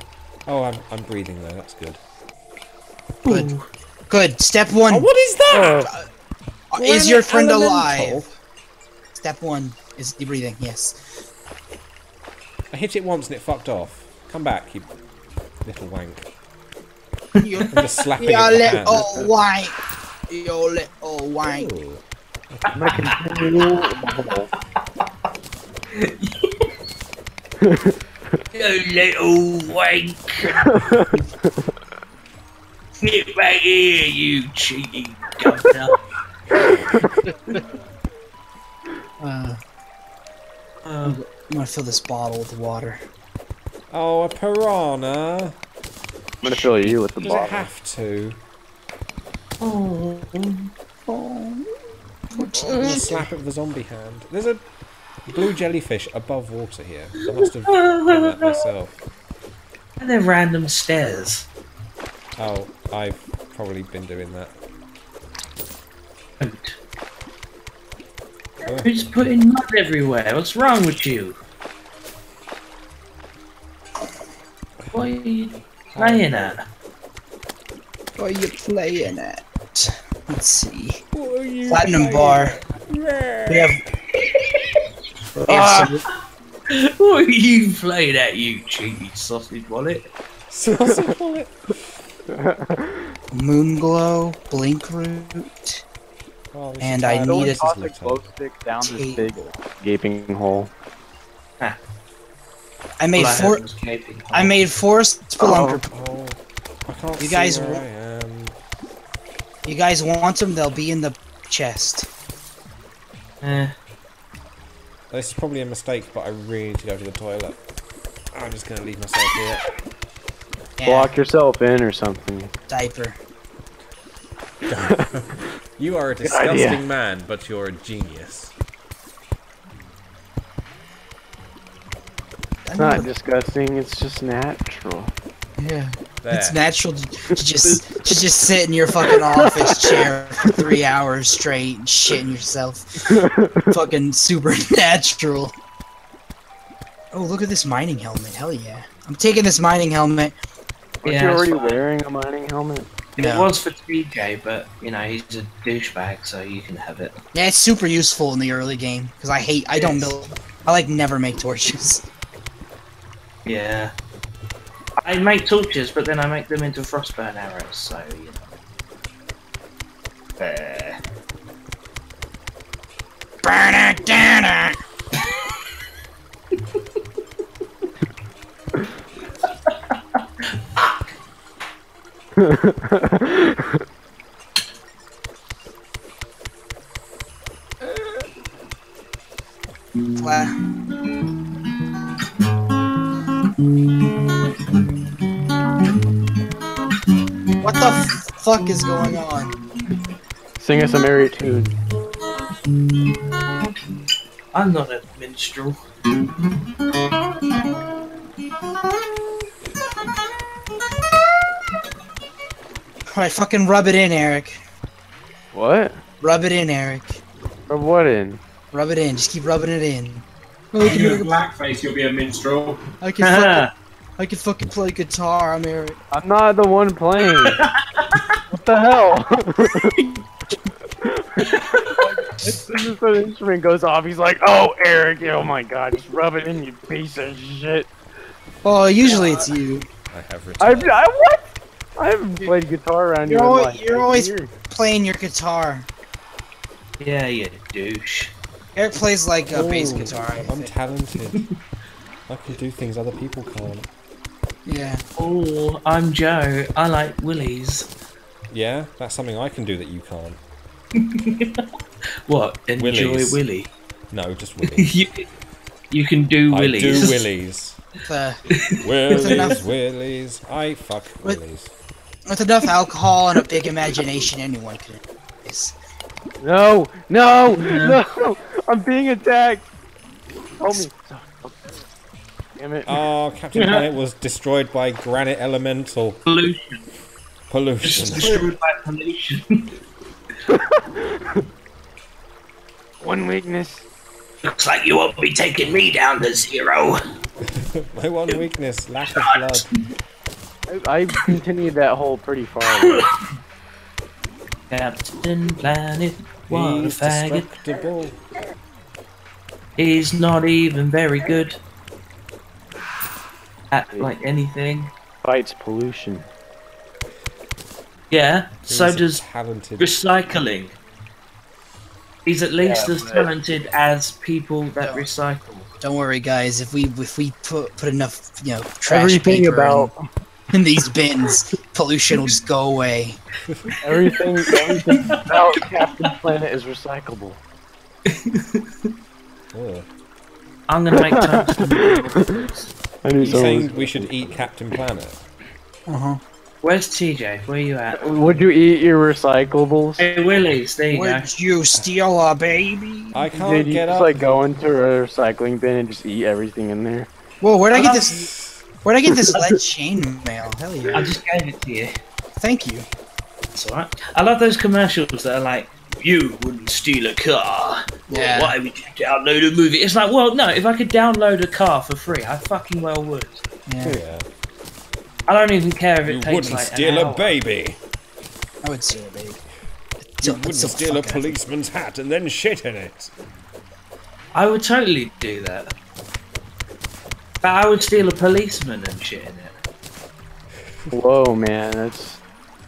Oh, I'm, I'm breathing though. That's good. Good. Good. Step one Oh, what is that? uh, is your friend Elemental? alive? Step one is the breathing. Yes. I hit it once and it fucked off. Come back, you little wank. You, I'm just slapping you it with the hand. little white. You little white. Ooh. Am I continuing? Oh. You little wank. Get back here, you cheating governor. Uh, Uh, I'm gonna fill this bottle with water. Oh, a piranha. I'm gonna fill you with the Does it bottle. have to? Oh, I'm gonna slap it with a zombie hand. There's a blue jellyfish above water here. I must have done that myself. and they're random stairs. Oh, I've probably been doing that. Don't. You're just putting mud everywhere. What's wrong with you? What are you playing at? what are you playing at? Let's see. What are you Platinum playing? bar. We have. We have ah! some, What are you playing at, you cheeky sausage wallet? Sausage wallet. Moonglow, Blink Root, Oh, And is I bad. need Don't a toss the This glow stick down this big gaping hole. I made Well, four. was I made four spelunker. Oh, I can't You guys where wa- I am. You guys want them? They'll be in the chest. Eh, This is probably a mistake, but I really need to go to the toilet. I'm just gonna leave myself here. Yeah, Block yourself in or something. diaper. You are a disgusting man, but you're a genius. I It's know, not disgusting, it's just natural. yeah. There. It's natural to, to just to just sit in your fucking office chair for three hours straight and shitting yourself. fucking supernatural. Oh, look at this mining helmet. Hell yeah. I'm taking this mining helmet. Aren't Yeah, you it's already fine. wearing a mining helmet? It was for TJ, but you know he's a douchebag, so you can have it. Yeah, it's super useful in the early game because I hate. I don't build. I like never make torches. Yeah. I make torches, but then I make them into frostburn arrows, so you know. Burn it down. Fla- What the f- fuck is going on? Sing us a merry tune. I'm not a minstrel. Alright, fucking rub it in, Eric. What? Rub it in, Eric. Rub what in? Rub it in. Just keep rubbing it in. If you do a blackface, you'll be a minstrel. I can fucking, I can fucking play guitar. I'm Eric. I'm not the one playing. what the hell? as soon as the instrument goes off, he's like, "Oh, Eric! Oh my God! Just rub it in, you piece of shit." Oh, usually it's you. I have I, returned. I what? I haven't played guitar around You're you in always- like you're eight always- years. Playing your guitar. Yeah, you douche. Eric plays like a bass Oh, guitar. I I'm think. talented. I can do things other people can't. Yeah. Oh, I'm Joe. I like willies. Yeah, that's something I can do that you can't. What? Enjoy Willies. Willy. No, just willies. you, you can do willies. I do willies. With, uh, Willies, enough- willies. I fuck With- willies. with enough alcohol and a big imagination, anyone could. Yes. No, no, no! I'm being attacked. Help me! Damn it! Oh, Captain Planet was destroyed by granite elemental Pollution. pollution. Just destroyed by pollution. One weakness. Looks like you won't be taking me down to zero. My one weakness, lack of blood. I, I continued that hole pretty far. Captain Planet, what a He's faggot. He's not even very good at like anything. Fights pollution. Yeah, so He's a does talented. recycling. He's at least Yeah, as talented as people that Yeah. recycle. Don't worry, guys. If we if we put put enough you know trash Everything paper about in, in these bins, pollution will just go away. everything, everything about Captain Planet is recyclable. Ugh. I'm gonna make toast. I knew You someone saying we should eat Captain Planet? Uh huh. Where's TJ? Where are you at? Would you eat your recyclables? Hey Willies, there you go. Would you steal a baby? I can't Did you get just up. like go into a recycling bin and just eat everything in there? Whoa, where'd I get uh, this? Where'd I get this lead chain mail? Hell yeah! I just gave it to you. Thank you. It's alright. I love those commercials that are like, you wouldn't steal a car. Yeah. why would you download a movie? It's like, well, no, if I could download a car for free, I fucking well would. Yeah, Yeah. I don't even care if it You takes wouldn't like steal an a hour. baby. I would steal a baby. You wouldn't steal a policeman's hat and then shit in it. I would totally do that. But I would steal a policeman and shit in it. Whoa, man, that's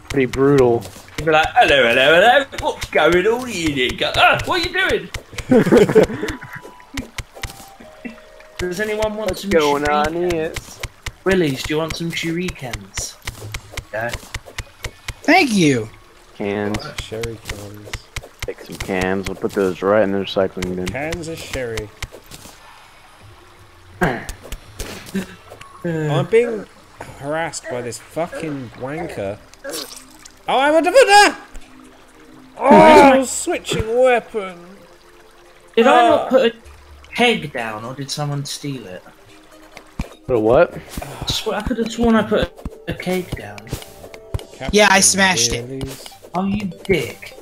pretty brutal. You'd be like, hello, hello, hello, what's going on here? Go, ah, what are you doing? Does anyone want some Going on shurikens? here? Willies, do you want some shurikens? Yeah. Thank you. Cans. Sherry cans. Take some cans. We'll put those right in the recycling bin. Cans of sherry. I'm being harassed by this fucking wanker. Oh, I'm a defender! Oh, switching weapon. Did I not ah. put a peg down, or did someone steal it? But what? I swear- I could have sworn I put a keg down. Yeah, I Captain smashed it. Oh, you dick.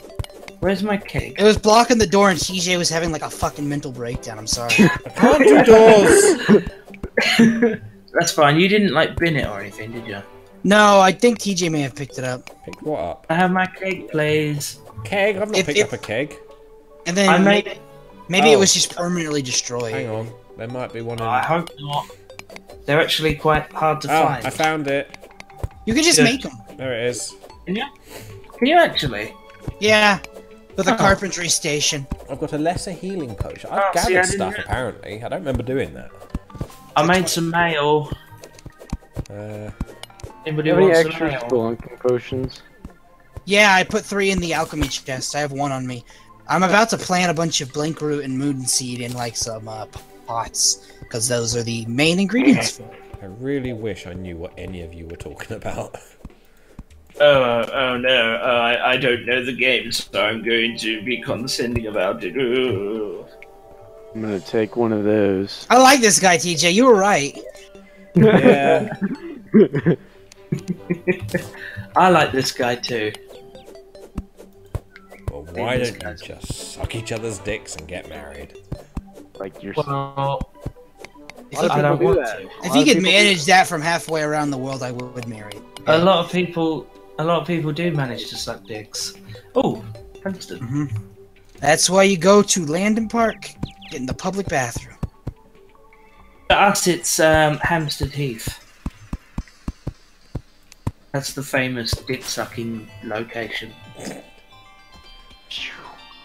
Where's my keg? It was blocking the door, and TJ was having like a fucking mental breakdown. I'm sorry. I can't do doors. That's fine. You didn't like bin it or anything, did you? no, I think TJ may have picked it up, Picked what up? I have my keg, please. Keg? I've not If- picked if- up a keg. and then I made. maybe Oh. it was oh. just permanently destroyed. Hang on. There might be one in. Oh, I hope not. They're actually quite hard to Oh, find. I found it. You can just Yeah. make them. There it is. Can you? Can you actually? Yeah, with a Oh. carpentry station. I've got a lesser healing potion. Oh, I've see, gathered I stuff apparently. I don't remember doing that. I made some mail. Uh, Anybody How many want some extra mail? spelunking potions? Yeah, I put three in the alchemy chest. I have one on me. I'm about to plant a bunch of blink root and moon seed in like some uh, pots because those are the main ingredients for it. I really wish I knew what any of you were talking about. Oh, uh, oh no, uh, I, I don't know the game, so I'm going to be condescending about it. Ooh. I'm gonna take one of those. I like this guy, TJ. You were right. yeah. I like this guy too. Well, why don't you just suck each other's dicks and get married? Like you're. Well, If you I could, don't want to. If lot you could manage that from halfway around the world, I would marry. A lot of people, a lot of people do manage to suck dicks. Oh, Princeton. hmm That's why you go to Landon Park, get in the public bathroom. For us, it's um, Hampstead Heath. That's the famous dick sucking location.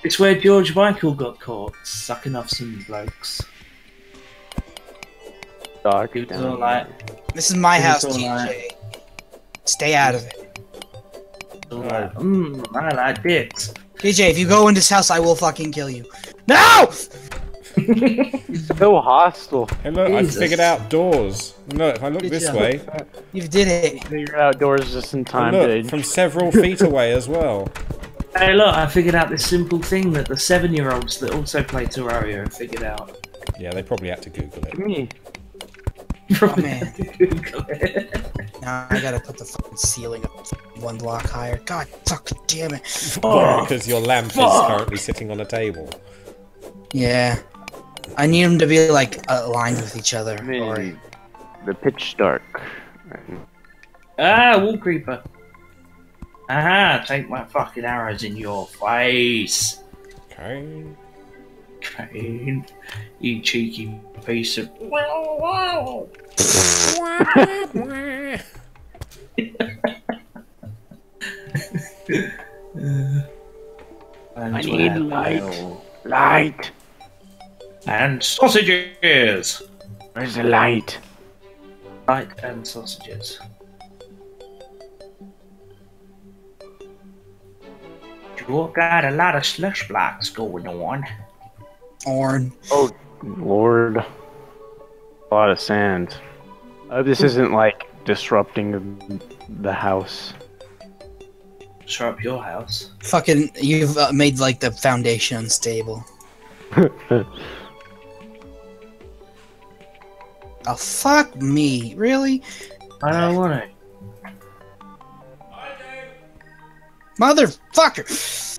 It's where George Michael got caught sucking off some blokes. Dark He was down all like, This is my house, all TJ. right. Stay out of it. all like, mmm, I like dicks. TJ, if you go in this house, I will fucking kill you. No! So hostile. Hey, look, I figured out doors. Look, if I look Good this job. way, You did it. Figure outdoors just in time look, to. from several feet away as well. Hey, look, I figured out this simple thing that the seven-year-olds that also play Terraria have figured out. Yeah, they probably had to Google it. me. Oh, man. Now I gotta put the fucking ceiling up one block higher. God fucking damn it. Because your lamp is currently sitting on a table. Yeah. I need them to be like aligned with each other. I Or, the pitch dark. ah, wall creeper. Aha, take my fucking arrows in your face. Okay. Kane, you cheeky piece of. And I need well, light. Light. And sausages! Where's the light? Light and sausages. You got a lot of slush blocks going on. Orn. Oh, Lord. A lot of sand. I hope this isn't like disrupting the house. Show up your house. Fucking, you've uh, made like the foundation unstable. Oh fuck me, really, I don't want it. Motherfucker!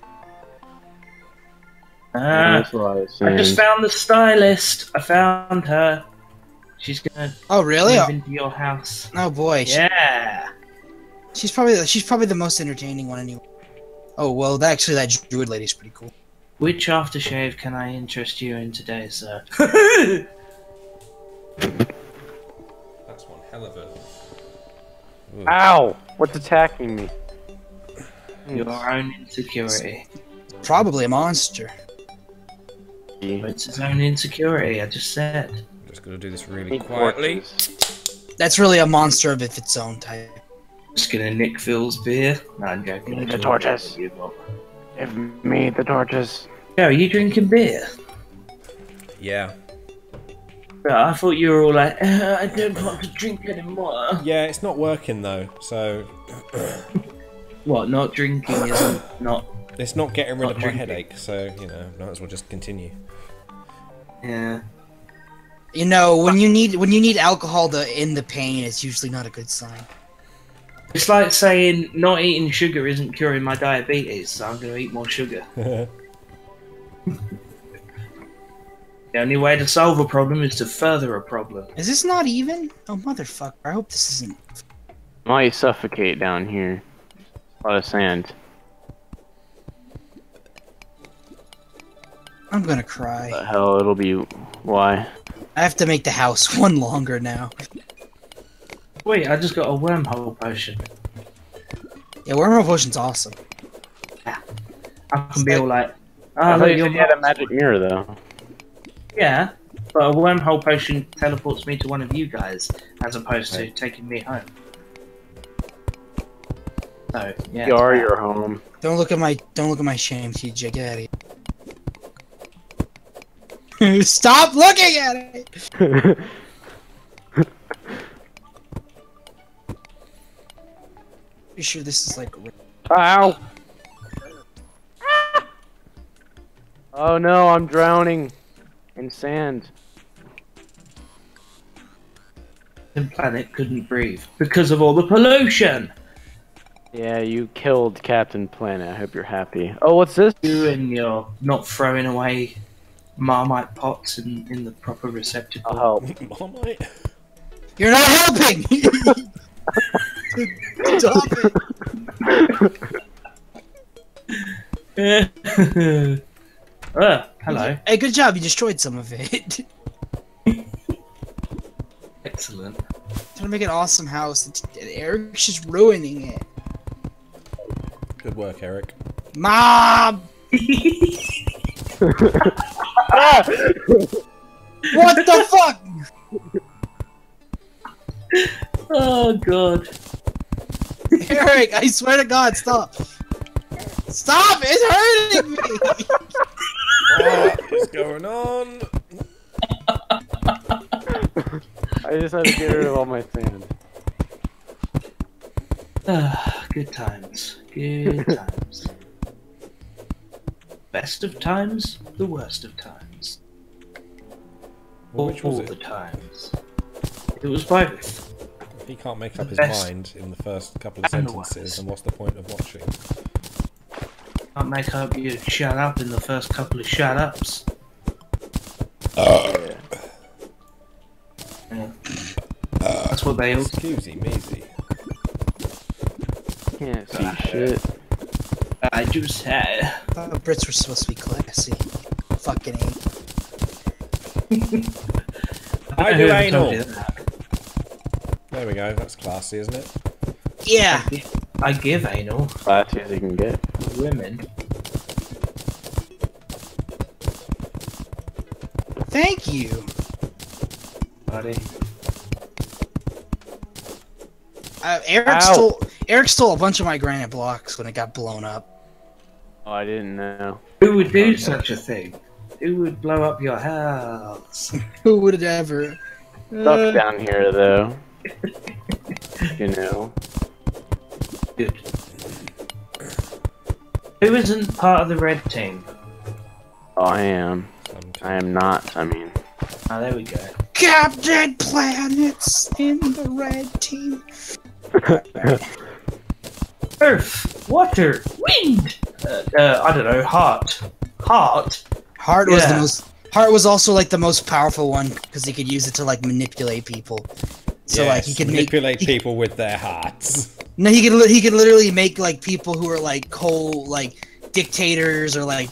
Ah, That's a lot of I just found the stylist. I found her. She's gonna Oh really? move Oh, into your house. oh boy, Yeah. she's probably she's probably the most entertaining one anyway. Oh well, that, actually that druid lady's pretty cool. Which aftershave can I interest you in today, sir? That's one hell of a. Ooh. Ow! What's attacking me? Your own insecurity. Probably a monster. It's his own insecurity, I just said. I'm just gonna do this really quietly. That's really a monster of its own type. Just gonna nick Phil's beer. No, I'm joking. Need the torches. Give me the torches. Joe, are you drinking beer? Yeah. But I thought you were all like, "Uh, I don't want to drink anymore. Yeah, it's not working though, so What, not drinking isn't not. it's not getting rid Not of my headache. So you know, might as well just continue. Yeah. You know, when you need when you need alcohol to end the pain, it's usually not a good sign. It's like saying not eating sugar isn't curing my diabetes, so I'm gonna eat more sugar. The only way to solve a problem is to further a problem. Is this not even? Oh motherfucker! I hope this isn't. Might suffocate down here. A lot of sand. I'm gonna cry. The hell, it'll be. Why? I have to make the house one longer now. Wait, I just got a wormhole potion. Yeah, wormhole potion's awesome. Yeah. I can be all like, I oh, thought look, you your said you had a magic mirror though. Yeah, but a wormhole potion teleports me to one of you guys, as opposed to taking me home. So, yeah. You are your home. Don't look at my don't look at my shame, TJ. Get out of here. Stop looking at it. You sure this is like? Ow! Oh no, I'm drowning in sand. The planet couldn't breathe because of all the pollution. Yeah, you killed Captain Planet. I hope you're happy. Oh, what's this? You and your not throwing away marmite pots in, in the proper receptacle. I'll help. Marmite. You're not helping. Stop it. Ah, hello. Hey, good job. You destroyed some of it. Excellent. Trying to make an awesome house. and Eric's just ruining it. Good work, Eric. Mom. What the fuck? Oh god. Eric, I swear to God, stop. Stop! It's hurting me! What is going on? I just had to get rid of all my sand. Ah, good times. Good times. Best of times, the worst of times. Well, All, which was all the times. It was both. If he can't make up his mind in the first couple of And sentences, worst. then what's the point of watching? Can't make up you shut up in the first couple of shut ups. Yeah. Yeah. That's what they all Excusey measy. Can't see shit. I just had. I thought Brits were supposed to be classy. Fucking A. I do Whoever told anal. There we go. That's classy, isn't it? Yeah. I give anal. Classy as you can get. Women. Thank you. Buddy. Uh, Eric Ow. stole Eric stole a bunch of my granite blocks when it got blown up. Oh, I didn't know. Who would do such a thing? Who would blow up your house? Who would have ever? Stuff Uh, down here, though. you know. Good. Who isn't part of the red team? Oh, I am. I am not, I mean. Ah, there we go. Captain Planets in the red team. Earth, water, wind. Uh, uh, I don't know. Heart, heart. Heart was the most. Heart was also like the most powerful one because he could use it to like manipulate people. So like he could manipulate make he, people with their hearts. No, he could li- he could literally make like people who are like cold like dictators or like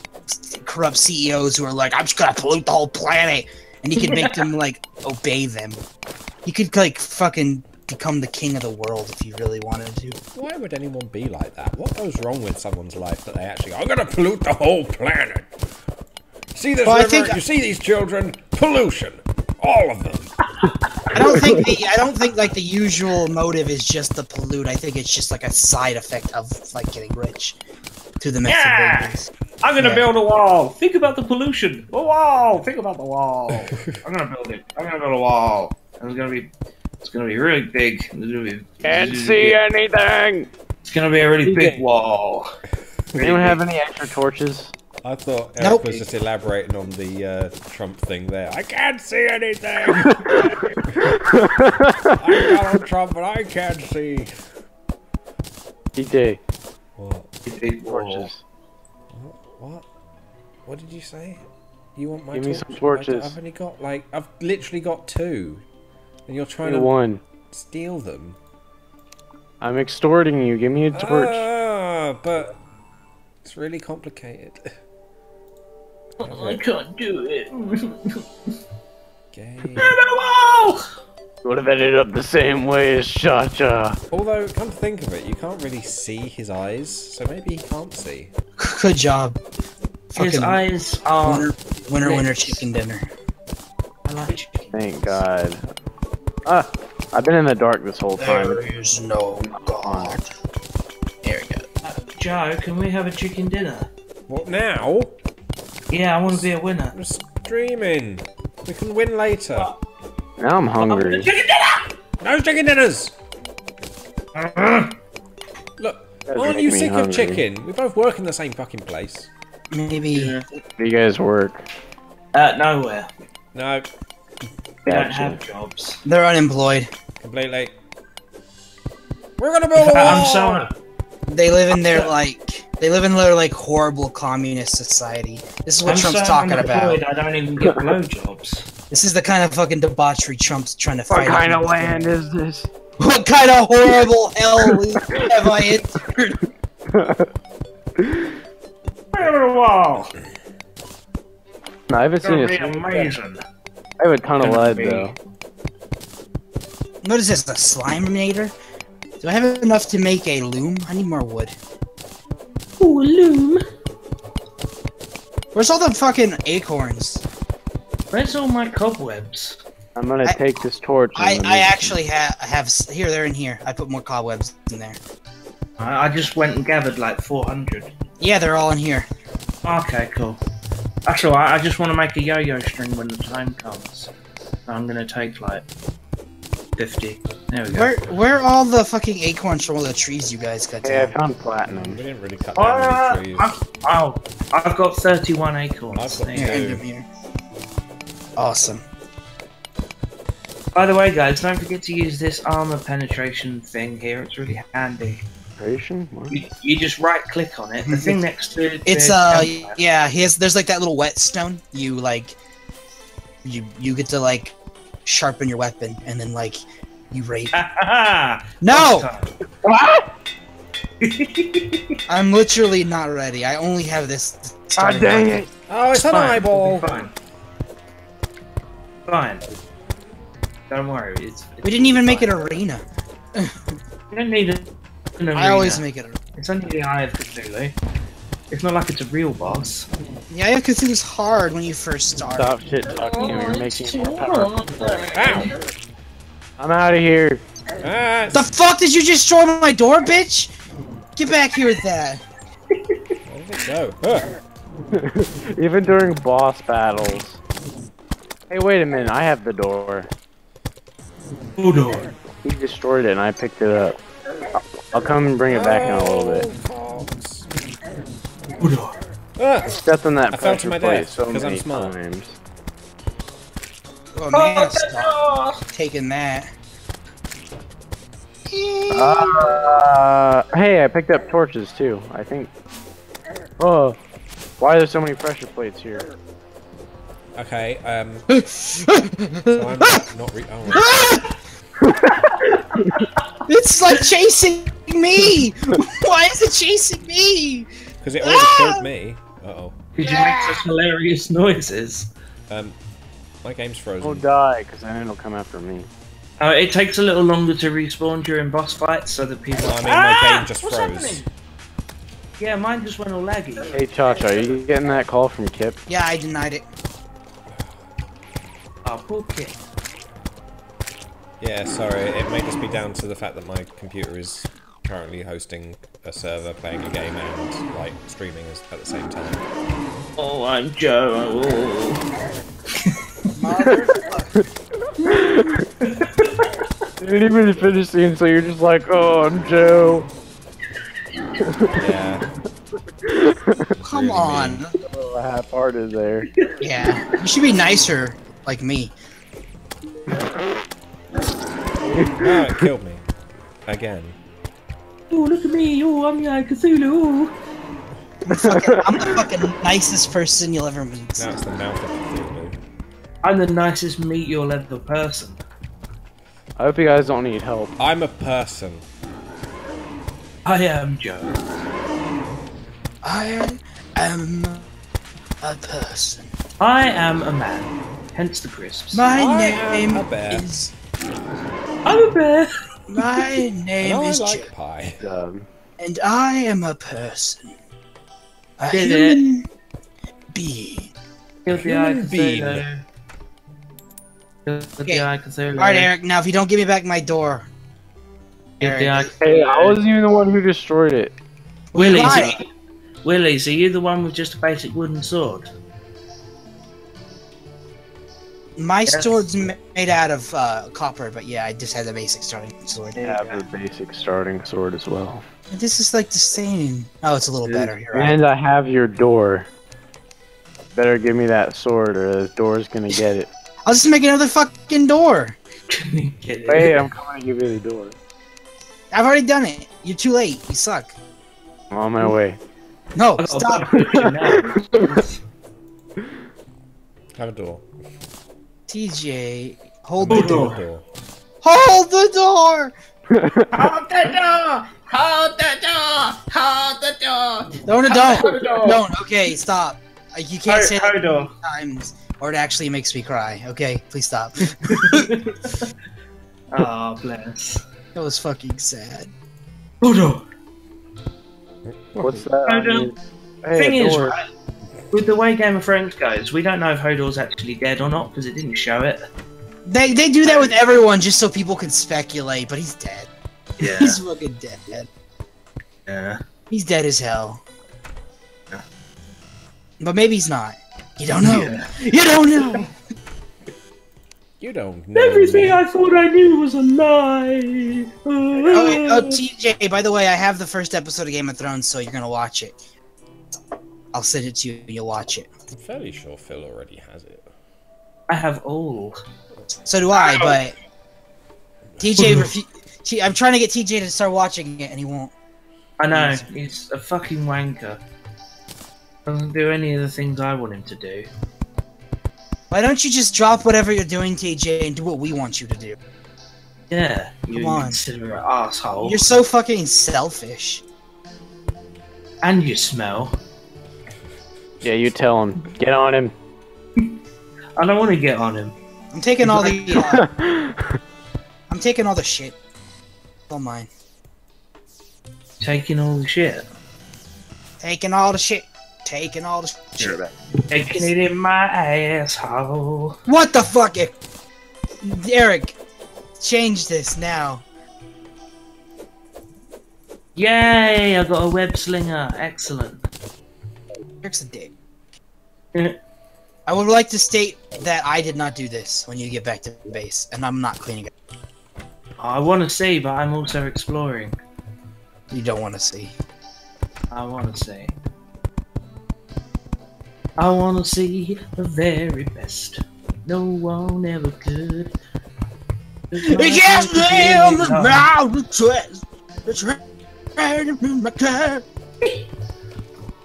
corrupt CEOs who are like I'm just gonna pollute the whole planet, and he could make them like obey them. He could like fucking become the king of the world if you really wanted to. Why would anyone be like that? What goes wrong with someone's life that they actually go, I'm gonna pollute the whole planet? See this Well, I river? think- You see these children? Pollution. All of them. I don't think the, I don't think like the usual motive is just to pollute. I think it's just like a side effect of like getting rich to the myth Yeah! of babies. I'm gonna Yeah. build a wall. Think about the pollution. A wall. Think about the wall. I'm gonna build it. I'm gonna build a wall. And it's gonna be. It's gonna be really big. It's gonna be. Can't see anything! It's gonna be a really big wall. Does anyone have any extra torches? I thought Eric Nope. was just elaborating on the uh, Trump thing there. I can't see anything. I'm Donald Trump, but I can't see. DJ, What? Big wall. torches. What? What did you say? You want my Give me some torches. I've only got like I've literally got two, and you're trying Give to me one. steal them. I'm extorting you. Give me a torch. Ah, but it's really complicated. I can't do it. Gay. I'm at a wall. Would have ended up the same way as Cha Cha. Although, come to think of it, you can't really see his eyes, so maybe he can't see. Good job. His Fucking eyes are. winner, winner, winner, chicken dinner. I like chicken. Thank God. Ah, I've been in the dark this whole time. There is no God. There we go. Uh, Joe, can we have a chicken dinner? What now? Yeah, I want to be a winner. I'm streaming. We can win later. Now I'm hungry. Chicken dinner. No chicken dinners. Look, Guys aren't you me sick of chicken? We both work in the same fucking place. Maybe. Where do you guys work? Uh, nowhere. No, We don't have jobs. They're unemployed. completely. We're gonna build a wall. I'm so. They live in their like they live in their like horrible communist society. This is what I'm Trump's so talking about. unemployed, I don't even get blowjobs. This is the kind of fucking debauchery Trump's trying to fight. What fight. kind of against. land is this? What kind of horrible hell have I entered? I'm at a wall. No, I haven't It's seen gonna a be single- amazing. I have a ton of Gonna lead be- though. What is this? A sliminator? Do I have enough to make a loom? I need more wood. Ooh, a loom. Where's all the fucking acorns? Where's all my cobwebs? I'm gonna I- take this torch. I, I actually have have here. They're in here. I put more cobwebs in there. I, I just went and gathered like 400. Yeah, they're all in here. Okay, cool. That's alright, I just want to make a yo-yo string when the time comes. I'm gonna take like 50. There we go. Where where are all the fucking acorns from all the trees you guys cut Hey, I down? found We didn't really cut Oh, down any uh, trees. I've, oh, I've got 31 acorns. I've got Here, go. two. end them here. Awesome. By the way, guys, don't forget to use this armor penetration thing here. It's really handy. Creation? You, you just right click on it. The thing next to It's the uh campfire. yeah, he has there's like that little whetstone. You like you you get to like sharpen your weapon and then like you rape. No! What? I'm literally not ready. I only have this Ah, starting dang it! Oh, it's an Fine, eyeball. Fine. Fine. Don't worry. It's, We didn't even make an arena. You don't need it. An I always make it. It's only the Eye of Cthulhu. It's not like it's a real boss. Yeah, yeah, because it was hard when you first start. Stop shit talking. You're making more powerful. Ow! I'm out of here. Ah, The fuck did you just destroy my door, bitch? Get back here with that. where did it go? Even during boss battles. Hey, wait a minute. I have the door. Door. He destroyed it and I picked it up. I'll- I'll come and bring it back in a little bit. Oh, fox. Stepped on that I pressure plate death, so 'cause I'm many times. Oh man, stop taking that. Uh, hey, I picked up torches too. I think. Oh, why are there so many pressure plates here? okay, um, so I'm not re- oh, It's like chasing me. Why is it chasing me? because it already killed me. Uh oh. Did you make such hilarious noises? Um, my game's frozen. Don't die, because then it'll come after me. Uh, it takes a little longer to respawn during boss fights so that people. I mean, my Ah! game just What's froze. happening? Yeah, mine just went all laggy. Hey, Cha Cha, you getting that call from Kip? Yeah, I denied it. Oh, poor kid. Yeah, sorry, it may just be down to the fact that my computer is currently hosting a server, playing a game, and like streaming at the same time. Oh, I'm Joe. You didn't even finish the so you're just like, oh, I'm Joe. Yeah. Come Really on. Oh, half-hearted there. Yeah, you should be nicer, like me. Oh, it killed me. Again. Oh, look at me. Oh, I'm Yai Cthulhu. Fucking- I'm the fucking nicest person you'll ever meet. Now it's the mouth of Cthulhu. I'm the nicest meet your level person. I hope you guys don't need help. I'm a person. I am Joe. I am a person. I am a man. Hence the crisps. My I name am a is. I'm a bear. My name is like Joe, pie. Um, and I am a person. A Did it. human being. Kill the Eye Human being. Cthulhu. The Okay. Eye Cthulhu. Alright, Eric, now if you don't give me back my door. Kill the Eye Eric, hey, I wasn't even the one who destroyed it. Willie, Why? Willie, so you the one with just a basic wooden sword? My Yes. sword's made out of uh, copper, but yeah, I just had a basic starting sword. I have a basic starting sword as well. This is like the same. Oh, it's a little better. You're right. And I have your door. Better give me that sword or the door's gonna get it. I'll just make another fucking door. Get it? Hey, I'm coming to give you the door. I've already done it. You're too late. You suck. I'm on my way. No, Oh, stop. Have a door. TJ, hold Hold the door. door. Hold the door. Hold the door! Hold the door! Hold the door! No, no, Hold the door! don't. Don't. Okay, stop. Uh, You can't say that Hodor. times, or it actually makes me cry. Okay, please stop. Oh, bless. that was fucking sad. Hodor. What's that? I don't- Hey, Thing a is, right, with the way Game of Thrones goes, we don't know if Hodor's actually dead or not because it didn't show it. They they do that with everyone just so people can speculate, but he's dead. Yeah. He's fucking dead. yeah. He's dead as hell. Yeah. But maybe he's not. You don't know. Yeah. You don't know. You don't know. Everything me. I thought I knew was a lie. Oh, wait, oh, TJ, by the way, I have the first episode of Game of Thrones, so you're gonna watch it. I'll send it to you and you'll watch it. I'm fairly sure Phil already has it. I have all. So do I, but TJ refu- I'm trying to get TJ to start watching it and he won't. I know, he's a fucking wanker. Doesn't do any of the things I want him to do. Why don't you just drop whatever you're doing, TJ, and do what we want you to do? Yeah, you Come on. considerate asshole. You're so fucking selfish. And you smell. Yeah, you tell him. Get on him. I don't want to get on him. I'm taking all the uh, I'm taking all the shit. All mine. taking all the shit. Taking all the shit. Taking all the shit. Taking it in my asshole. What the fuck? Eric, change this now. Yay! I got a web slinger. Excellent. Eric's a dick. Eh. I would like to state that I did not do this when you get back to base, and I'm not cleaning it. I want to see, but I'm also exploring. You don't want to see. I want to see. I want to see the very best. No one ever could. It just live the mountain twist. It's raining in my car.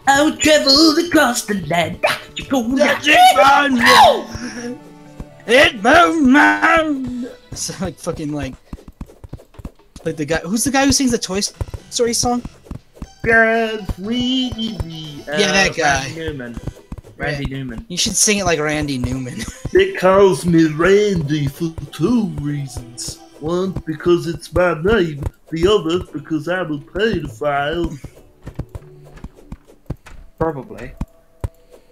I would travel across the land. You go That's it, man. It moved mountain. It's like fucking like, like the guy. Who's the guy who sings the Toy Story song? God, we, we, uh, Yeah, that guy. Randy Newman. Randy Newman. You should sing it like Randy Newman. It calls me Randy for two reasons. One, because it's my name. The other, because I'm a pedophile. Probably.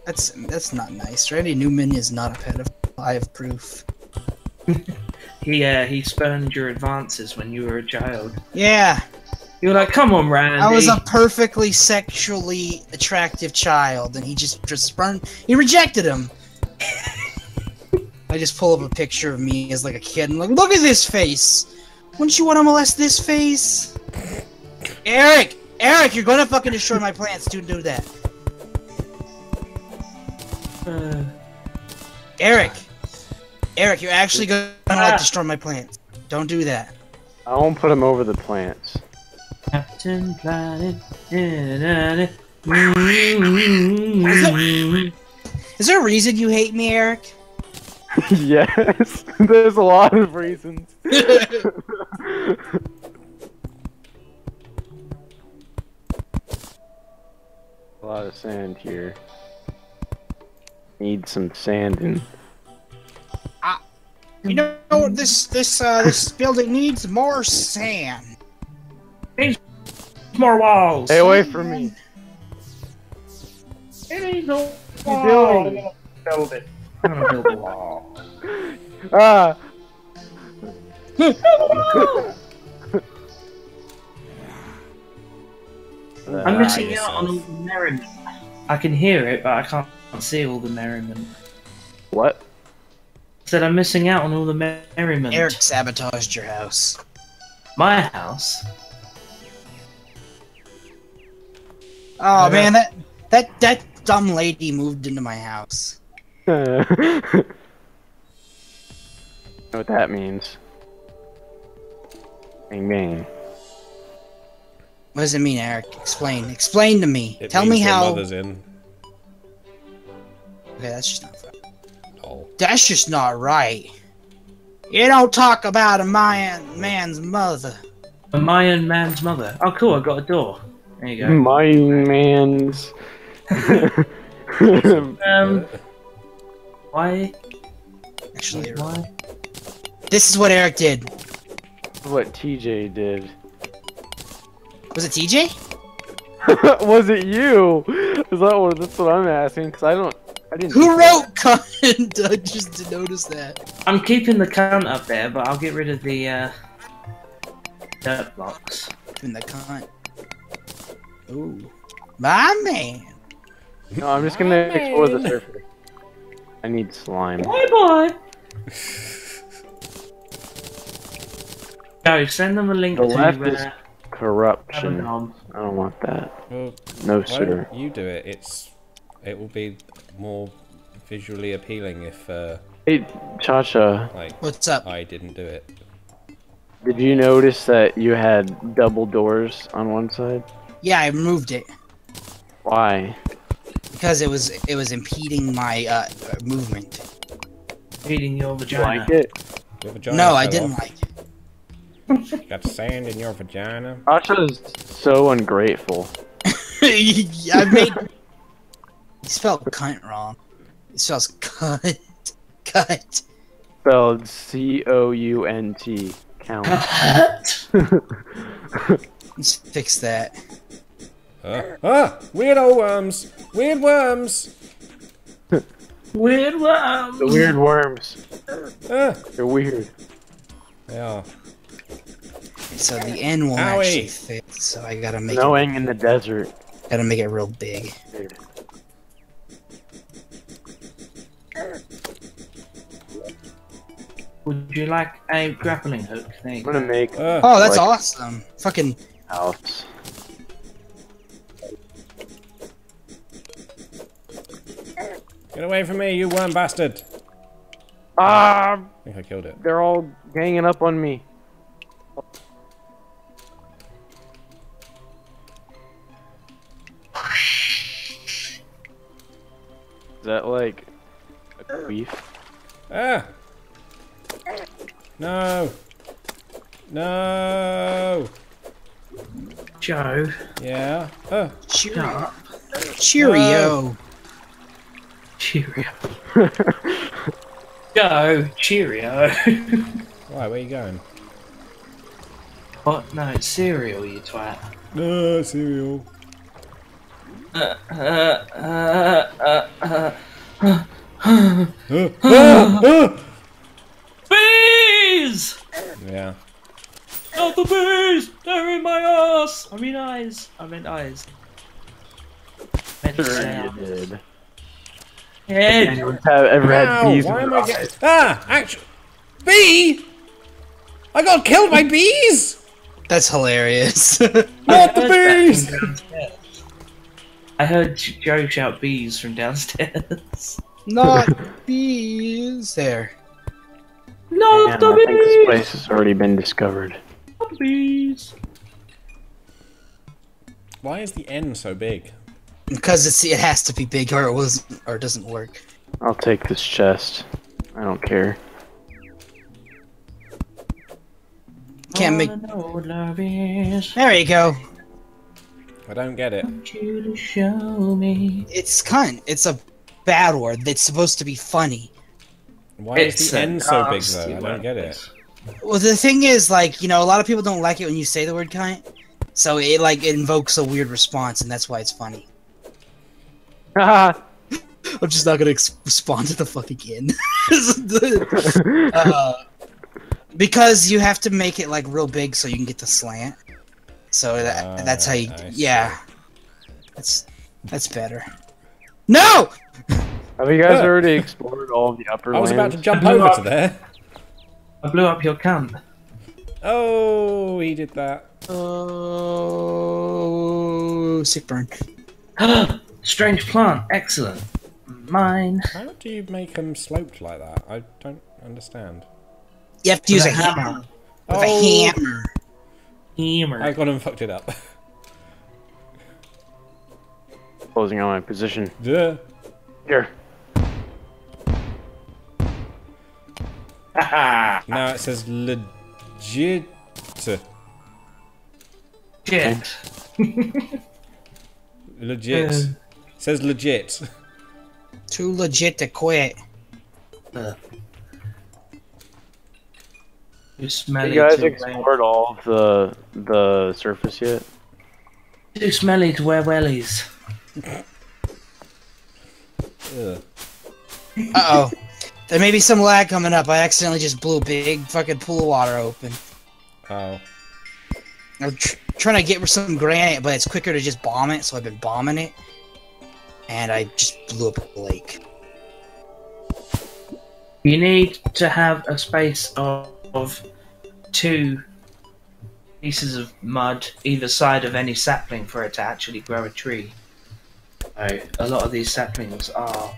That's that's not nice. Randy Newman is not a pedophile. I have proof. He uh, he spurned your advances when you were a child. Yeah, You were like, "Come on, Randy." I was a perfectly sexually attractive child, and he just just spurned. He rejected him. I just pull up a picture of me as like a kid and like, look at this face. Wouldn't you want to molest this face? Eric, Eric, you're gonna fucking destroy my plants. Don't do that, Uh, Eric. Eric, you're actually gonna like destroy my plants. Don't do that. I won't put him over the plants. Captain Planet. Is there a reason you hate me, Eric? yes, there's a lot of reasons. a lot of sand here. Need some sand and. sanding. You know this this uh this building needs more sand. Needs More walls. Stay away from me. It ain't no What are you? Build it. I'm gonna build a wall. Ah! I'm missing out on all the merriment. I can hear it, but I can't see all the merriment. What? Said I'm missing out on all the mer- merriment. Eric sabotaged your house. My house. Oh Yeah. man, that that that dumb lady moved into my house. know what that means. Bang bang. What does it mean, Eric? Explain. Explain to me. It Tell means me your how. mother's in. Okay, that's just not. Right. Oh. That's just not right. You don't talk about a man man's mother. A Mayan man's mother. Oh, cool. I got a door. There you go. My man's. Um. Why? Actually, Why? this is what Eric did. what TJ did. Was it TJ? Was it you? Is that what? That's what I'm asking. Because I don't. I didn't. Who wrote cunt? I just did notice that. I'm keeping the cunt up there, but I'll get rid of the uh, dirt blocks. In the cunt. Ooh, my man. No, I'm just gonna explore the surface. I need slime. Bye bye. Go send them a link The to left is- uh, Corruption. I don't want that. Well, No, why sir. don't you do it? It's it will be more visually appealing if uh, Hey, Chacha, like What's up? I didn't do it. did you notice that you had double doors on one side? Yeah, I removed it Why? because it was it was impeding my uh, uh, movement. Feeding your You vagina. like it? Your vagina No, I didn't off. like. it. Got sand in your vagina. Chacha's so ungrateful. I made. You spelled cunt wrong. It spells cut. Cut. Spelled C O U N T. Count. Let's fix that. Uh, ah! Weirdo worms! Weird worms! Weird worms. The weird worms. Ah! They're weird. Yeah. So the N won't Owie. actually fit. So I gotta make Snowing in the desert. Gotta make it real big. Weird. Would you like a grappling hook? Thing? I'm gonna make Ah. Oh, that's Like- awesome. Fucking a house. Get away from me, you worm bastard! Ah! I think I killed it. They're all ganging up on me. Is that like a queef? Ah! No! No! Joe. Yeah. Oh. cheerio. Cheerio. Cheerio. Joe. Cheerio. Right, where you going? what? No, it's cereal, you twat. No, cereal. Uh, uh, uh, uh, uh. Bees! Yeah. Not the bees! They're in my ass! I mean eyes. I meant eyes. Meant Sure you did. Head! Anyone have ever had Ow, bees? why in am I getting... Ah! Actually... Bee! I got killed by bees! That's hilarious. Not the I heard bees! I heard Joe shout bees from downstairs. Not bees. There. Not Man, I think this place has already been discovered. Not bees! Why is the N so big? Because it's it has to be big or it was or it doesn't work. I'll take this chest. I don't care. Can't make. All I know love is There you go. I don't get it. want you to show me. It's cunt. It's a bad word. That's supposed to be funny. Why is the a N so big nasty though? I don't get it. Well, the thing is, like, you know, a lot of people don't like it when you say the word cunt. So it like it invokes a weird response, and that's why it's funny. Ah! I'm just not gonna ex- respond to the fuck again. uh, because you have to make it like real big so you can get the slant. So that that's how you. Ah, I see. Yeah. That's that's better. No. Have you guys already explored all of the upper I was about to jump over to there. I blew up your camp. Oh, he did that. Oh, sick burn. Strange plant, excellent. Mine. How do you make them sloped like that? I don't understand. You have to use a a hammer. hammer. With Oh. a hammer. Hammer. I got him fucked it up. Closing on my position. Duh. Here. Haha. Now it says legit. Shit. Legit. Uh. Says legit. Too legit to quit. You smelly you guys explored all of the the surface yet? too smelly to wear wellies. Ugh. Uh oh. There may be some lag coming up. I accidentally just blew a big fucking pool of water open. Oh. I'm tr- trying to get some granite, but it's quicker to just bomb it, so I've been bombing it. And I just blew up a lake. You need to have a space of, of two pieces of mud either side of any sapling for it to actually grow a tree. So a lot of these saplings are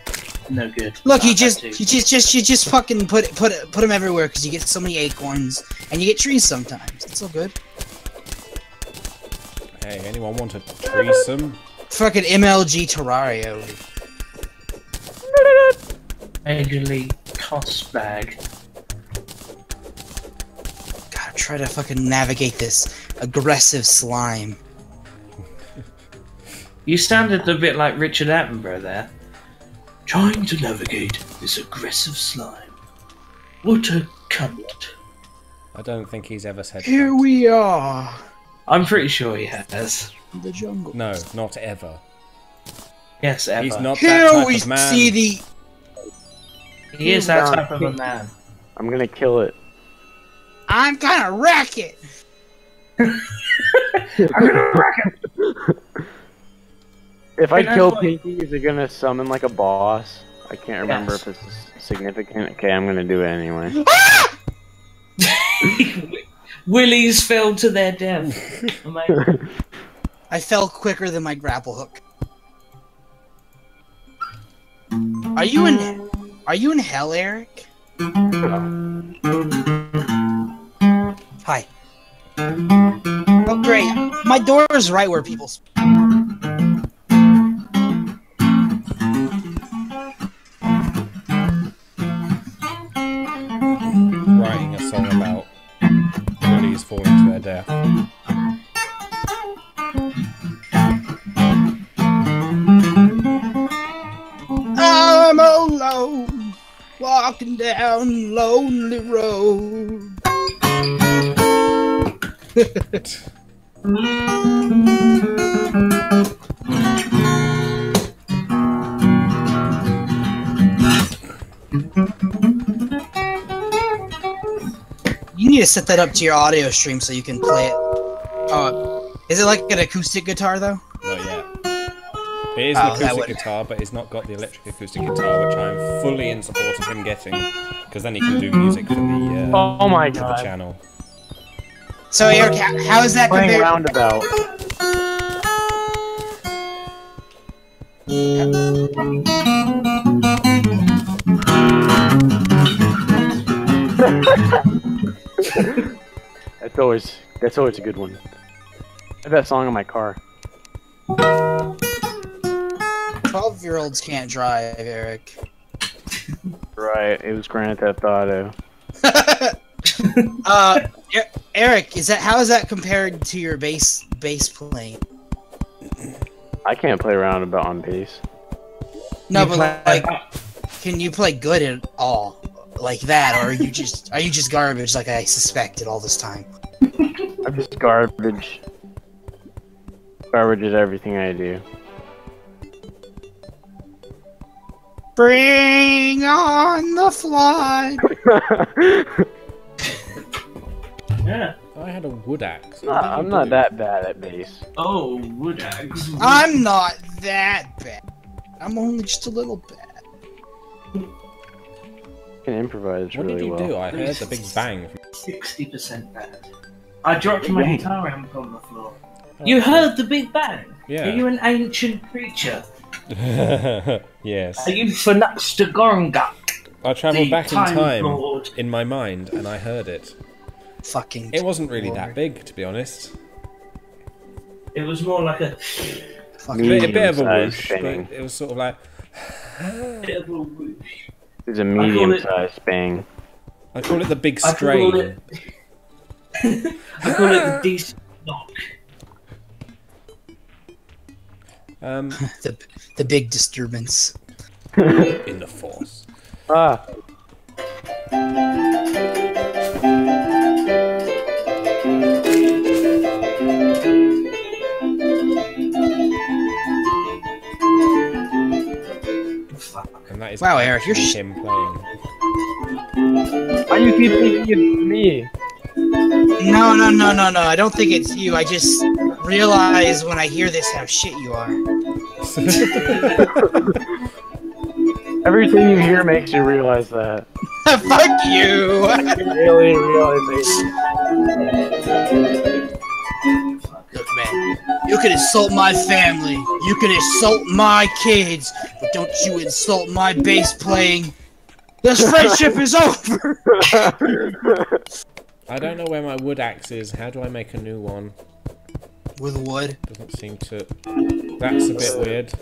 no good. Look, you just, you just, just, you just fucking put, put, put them everywhere because you get so many acorns, and you get trees sometimes. It's all good. Hey, anyone want a threesome? Fucking MLG Terraria. Major League cost bag. Gotta try to fucking navigate this aggressive slime. You sounded a bit like Richard Attenborough there. Trying to navigate this aggressive slime. What a cunt. I don't think he's ever said Here that. we are. I'm pretty sure he has. The jungle. No, not ever. Yes, ever. He's not that Here type we of man. see the. He is that type of a man. I'm gonna kill it. I'm gonna wreck it. I'm gonna wreck it. If I And that's kill what- Pinky, is it gonna summon like a boss? I can't remember Yes. if it's significant. Okay, I'm gonna do it anyway. Willies fell to their death. Amazing. I fell quicker than my grapple hook. Are you in? Are you in hell, Eric? Hi. Oh, great. My door is right where people. sp- to. I'm alone, walking down lonely road. need to set that up to your audio stream so you can play it. Oh, is it like an acoustic guitar though? Not yet. It is Oh, an that acoustic guitar, but it's not got the electric acoustic guitar, which I'm fully in support of him getting, because then he can do music for the uh, Oh my for the god. channel. So Eric, how, how is that Playing compared? roundabout. That's always that's always a good one. I have that song in my car. Twelve-year-olds can't drive, Eric. Right, it was Grand Theft Auto. uh, E- Eric, is that how is that compared to your bass bass playing? I can't play around about on bass. No, You but play- like, can you play good at all like that, or are you just are you just garbage like I suspected all this time? I'm just garbage. Garbage is everything I do. Bring on the flood. Yeah. I had a wood axe. Nah, I'm not that bad at base. Oh, wood axe. I'm not that bad. I'm only just a little bad. I can improvise What really did you well. do? I heard the big bang. Sixty percent bad. I dropped my guitar amp on the floor. Oh, you heard the big bang? Yeah. Are you an ancient creature? yes. Are you Phonaxtagonga? I travelled the back in Time time Lord? in my mind, and I heard it. Fucking. It wasn't really that big, to be honest. It was more like a fucking A bit, a bit of a Medium-sized whoosh, but it was sort of like bit of a whoosh. It's a medium-sized bang. I call it the big I call strain. it. I call it the decent knock. Um, the the big disturbance. in the force. Ah, And that is Wow, Eric, you're actually him playing. why do you keep thinking it's me? No, no, no, no, no. I don't think it's you. I just realize when I hear this how shit you are. Everything you hear makes you realize that. Fuck you. Really realization. Look, man, you can insult my family, you can insult my kids, but don't you insult my bass playing. This friendship is over. I don't know where my wood axe is. How do I make a new one? With wood. Doesn't seem to. That's a bit weird.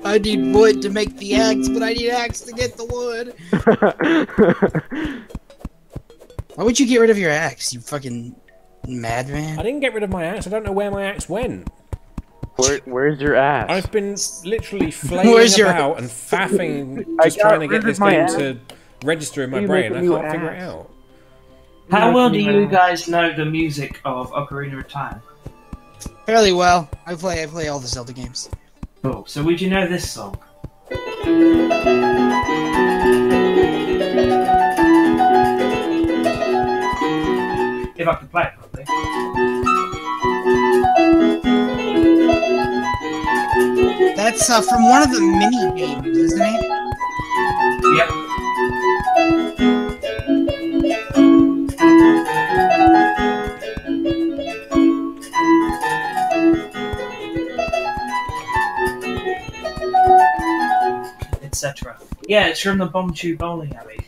I need wood to make the axe, but I need axe to get the wood. Why would you get rid of your axe, you fucking madman? I didn't get rid of my axe. I don't know where my axe went. Where, where's your ass? I've been literally flailing Where's your- about and faffing, just trying to get this my game axe. to register in my brain. make a I new can't figure it out. How well do you guys know the music of Ocarina of Time? Fairly well. I play I play all the Zelda games. Cool. So would you know this song? If I could play it That's uh, from one of the mini games, isn't it? Yep. Etc. Yeah, it's from the Bombchu Bowling Alley.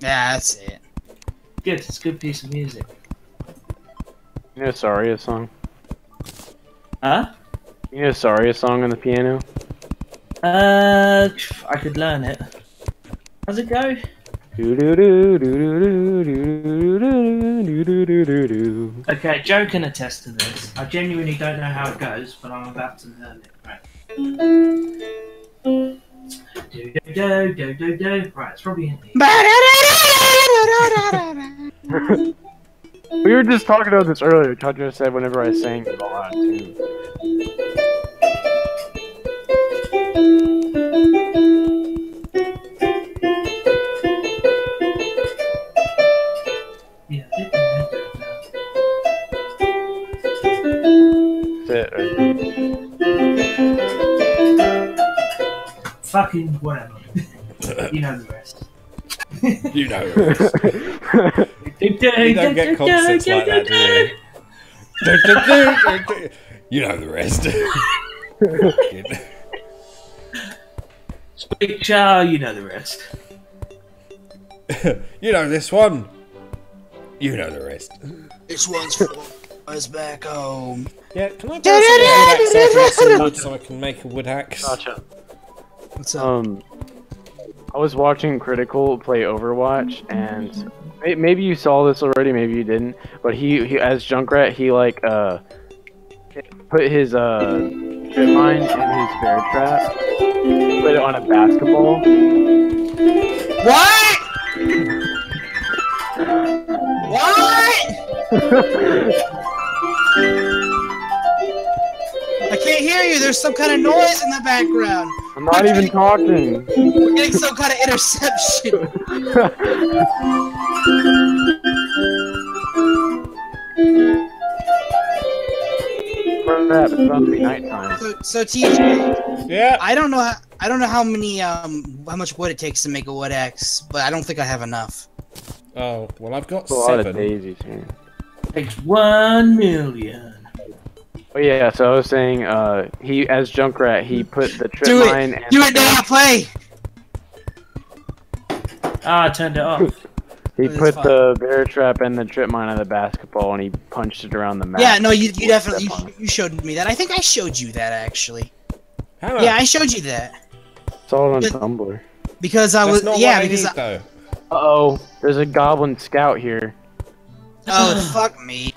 Yeah, that's it. Good, it's a good piece of music. You know Saria song? Huh? You know Saria song on the piano? Uh, I could learn it. How's it go? Okay, Joe can attest to this. I genuinely don't know how it goes, but I'm about to learn it. Right. Do do do do do. Right, it's probably in here. We were just talking about this earlier. Tajo said whenever I sang it all out too. Yeah. That's it. right there. Fucking whatever. you know the rest. You know. You You don't get concerts like that, do you? You know the rest. Big Chow, you know the rest. you know this one. You know the rest. This one's for us back home. Yeah, can I borrow some wood axe so I can, get some wood so I can make a wood axe? Gotcha. What's up? Um, I was watching Critical play Overwatch, and may- maybe you saw this already, maybe you didn't. But he, he as Junkrat, he like uh put his uh trip mine in his bear trap, put it on a basketball. what? what? I can't hear you. There's some kind of noise in the background. I'm not even talking. We're getting some kind of interception. Crap, it's about to be nighttime. So, so TJ, Yeah. I don't know. How, I don't know how many um how much wood it takes to make a wood axe, but I don't think I have enough. Oh, well, I've got It's a lot of seven. daisies here. Takes one million. Oh yeah, so I was saying, uh, he as Junkrat, he put the trip Do it. mine and Do it now. Play. Ah, I turned it off. he It's put the bear trap and the trip mine on the basketball, and he punched it around the map. Yeah, no, you, you definitely you, you showed me that. I think I showed you that actually. Hannah, Yeah, I showed you that It's all on Good. Tumblr. because I that's was not yeah what I because need, I. Uh oh, there's a goblin scout here. oh fuck me.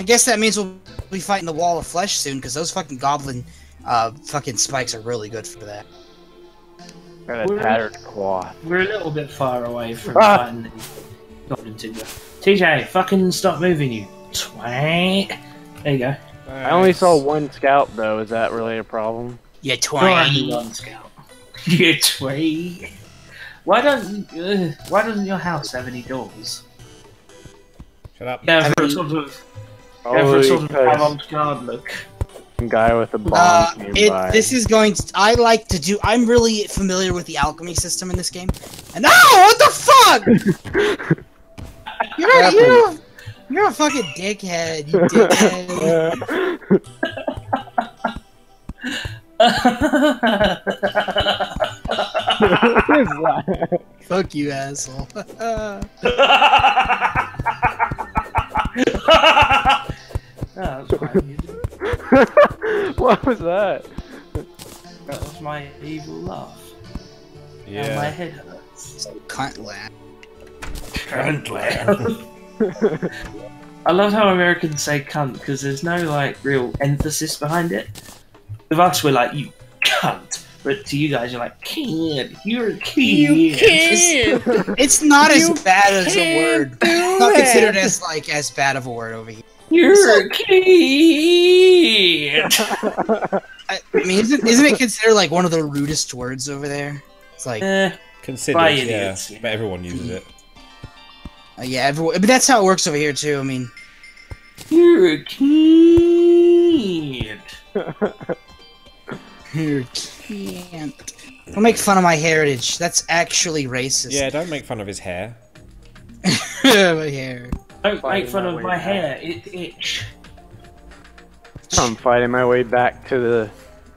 Where? I guess that means we'll be fighting the wall of flesh soon because those fucking goblin uh fucking spikes are really good for that. Got a Where- tattered cloth. We're a little bit far away from Ah. fighting the Goblin Tigger. TJ, fucking stop moving, you twang. There you go. I only saw one scout though. Is that really a problem? Yeah, You're only twang. one scout. you twang. Why don't uh, Why doesn't your house have any doors? Shut up. Yeah, I for sort of yeah, for a Probably sort of because avant-garde look. guy with a bomb Uh, it, this is going to. I like to do. I'm really familiar with the alchemy system in this game. And no, what the fuck? You're a, you're a, you're a fucking dickhead. You dickhead. Fuck you, asshole. That's quite what was that? That was my evil laugh. And my Yeah. head hurts. Cunt laugh. I love how Americans say cunt because there's no like real emphasis behind it. With us, we're like, you cunt. but to you guys, you're like kid. You're a kid. It's, it's not as bad as a word. Not considered as like as bad of a word over here. You're a kid. I, I mean, isn't, isn't it considered like one of the rudest words over there? It's like, uh, Eh, Considered, yeah, idiots, but everyone uses it. yeah, everyone, but that's how it works over here too. I mean, you're a kid. you can't. Don't make fun of my heritage. That's actually racist. Yeah, don't make fun of his hair. my hair. Don't make fun of my back. hair. It itch. I'm fighting my way back to the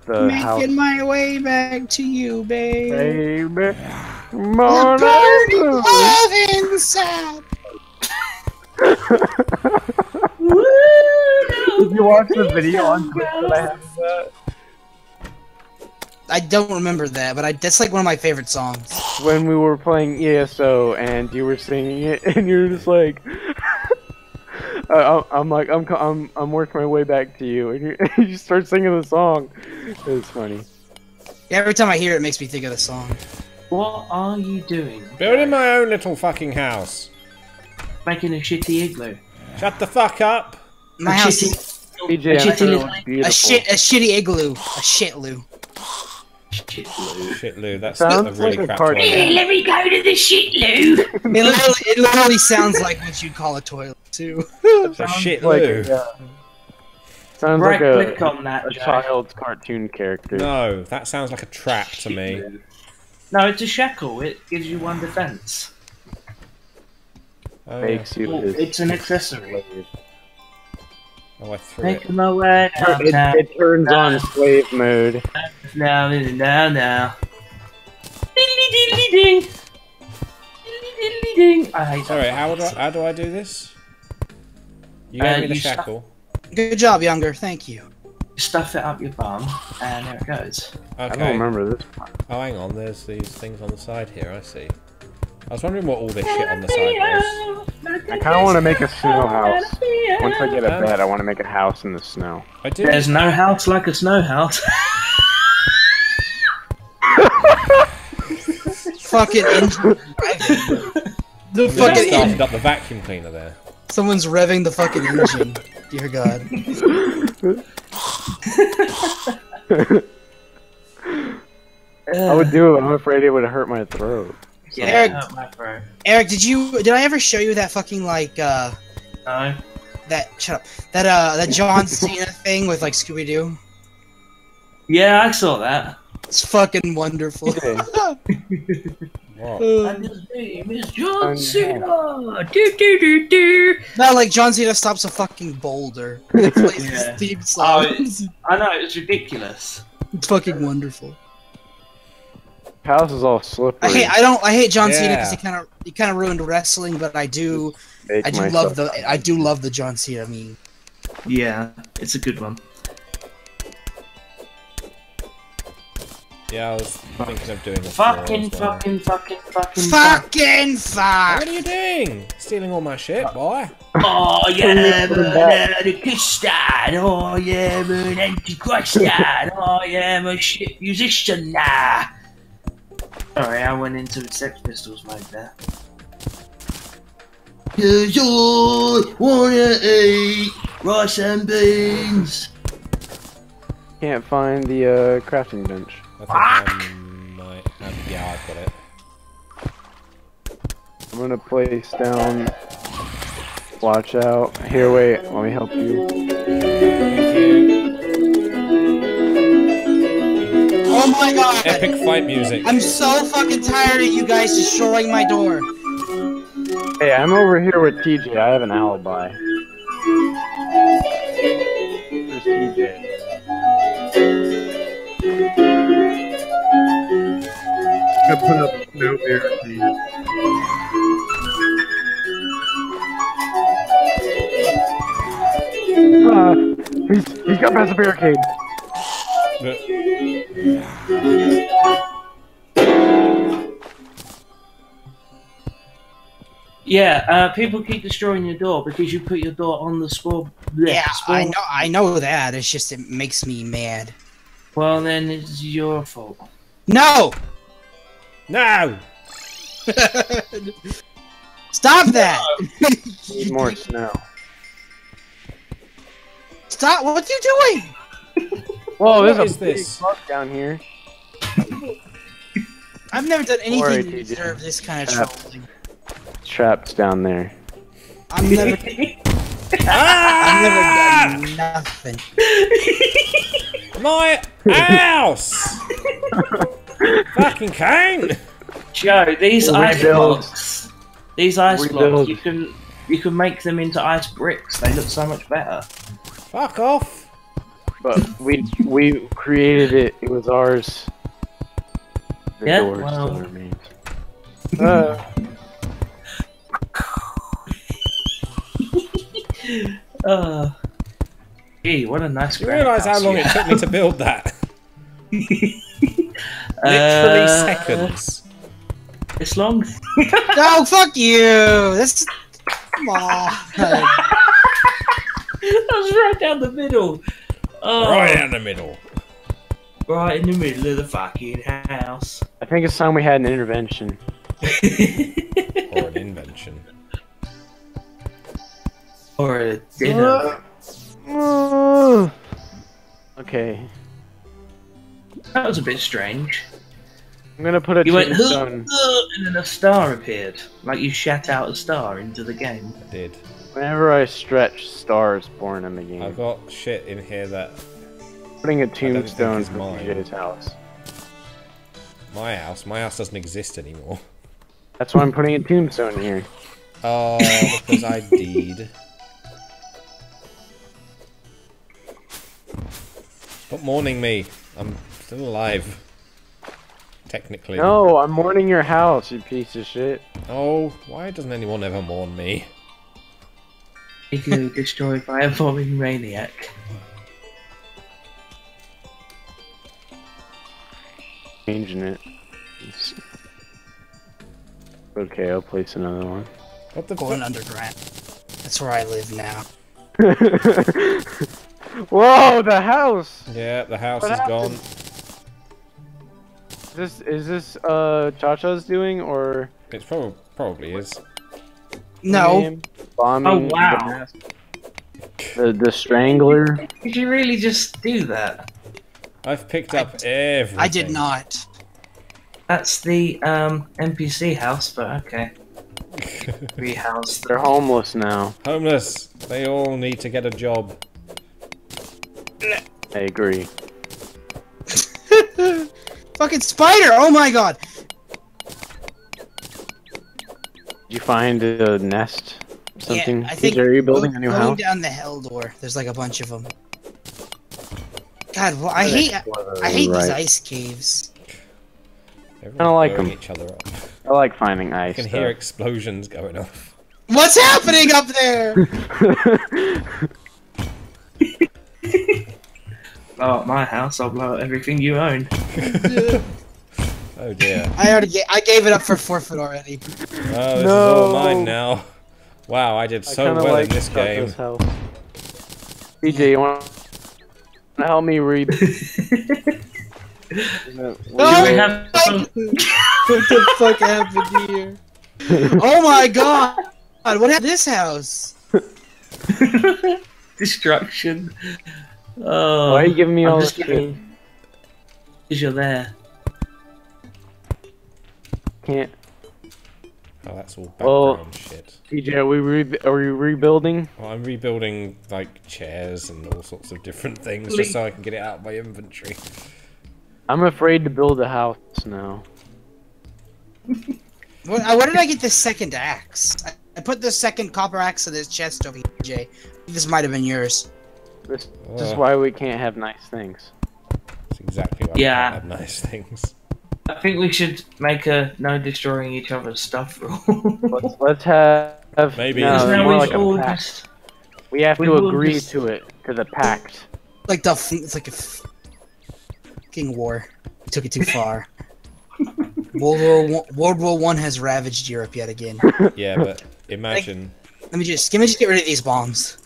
the house. Making my way back to you, babe. Baby, The burning love inside. Did you watch the video on Twitch that I have that? I don't remember that, but I, that's like one of my favorite songs. When we were playing ESO and you were singing it, and you're just like, I- I- I'm like, I'm, I'm, I'm working my way back to you, and you, you start singing the song. It's funny. Yeah, every time I hear it, it makes me think of the song. What are you doing? Building my own little fucking house. Making a shitty igloo. Shut the fuck up. My A house shitty- is DJ, a I shitty thought little- was a shit, a shitty igloo, a shitloo. shit igloo. Shit, Lou, that's Sounds a really like a crap cartoon. toilet. Let me go to the shit loo. It literally, it literally sounds like what you'd call a toilet too. It's a shit, Like, Lou. yeah. Sounds Right like click a, on that. a Joe. child's cartoon character. No, that sounds like a trap to me. No, it's a shackle. It gives you one defense. Oh, yeah. Makes you Oh, it's an accessory. slave. oh I threw it. Making my way It, downtown. it turns on slave mode. Now, now, now. Diddly diddly ding. Diddly diddly ding. I hate Sorry, how do I, how do I do this? You Uh, gave me the you stu- shackle. Good job, younger. Thank you. Stuff it up your bum, and there it goes. I don't remember this part. Oh, hang on. There's these things on the side here. I see. I was wondering what all this shit on the side was. I kind of want to make a snow house. Once I get a bed, I want to make a house in the snow. I did. There's no house like a snow house. Fucking engine. the I fucking started up the vacuum cleaner there. Someone's revving the fucking engine. Dear God. I would do it. I'm afraid it would hurt my throat. yeah, Eric- hurt my throat. Eric, did you did I ever show you that fucking like uh No. that shut up that uh that John Cena thing with like Scooby Doo? Yeah, I saw that. It's fucking wonderful. Okay. And his name is John Um, Cena. Do do do do. Not like John Cena stops a fucking boulder. and plays Yeah. his theme Oh, song. it's- I know it's ridiculous. it's fucking wonderful. House is all slippery. I hate I don't I hate John Cena because he kind of he kind of ruined wrestling, but I do Make I do myself- love the I do love the John Cena meme. Yeah, it's a good one. Yeah, I was thinking of doing a floor Fucking, well. fucking, fucking, fucking. Fucking fuck! What are you doing? Stealing all my shit, boy. Oh, yeah, man, the Christian. Oh, yeah, man, Antichrist. Oh, yeah, I'm a shit musician. Nah. Sorry, I went into the Sex Pistols mode there. Cause I wanna eat rice and beans. Can't find the uh, crafting bench. I think I might have. Yeah, I've got it. I'm gonna place down. Watch out. Here, wait. Let me help you. Oh my god! Epic fight music. I'm so fucking tired of you guys destroying my door. Hey, I'm over here with TJ. I have an alibi. Where's TJ? I put up no barricade. Ah, he's, he's got past the barricade. Yeah, uh, people keep destroying your door because you put your door on the spawn. bleh, Yeah, spawn- I know I know that. It's just it makes me mad. Well, then it's your fault. No! No! Stop that! Need more snow. Stop! What you doing? Whoa, What there's a is big this? bug down here. I've never done anything Alright, to deserve this kind of Uh, trolling. Trapped down there. I've never, Ah! I've never done nothing. My house! Fucking Kane! Joe, these ice Rebuild. blocks, these ice Rebuild. blocks, you can you can make them into ice bricks. They look so much better. Fuck off! But we we created it. It was ours. The Yeah, door well. still remains. Uh, Uh, gee, what a nice. You realise how long you it took me to build that? have. Literally Uh, seconds. It's long. No, fuck you! That's. Come on. That was right down the middle. Oh, Right down the middle. right in the middle of the fucking house. I think it's time we had an intervention. Or an invention. or a dinner. Uh, okay, That was a bit strange. I'm gonna put a You went, "Huh, tombstone. huh," and then a star appeared. Like you shat out a star into the game. I did. Whenever I stretch, stars born in the game. I've got shit in here that putting a tombstone it's for. PJ's house. my house. My house doesn't exist anymore. That's why I'm putting a tombstone here. Oh, because I did. Stop mourning me. I'm still alive. Technically. No, I'm mourning your house, you piece of shit. Oh, why doesn't anyone ever mourn me? Ego destroyed by a bombing maniac. Changing it. It's- Okay, I'll place another one. What the Going underground. That's where I live now. Whoa, the house! Yeah, the house What is happened? gone. Is this is this uh Cha-Cha's doing or It's probably probably is. No. bombing Oh, wow. the, the the strangler? Did you really just do that? I've picked I up everything. I did not. That's the um, NPC house, but okay. Free house. They're homeless now. Homeless. They all need to get a job. I agree. Fucking spider! Oh my god! Did you find a nest? Something? Yeah, I think. are you building go- a new going house? down the hell door. There's like a bunch of them. God, well, I hate. I hate these ice caves. Everyone's like blowing 'em. each other up. I like finding ice. I ice. can hear explosions going off. What's happening up there? Blow up my house, I'll blow up everything you own. Oh dear. I already. Ga- I gave it up for forfeit already. Oh, this is No. all mine now. Wow, I did so kinda well like in this game. Cha-Cha's you want to help me read? Oh Do we some what the fuck happened here? Oh my god! God, what happened to this house? destruction? Oh, Why are you giving me I'm all this shit? Because you're there. Can't. Oh, that's all Well- background shit. PJ, are we re- are we rebuilding? Well, I'm rebuilding like chairs and all sorts of different things just so I can get it out of my inventory. Oh, I'm afraid to build a house now. What, uh, where did I get this second axe? I, I put the second copper axe in this chest over here, Jay. This might have been yours. This, this is why we can't have nice things. That's exactly why Yeah. I can't have nice things. I think we should make a no destroying each other's stuff rule. Let's let's have, have Maybe uh, no, it's more we've like a pact. just We have we've to agree just- to it to the pact. Like the. f- It's like a f- fucking war. We took it too far. World War One, World War One has ravaged Europe yet again. Yeah, but imagine Let me just. Let me just get rid of these bombs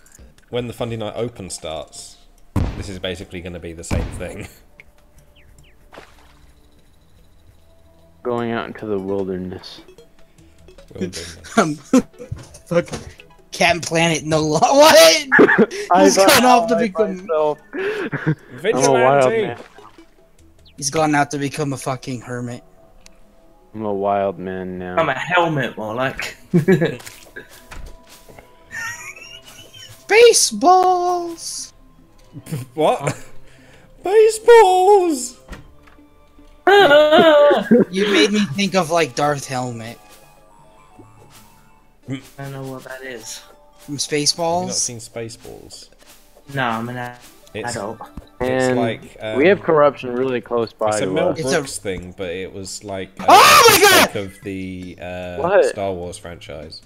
when the Funday Night Open starts, this is basically going to be the same thing. Going out into the wilderness. wilderness. um, fuck. Captain Planet no longer. What? He's gone off to become. I'm a wild man. He's gone out to become a fucking hermit. I'm a wild man now. I'm a helmet, more like. Baseballs. What? Baseballs. You made me think of like Darth Helmet I don't know what that is. from Have you not Spaceballs. seen Spaceballs? No, I'm an It's, adult. it's and like um, we have corruption really close by It's a to Mel us. It's a- thing, but it was like a Oh my God! of the uh, Star Wars franchise.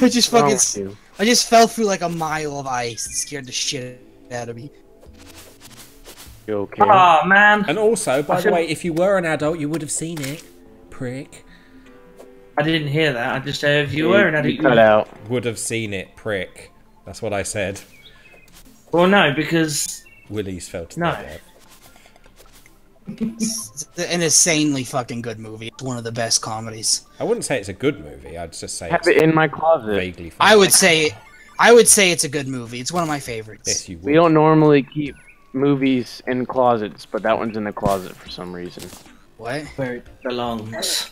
I just What's wrong fucking. With you? I just fell through like a mile of ice and scared the shit out of me. You okay? Oh man, And also, by I the feel- way, if you were an adult, you would have seen it. Prick. I didn't hear that. I just said if you were an adult, you cut out. Would have seen it. Prick. That's what I said. Well, no, because Willies fell to No. their death. It's an insanely fucking good movie. It's one of the best comedies. I wouldn't say it's a good movie. I'd just say Have it's it in my closet. vaguely. Funny. I would say, I would say it's a good movie. It's one of my favorites. Yes, you would. We don't normally keep movies in closets, but that one's in the closet for some reason. What? where it belongs.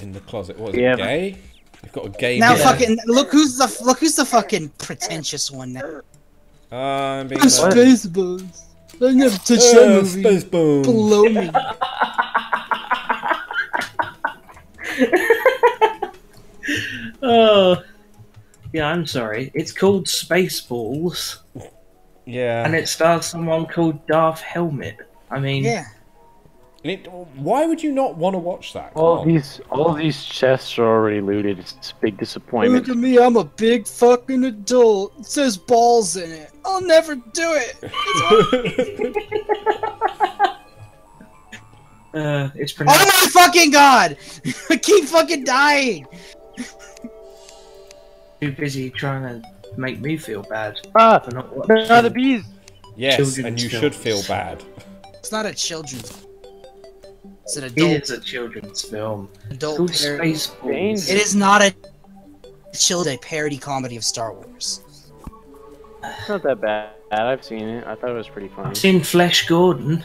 in the closet. What is Yeah. it? Gay? You've got a gay. Now, man. fucking look who's the look who's the fucking pretentious one now. Uh, I'm being I'm Spaceballs. I never touched uh, that movie. space boom. Below me. Oh, yeah. I'm sorry. It's called Spaceballs, Yeah. and it stars someone called Darth Helmet. I mean, Yeah. And it- why would you not want to watch that? Come All on. these, all these chests are already looted. It's a big disappointment. Look at me, I'm a big fucking adult. It says balls in it. I'll never do it. uh, it's Oh pronounced. my fucking god! I keep fucking dying. Too busy trying to make me feel bad Ah, for not no, watching. the bees. yes, children's and you films. should feel bad. It's not a children's. It's an adult. It is a children's film. adult Called parody. It is not a child a parody comedy of Star Wars. It's not that bad. I've seen it. I thought it was pretty funny. I've seen Flesh Gordon.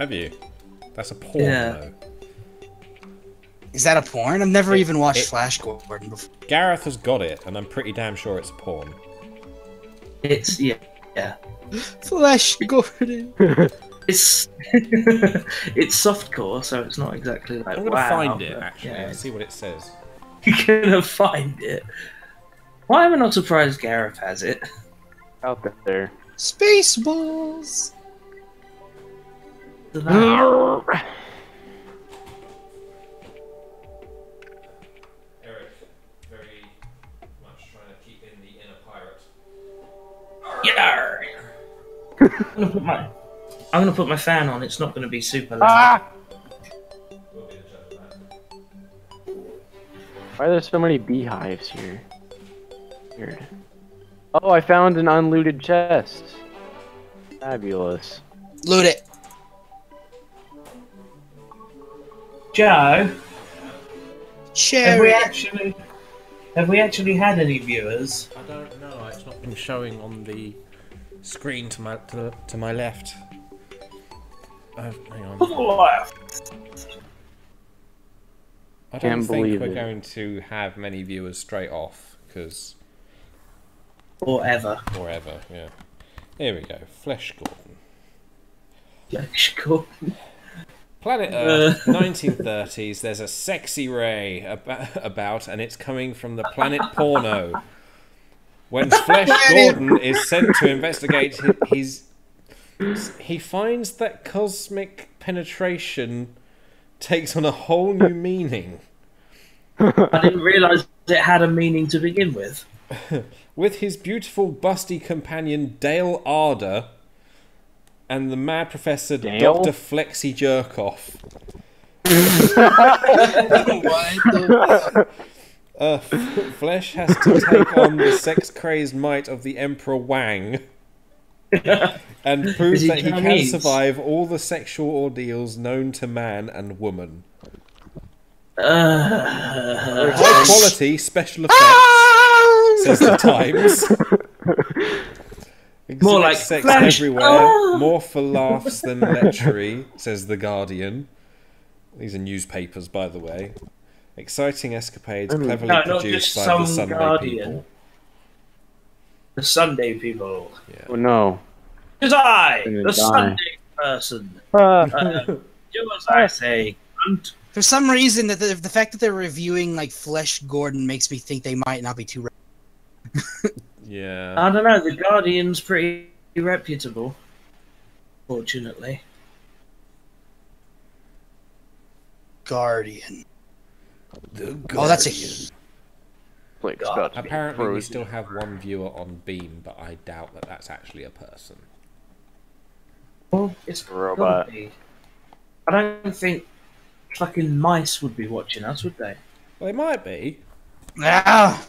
Have you? That's a porn, Yeah. though. Is that a porn? I've never It- even watched it- Flash Gordon before. Gareth has got it, and I'm pretty damn sure it's a porn. It's yeah, yeah. Flash Gordon. It's it's softcore, so it's not exactly like. I'm gonna wow, find it but, actually Yeah, and see what it says. you're gonna find it. Why am I not surprised Gareth has it? Out there. Spaceballs. Eric, very much trying to keep in the inner pirate. Yarr! I'm gonna put my I'm gonna put my fan on. It's not gonna be super loud. Ah! We'll be the judge of that. Why are there so many beehives here? Weird. Oh, I found an unlooted chest. Fabulous. Loot it. Joe, have we Cherry. actually have we actually had any viewers? I don't know. It's not been showing on the screen to my to, to my left. Uh, hang on. I don't Can't think we're it. going to have many viewers straight off because Or ever? forever. Yeah. Here we go. Flesh Gordon. Flesh Gordon. Planet uh. Earth, 1930s. There's a sexy ray ab- about, and it's coming from the planet Porno. When Flesh Gordon is sent to investigate hi- his, he finds that cosmic penetration takes on a whole new meaning. I didn't realise it had a meaning to begin with. With his beautiful busty companion Dale Ardor and the mad professor Dale? Dr. Flexi Jerkoff. Uh, F- Flesh has to take on the sex crazed might of the Emperor Wang and prove he that he can Chinese? survive all the sexual ordeals known to man and woman. Uh, High quality special effects, says the Times. More like sex Flash. everywhere, Ah! more for laughs than lechery, says the Guardian. These are newspapers, by the way. Exciting escapades, cleverly no, produced by some the Sunday Guardian. people. the Sunday people. Oh no. Because I, Gonna the die. Sunday person, Uh, uh, do as I say. cunt. For some reason, that the, the fact that they're reviewing like Flesh Gordon makes me think they might not be too. Re- Yeah. I don't know. The Guardian's pretty reputable. Fortunately, Guardian. Oh, that's a. Blake's God. about Apparently, we still have one viewer on Beam, but I doubt that that's actually a person. well, it's A robot. I don't think fucking mice would be watching us, would they? Well, they might be. Ah,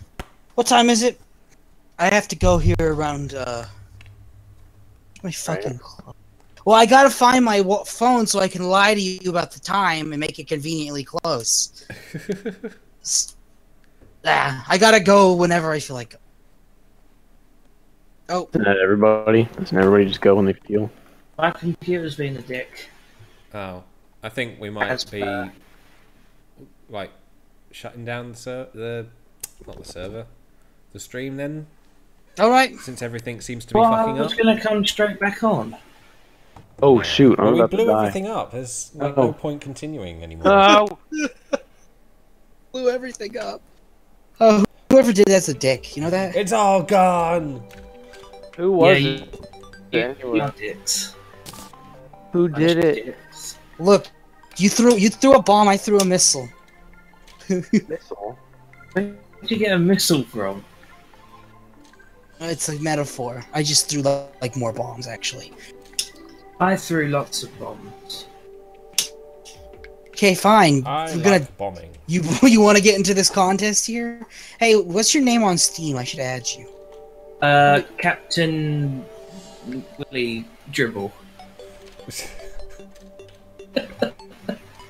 what time is it? I have to go here around. uh My fucking. Well, I gotta find my wa- phone so I can lie to you about the time and make it conveniently close. S- ah, I gotta go whenever I feel like. Oh, Isn't that everybody? Doesn't everybody just go when they feel? My computer's being a dick. Oh, I think we might As be per- like shutting down the ser- the not the server, the stream then, all right. since everything seems to be Well, I fucking was up. gonna come straight back on. Oh shoot! I'm Well, we about to blew die. everything up. There's like Oh. no point continuing anymore. Oh, Blew everything up. Oh, whoever did that's a dick. You know that? It's all gone. who was yeah, it? you, Anyway. you dicks. Who did it? Dicks. Look, you threw you threw a bomb. I threw a missile. Missile. Where did you get a missile from? It's a metaphor. I just threw like more bombs, actually. I threw lots of bombs. Okay, fine. I We're like gonna bombing. you you want to get into this contest here? Hey, what's your name on Steam? I should add you. Uh, Captain Willie Dribble.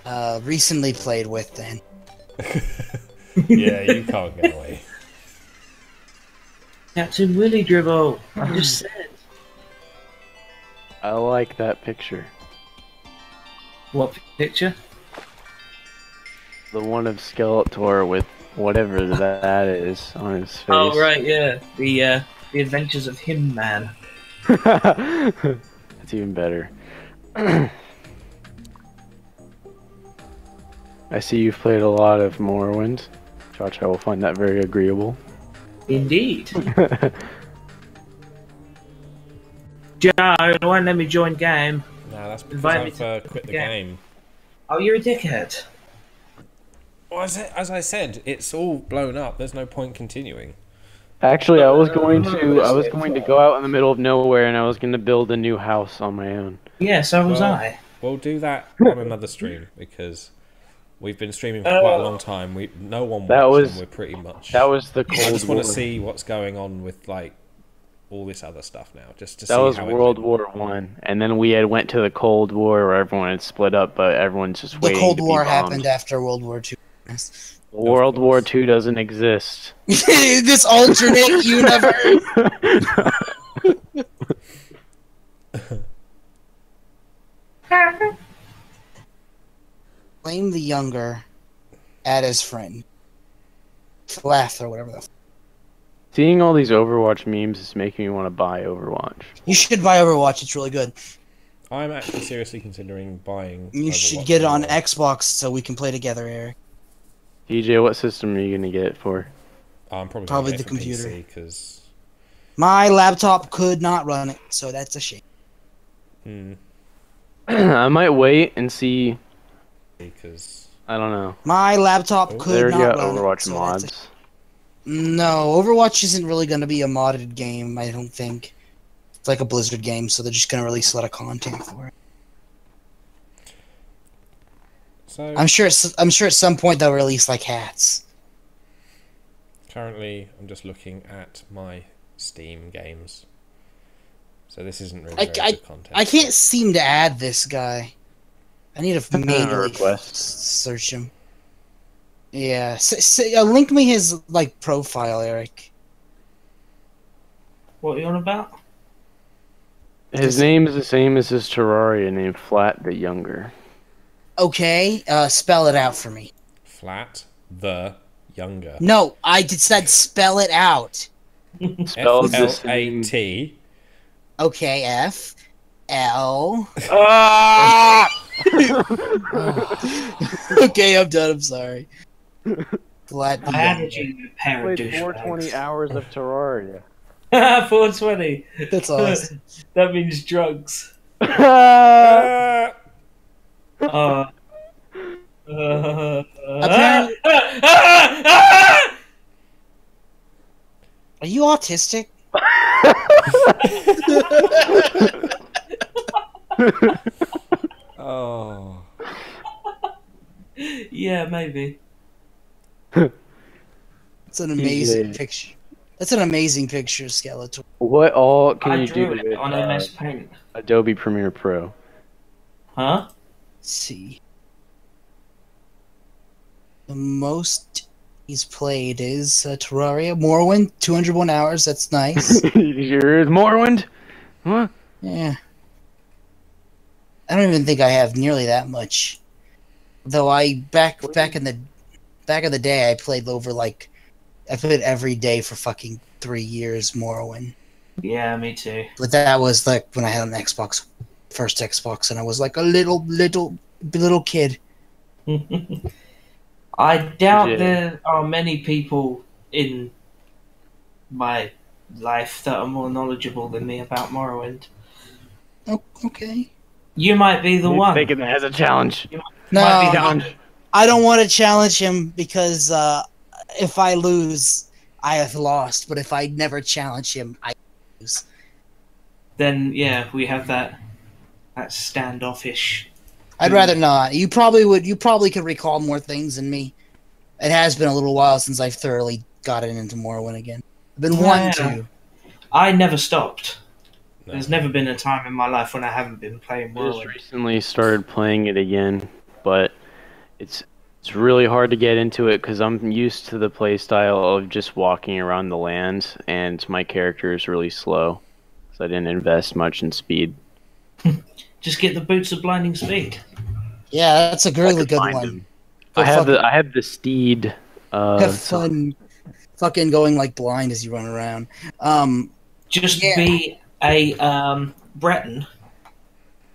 Uh, recently played with then. yeah, you can't get away. Captain Willie Dribble. I just said. I like that picture. What picture? The one of Skeletor with whatever that is on his face. Oh right, yeah. The uh, the Adventures of Him Man. That's even better. I see you've played a lot of Morrowind. Josh, I will find that very agreeable. Indeed. Joe, won't let me join game. No, that's because Invite me I've to uh, quit the game. game. Oh, you're a dickhead. Well, as, I- as I said, it's all blown up. There's no point continuing. Actually, I was going to I was going to go out in the middle of nowhere and I was going to build a new house on my own. Yeah, so was Well, I. We'll do that on another stream because we've been streaming for quite a uh, long time. We no one watched, That was- and we're pretty much. That was the cold. I Cold just War. want to see what's going on with like all this other stuff now, just to see That was how World. War One, and then we had went to the Cold War where everyone had split up, but everyone's just The waiting. Cold to War bombed. happened after World War Two. World War. Two doesn't exist. this alternate universe. Blame the younger at his friend. Laugh or whatever the. F- Seeing all these Overwatch memes is making me want to buy Overwatch. you should buy Overwatch. It's really good. I'm actually seriously considering buying. You should get it on as. Xbox so we can play together, Eric. TJ, what system are you gonna get it for? I'm probably Probably the computer. because My laptop could not run it, so that's a shame. hmm, I might wait and see. Because I don't know. My laptop Oh, could They already not got run it, Overwatch so mods. No, Overwatch isn't really going to be a modded game. I don't think. It's like a Blizzard game, so they're just going to release a lot of content for it. so I'm sure. It's, I'm sure at some point they'll release like hats. currently I'm just looking at my Steam games. So this isn't really I- I- good content. I can't seem to add this guy. I need to manually request. search him. Yeah, s- s- uh, link me his like profile, Eric. What are you on about? His name is the same as his Terraria name, Flat the Younger. Okay, uh, spell it out for me. Flat the younger. No, I just said spell it out. Spelled F the L A same. Okay, F L. Ah! okay, I'm done. I'm sorry. Flat. I added you, you pair of Played 420 douchebags. hours of Terraria. 420. That's awesome. that means drugs. Ah! Uh, uh, Apparently-! Are you autistic? Oh. yeah, maybe. It's an amazing Yeah. picture. That's an amazing picture, Skeletor. What all can I you do drew it with on uh, MS Paint. Adobe Premiere Pro? Huh? Let's see. The most he's played is uh, Terraria Morrowind, 201 hours. That's nice. Here's Morrowind. Huh? yeah. I don't even think I have nearly that much. Though I back back in the back in the day, I played over like I played every day for fucking three years Morrowind. Yeah, me too. But that was like when I had an Xbox, first Xbox, and I was like a little little little kid. I doubt Yeah. there are many people in my life that are more knowledgeable than me about Morrowind. Oh, okay. You might be the He's one. Taking that as a challenge. No, Might be the. I don't want to challenge him because uh, if I lose, I have lost. But if I never challenge him, I lose. Then yeah, we have that that standoffish. I'd rather not. You probably would. You probably could recall more things than me. It has been a little while since I've thoroughly gotten into Morrowind again. I've been wanting Yeah. to. I never stopped. No. There's never been a time in my life when I haven't been playing I just recently started playing it again, but it's it's really hard to get into it because I'm used to the play style of just walking around the land, and my character is really slow, so I didn't invest much in speed. Just get the boots of blinding speed. Yeah, that's a really could good one. Go I have the I have the steed. Uh, have fun, fucking going like blind as you run around. Um, Just Yeah. be a um, Breton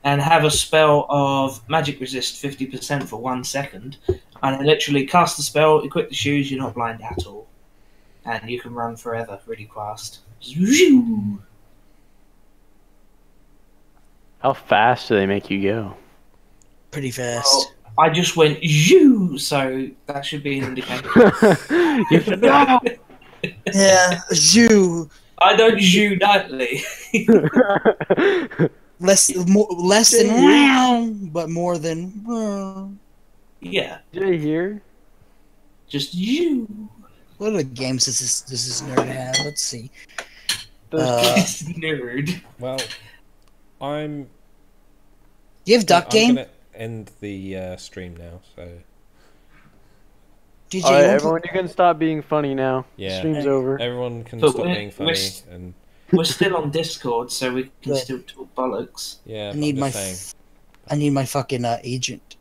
and have a spell of magic resist 50% for one second, and then literally cast the spell, equip the shoes, you're not blind at all. And you can run forever really fast. How fast do they make you go? pretty fast. Well, I just went you, so that should be an indicator. you should know. Yeah, you I don't you nightly. less more less than round, but more than. yeah, Did I hear? just you. What other games does this does this nerd have? Let's see. Those Uh, nerd. Well, I'm. Do you have Duck I'm Game? gonna end the uh, stream now. So TJ, All right, you wanna everyone, you can stop being funny now. Yeah. Stream's over. everyone can But stop we're- being we're funny and We're still on Discord, so we can Good. still talk bollocks. yeah. I need my just f- I need my fucking uh, agent.